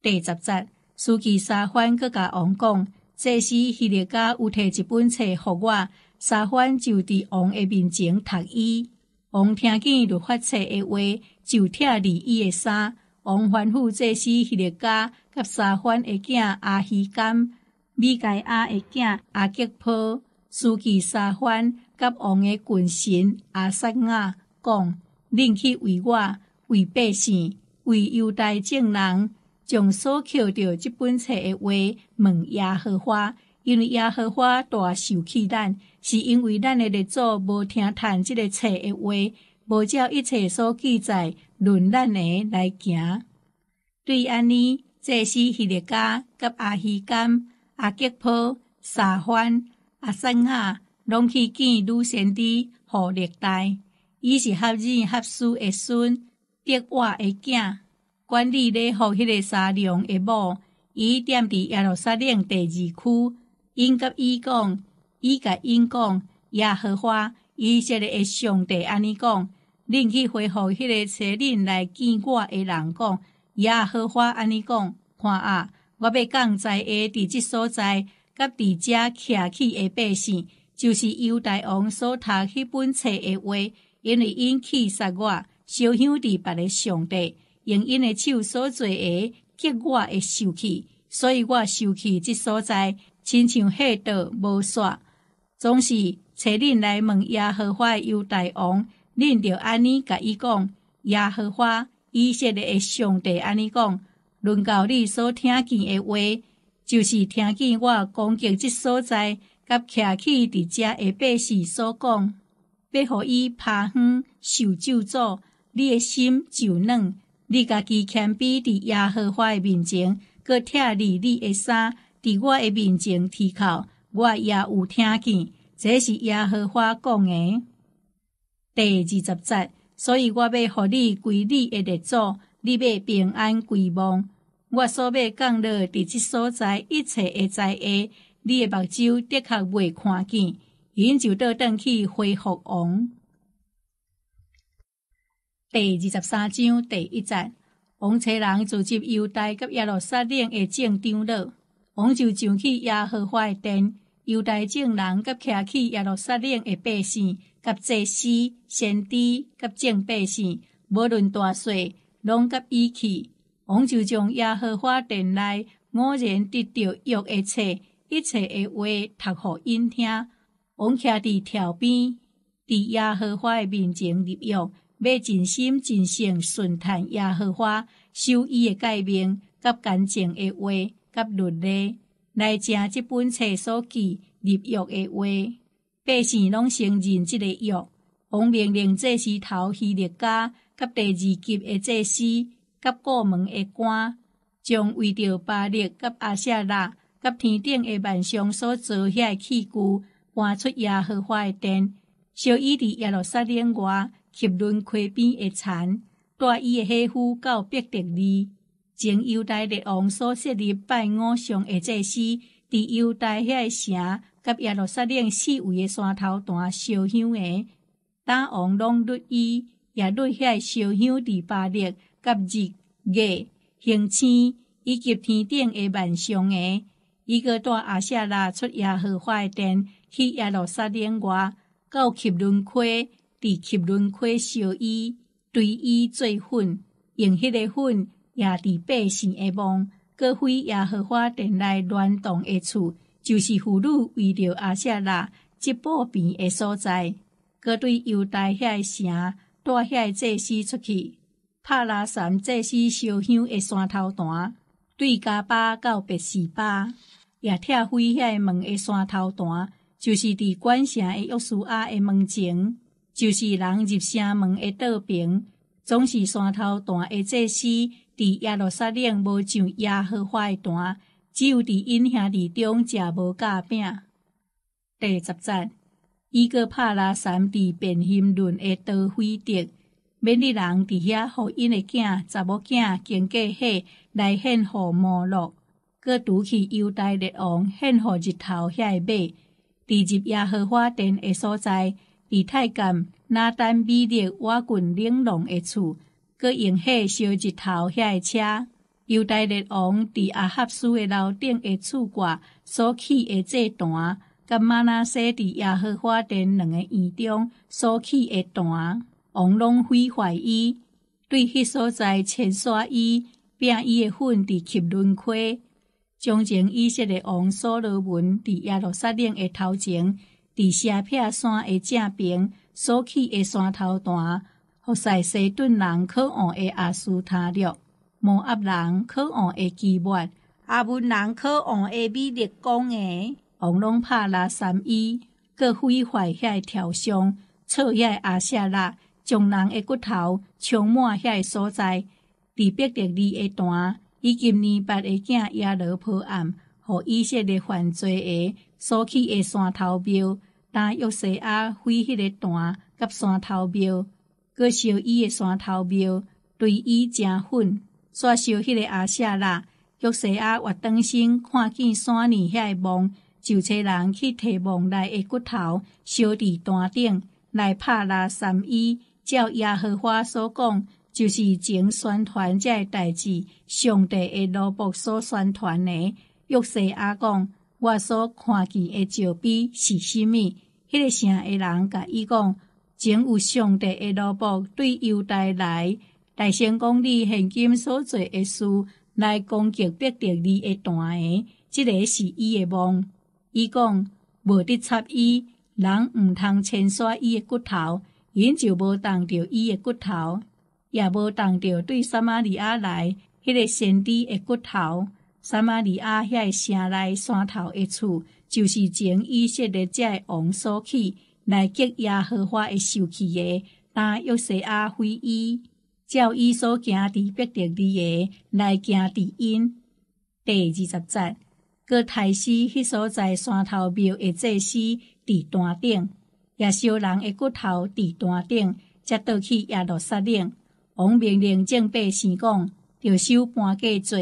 第十节，书记沙番阁甲王讲，这时希律家有摕一本册互我，沙番就伫王的面前读伊。王听见律法册的话，就拆离伊的衫。王吩咐这时希律家甲沙番的囝阿希甘、米盖亚的囝阿吉坡，书记沙番甲王的群臣阿萨亚讲：恁去为我、为百姓、为犹大众人。将所扣着即本册的话问耶和华，因为耶和华大受气咱，是因为咱的列祖无听谈即个册的话，无照一切所记载论咱的来行。对安尼，这是希列家、甲阿希甘、阿吉坡、沙番、阿三亚，拢去见女先知和历代。伊是合人合书的孙，德瓦的囝。管理咧，互迄个沙龙的某，伊踮伫耶路撒冷第二区，因甲伊讲，伊甲因讲，耶和华以色列的上帝安尼讲，恁去回复迄个找恁来见我的人讲，耶和华安尼讲，看啊，我要降在下伫即所在，甲伫遮徛起的百姓，就是犹大王所读迄本册的话，因为因气杀我，烧香伫别个上帝。用因的手所做的，激我的受气，所以我受气即所在，亲像黑道无煞，总是找恁来问耶和华犹大王，恁着安尼甲伊讲，耶和华以色列的上帝安尼讲，论到你所听见的话，就是听见我攻击即所在，甲徛起伫遮的百姓所讲，要互伊拍远受咒诅，你的心就软。你家己谦卑伫耶和华的面前，搁拆离你的衫，伫我的面前提靠，我也有听见。这是耶和华讲的。第二十节，所以我要互你归你的列祖，你要平安归望。我所要降落伫即所在一切的灾厄，你的目睭的确未看见，因就倒转去恢复王。第二十三章第一节，王车人组织犹大甲耶路撒冷的正长老，王就上去耶和华的殿，犹大众人甲徛去耶路撒冷的百姓，甲祭司、先知甲正百姓，无论大小，拢甲伊去。王就将耶和华殿内偶然得到约的册，一切的话读互因听。王徛伫条边，伫耶和华的面前立约。要尽心尽性顺探耶和华，守伊的诫命，甲干净的话，甲律例，来正即本册所记立约的话。百姓拢承认即个约。王命令祭司头希律家，甲第二级的祭司，甲过门的官，将为着巴力甲阿舍拉，甲天顶的万象所做遐器具，搬出耶和华的殿，小伊伫耶路撒冷外。吸轮溪边的田，带伊的媳妇到伯特利，前犹大列王所设立拜偶像的祭司，伫犹大遐个城，甲耶路撒冷四围诶山头段烧香的，打王拢律伊，也律遐烧香伫巴列，甲日月星星以及天顶的万象诶，伊个带阿舍拉出耶和华的殿，去耶路撒冷外，到吸轮溪。伫吸轮溪烧伊，对伊做粉，用迄个粉也伫百姓的梦，各非耶和华殿内乱动诶厝，就是妇女为着阿舍拉即步边的所在。各对犹大遐城带遐祭司出去，帕拉山祭司烧香的山头段，对加巴到别是巴，也拆毁遐门的山头段，就是伫管城的约书亚的门前。就是人入城门的道边，总是山头段的祭司伫耶路撒冷无上耶和华的段，只有伫因兄弟中食无夹饼。第十节，伊个帕拉山伫便辛伦的刀菲德，免利人伫遐互因的囝查某囝经过火来献互摩洛，佮拄去犹大列王献互日头遐个马，伫入耶和华殿的所在。伫太监拿丹米勒瓦郡领龙的厝，佮用火烧日头遐个车。犹大列王伫阿哈斯的楼顶的厝挂所起的祭坛，甲马纳西伫耶和华殿两个院中所起的坛，王拢毁坏伊，对迄所在切刷伊，并伊的粉伫吸轮溪。从前以色列王所罗门伫耶路撒冷的头前。伫斜片山的正边，所起的山头段，和塞西顿人可望的阿苏塔略，摩押人可望的基末，阿文人可望的米列公的，王拢拍拉三伊，各毁坏遐条上，错遐阿舍拉，将人的骨头充满遐所在，伫别特利的段，以及尼伯的囝亚罗破案，互以色列犯罪的所起的山头庙。当约西亚毁迄个段，甲山头庙，佮烧伊的山头庙，对伊诚粉，煞烧迄个阿舍拉。约西亚活当身看见山里遐个梦，就找人去摕梦内的骨头烧伫单顶，来拍拉三伊。照耶和华所讲，就是前宣传这个代志，上帝的罗卜所宣传的。约瑟阿讲，我所看见的石碑是甚物？迄个城的人甲伊讲，前有上帝的罗卜对犹大来，大先讲你现今所做的事，来攻击别特利的段的，即个是伊的梦。伊讲无得插伊，人毋通牵刷伊的骨头，因就无动着伊的骨头，也无动着对撒玛利亚来迄个先知的骨头。撒玛利亚遐个城内山头的厝。就是前以色列这王所起来激耶和华的受气的，但约西亚非伊，照伊所行伫别特利的来行伫因。第二十节，个太师迄所在山头庙的祭司伫山顶，也烧人的骨头伫单顶，才倒去耶路撒冷。王命令正百姓讲，着收搬过做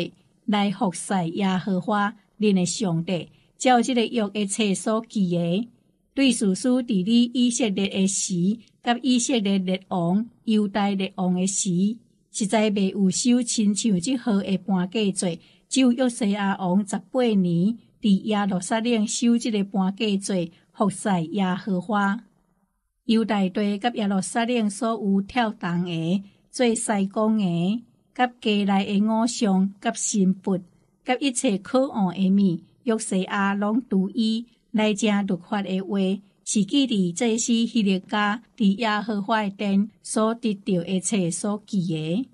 来服侍耶和华，恁的上帝。照即个约的册所记的，对史书伫你以色列的时，甲以色列列王、犹大列王的时，实在未有守亲像即号的搬嫁罪。只有约西亚王十八年伫耶路撒冷守即个搬嫁罪，服侍耶和华。犹大地甲耶路撒冷所有跳动的、做西宫的、甲家内的偶像、甲神佛、甲一切可恶的物，约西亚拢独伊来正律法的话，是记伫这是希律家伫耶和华殿所得到一切所记的。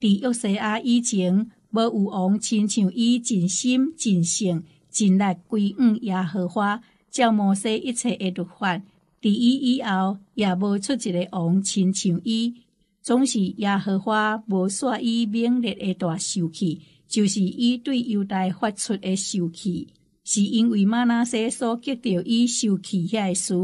伫约西亚以前。无有王亲像伊尽心尽性尽力归往耶和华，照摩西一切的律法。伫伊以后，也无出一个王亲像伊，总是耶和华无煞伊猛烈的大受气，就是伊对犹大发出的受气，是因为玛拿西所激着伊受气遐事。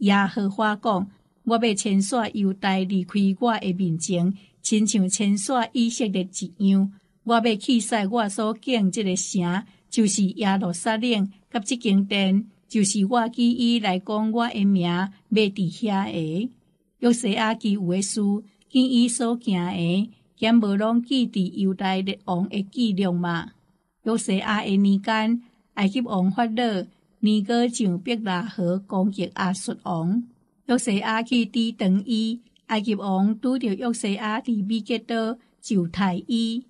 耶和华讲：我要牵煞犹大离开我的面前，亲像牵煞以色列一样。我要去使我所建即个城，就是耶路撒冷，甲即间殿，就是我记伊来讲我诶名，要伫遐个。约西亚记有诶事，见伊所行诶，兼无拢记伫犹大列王诶记录嘛。约西亚诶年间，埃及王法老尼哥上伯拉河攻击阿述王，约西亚去抵挡伊，埃及王拄着约西亚伫米吉多就杀伊。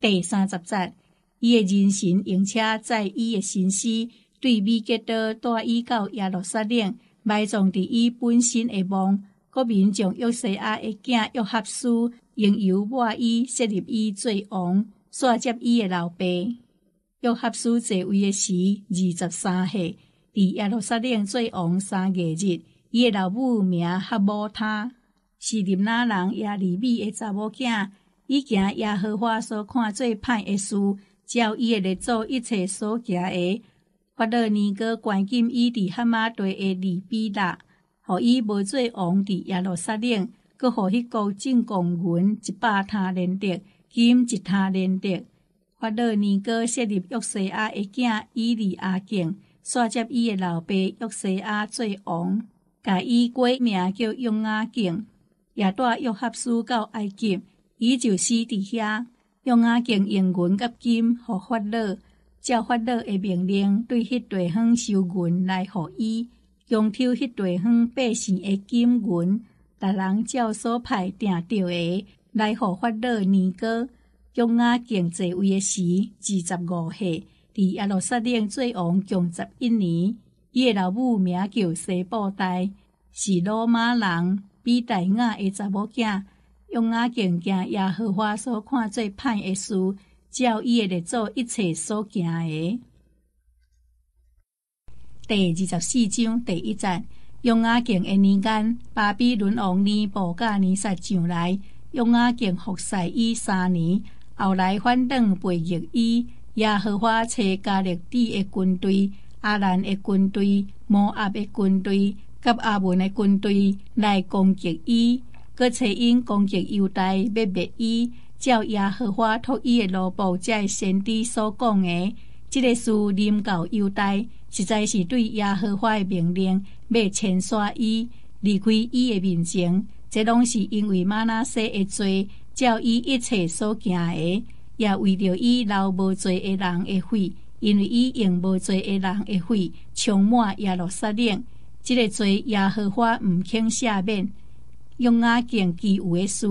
第三十节，伊诶人神用车载伊诶神尸，对米吉多带伊到耶路撒冷，埋葬伫伊本身诶墓。国民将约西亚诶囝约合书用油抹伊，设立伊做王，煞接伊诶老爸。约合书坐位诶时二十三岁，伫耶路撒冷做王三个日。伊诶老母名哈姆他，是林那人亚利米诶查某囝。伊行耶和华所看最歹的事，照伊诶列祖一切所行的，法老尼哥关禁伊伫哈马地的利比达，互伊无做王伫耶路撒冷，佮互迄个进贡银一百他连得，金一他连得。法老尼哥设立约西亚的囝伊利阿敬，煞接伊诶老爸约西亚做王，甲伊改名叫约阿敬，也带约合书到埃及。伊就死伫遐，用阿敬用银甲金互法老，照法老的命令，对迄地方收银来互伊，强抽迄地方百姓的金银，逐人照所派定着的来互法老年过。用阿敬在位时二十五岁，伫耶路撒冷做王共十一年。伊的老母名叫西布代，是罗马人比大雅的查某囝。用阿敬行耶和华所看最歹的事，照伊诶列祖一切所行的。第二十四章第一节，用阿敬诶年间，巴比伦王尼布甲尼撒上来，用阿敬服侍伊三年，后来反转背逆伊。耶和华车加勒底诶军队、阿兰诶军队、摩押诶军队、甲阿文诶军队来攻击伊。佮找因攻击犹大，要灭伊，照耶和华托伊的罗布，在先知所讲的，即个事临到犹大，实在是对耶和华的命令，要牵刷伊离开伊的面前。这拢是因为玛拿西的罪，照伊一切所行的，也为着伊留无罪的人的血，因为伊用无罪的人的血充满耶路撒冷，即个罪耶和华毋肯赦免。用阿敬记有的事，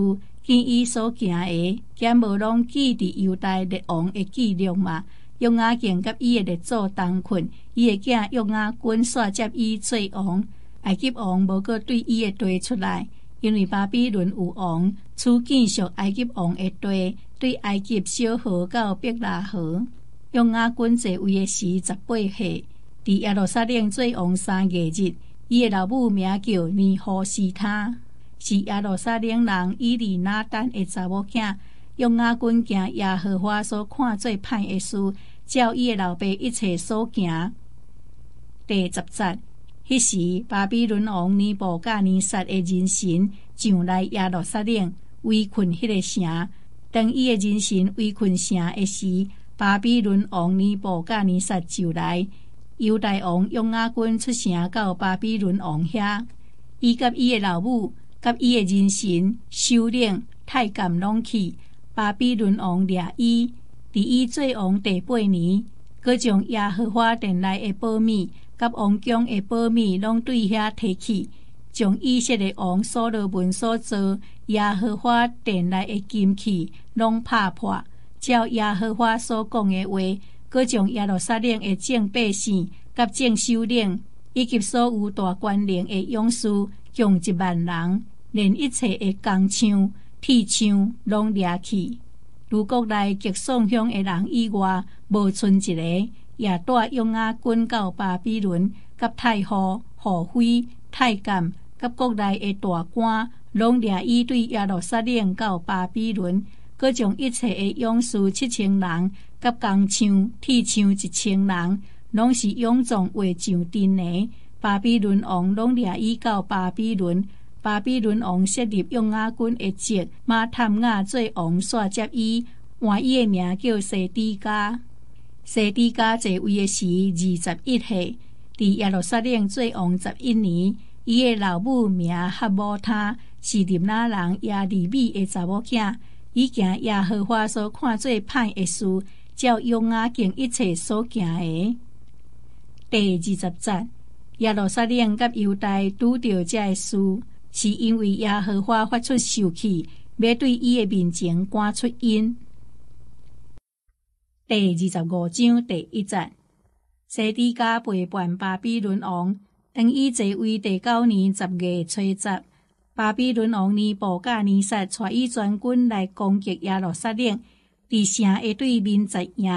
见伊所行诶，兼无拢记伫犹大列王诶记录嘛。用阿敬甲伊诶列祖同困，伊诶囝用阿军煞接伊做王。埃及王无过对伊诶地出来，因为巴比伦有王，处继续埃及王诶地，对埃及小河到伯拉河。用阿军坐位诶时十八岁，伫耶路撒冷做王三个日。伊诶老母名叫尼呼斯他。是耶路撒冷人伊利拿丹的查某囝，用阿军行耶和华所看最歹的事，照伊的老爸一切所行。第十节，迄时巴比伦王尼布甲尼撒的人神上来耶路撒冷围困迄个城。当伊的人神围困城的时，巴比伦王尼布甲尼撒就来。犹大王用阿军出城到巴比伦王遐，伊甲伊的老母。甲伊诶人神修炼太监拢去。巴比伦王掠伊，伫伊做王第八年，佮将耶和华殿内的宝米，甲王宫的宝米，拢对遐提去，将以色列王所罗门所做耶和华殿内的金器，拢拍破，照耶和华所讲的话，佮将耶路撒冷的正百姓、甲正首领，以及所有大官领的勇士，共一万人，连一切的工厂。铁枪拢掠去，如国内极宋乡的人以外，无剩一个，也带用啊军到巴比伦，甲太后、后妃、太监，甲国内的大官，拢掠伊对耶路撒冷到巴比伦，各将一切的勇士七千人，甲钢枪、铁枪一千人，拢是勇壮为上阵的。巴比伦王拢掠伊到巴比伦。巴比伦王设立用亚军的职，马探亚做王，煞接伊，换伊的名叫西底家。西底家在位的时二十一岁，伫耶路撒冷做王十一年。伊的老母名哈姆他，是林那人亚利米的查某囝。伊行耶和华所看做歹的事，照用亚敬一切所行的。第二十节，耶路撒冷甲犹大拄着这事。是因为耶和华发出受气，要对伊的面前赶出因。第二十五章第一节，西底家背叛巴比伦王，等伊坐位第九年十月初十，巴比伦王尼布甲尼撒带伊全军来攻击耶路撒冷，伫城的对面阵营，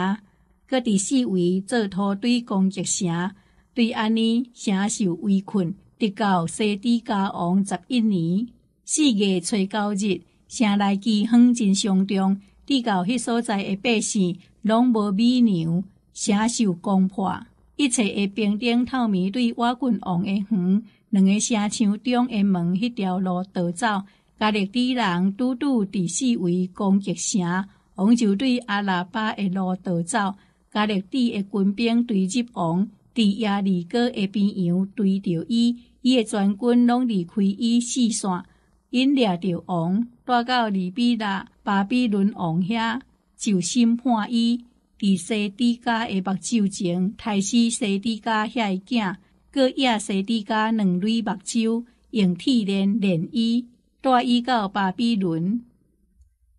搁伫四围做土堆攻击城，对安尼城受围困。直到西底家王十一年四月初九日，城内饥荒真严重，直到迄所在诶百姓拢无米粮，城受攻破，一切诶兵丁透明对瓦郡王诶园，两个城墙中诶门迄条路逃走，加勒底人拄拄伫四围攻击城，王就对阿拉巴诶路逃走，加勒底的军兵追入王，伫亚利哥的边洋追着伊。伊诶全军拢离开伊四线，因掠着王，带到利比拉巴比伦王遐，就审判伊。伫西底家诶目睭前，杀死西底家遐个囝，搁压西底家两蕊目睭，用铁链连伊，带伊到巴比伦。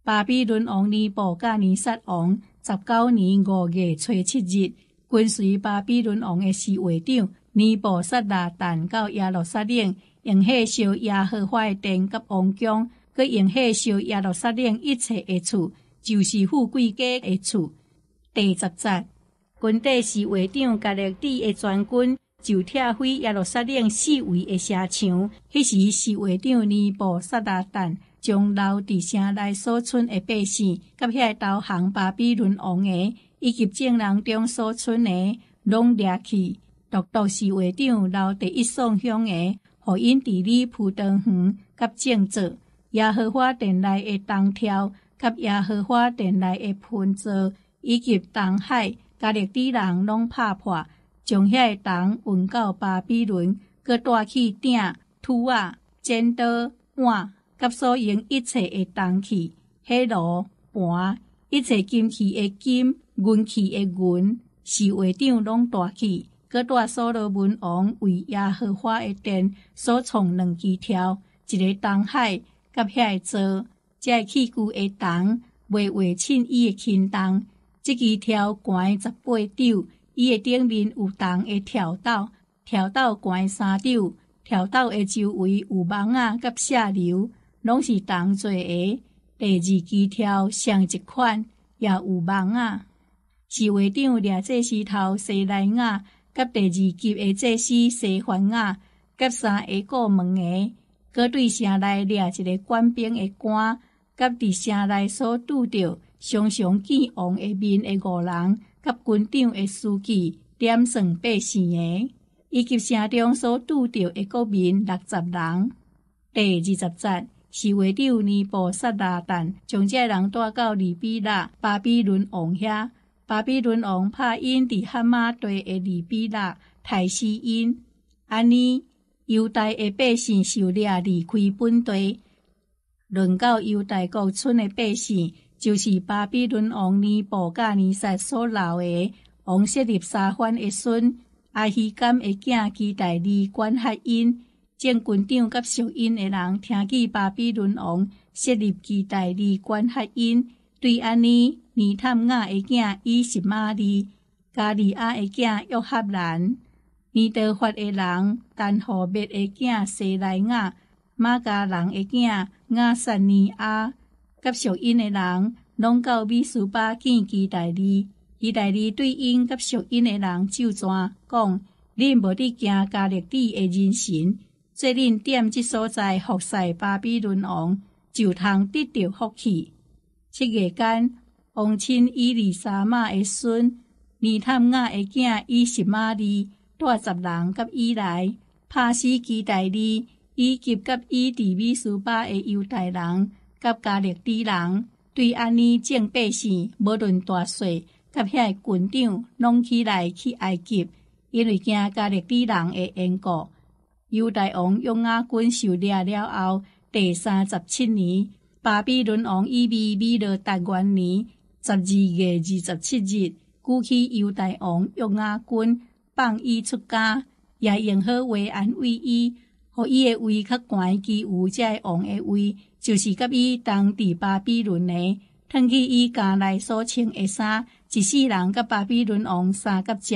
巴比伦王尼布甲尼撒王十九年五月初七日，跟随巴比伦王诶侍卫长。尼布撒拉旦到耶路撒冷，用火烧耶和华的殿甲王宫，佮用火烧耶路撒冷一切的厝，就是富贵家的厝。第十节，军队是会长加勒底的全军，就拆毁耶路撒冷四围的城墙。迄时是会长尼布撒拉旦将留伫城内所存的百姓，甲遐投降巴比伦王的，以及众人中所存的，拢掠去。独独是会长留第一宋乡的，互因治理葡萄园甲种植耶和华殿内的东条，甲耶和华殿内的盆座，以及东海加勒底人拢拍破，将遐个东运到巴比伦，佮带去鼎、土啊、剪刀、碗，甲所用一切的东器、火炉、盘，一切金器的金、银器的银，是会长拢带去。各大所罗门王为耶和华的殿所创两枝条，一个东海甲遐个座，即器具的铜，未画称伊的轻重。即枝条悬十八丈，伊的顶面有铜的条斗，条斗悬三丈，条斗的周围有网仔甲下流，拢是铜做的。第二枝条上一款也有网仔，是会长掠这石头西来啊。甲第二级的祭司西番仔，甲三个门的，搁对城内掠一个官兵的官，甲伫城内所拄着常常见王诶面的五人，甲军长的书记点算百姓的，以及城中所拄着的国民六十人。第二十节是为长尼布萨拉旦将这人带到利比拉巴比伦王遐。巴比伦王拍因伫哈马地的利比拉太死因，安尼犹大的百姓受掠离开本地，轮到犹大国村的百姓，就是巴比伦王尼布甲尼撒所留的王设立沙番的孙阿希甘的囝基大利管辖因。正军长甲属因的人听见巴比伦王设立基大利管辖因，对安尼尼探雅的囝伊什玛利、加利亚的囝约哈兰、尼德法的人但何灭的囝西莱雅、马加人的囝雅萨尼亚，甲属因的人拢到米苏巴见基大利。基大利对因甲属因的人就转讲：恁无伫行加勒底的人神。说恁踮即所在服侍巴比伦王，就通得到福气。七月间，王亲伊丽莎玛的孙尼探雅的囝伊什玛利带十人甲伊来，拍死基大利以及甲伊伫米斯巴的犹太人甲加勒底人，对安尼正百姓，无论大小，甲遐军长拢起来去埃及，因为惊加勒底人的缘故。犹大王约雅军受掠了后，第三十七年，巴比伦王伊比米勒达元年十二月二十七日，举起犹大王约阿军，放伊出家，也用好话安慰伊，互伊的位较悬，其有这王的位，就是甲伊同伫巴比伦的，脱去伊家内所穿的衫，一世人甲巴比伦王三甲只。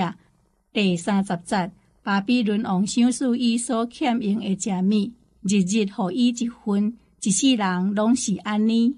第三十节。巴比伦王想使伊所欠用的食物，日日互伊一份，一世人拢是安尼。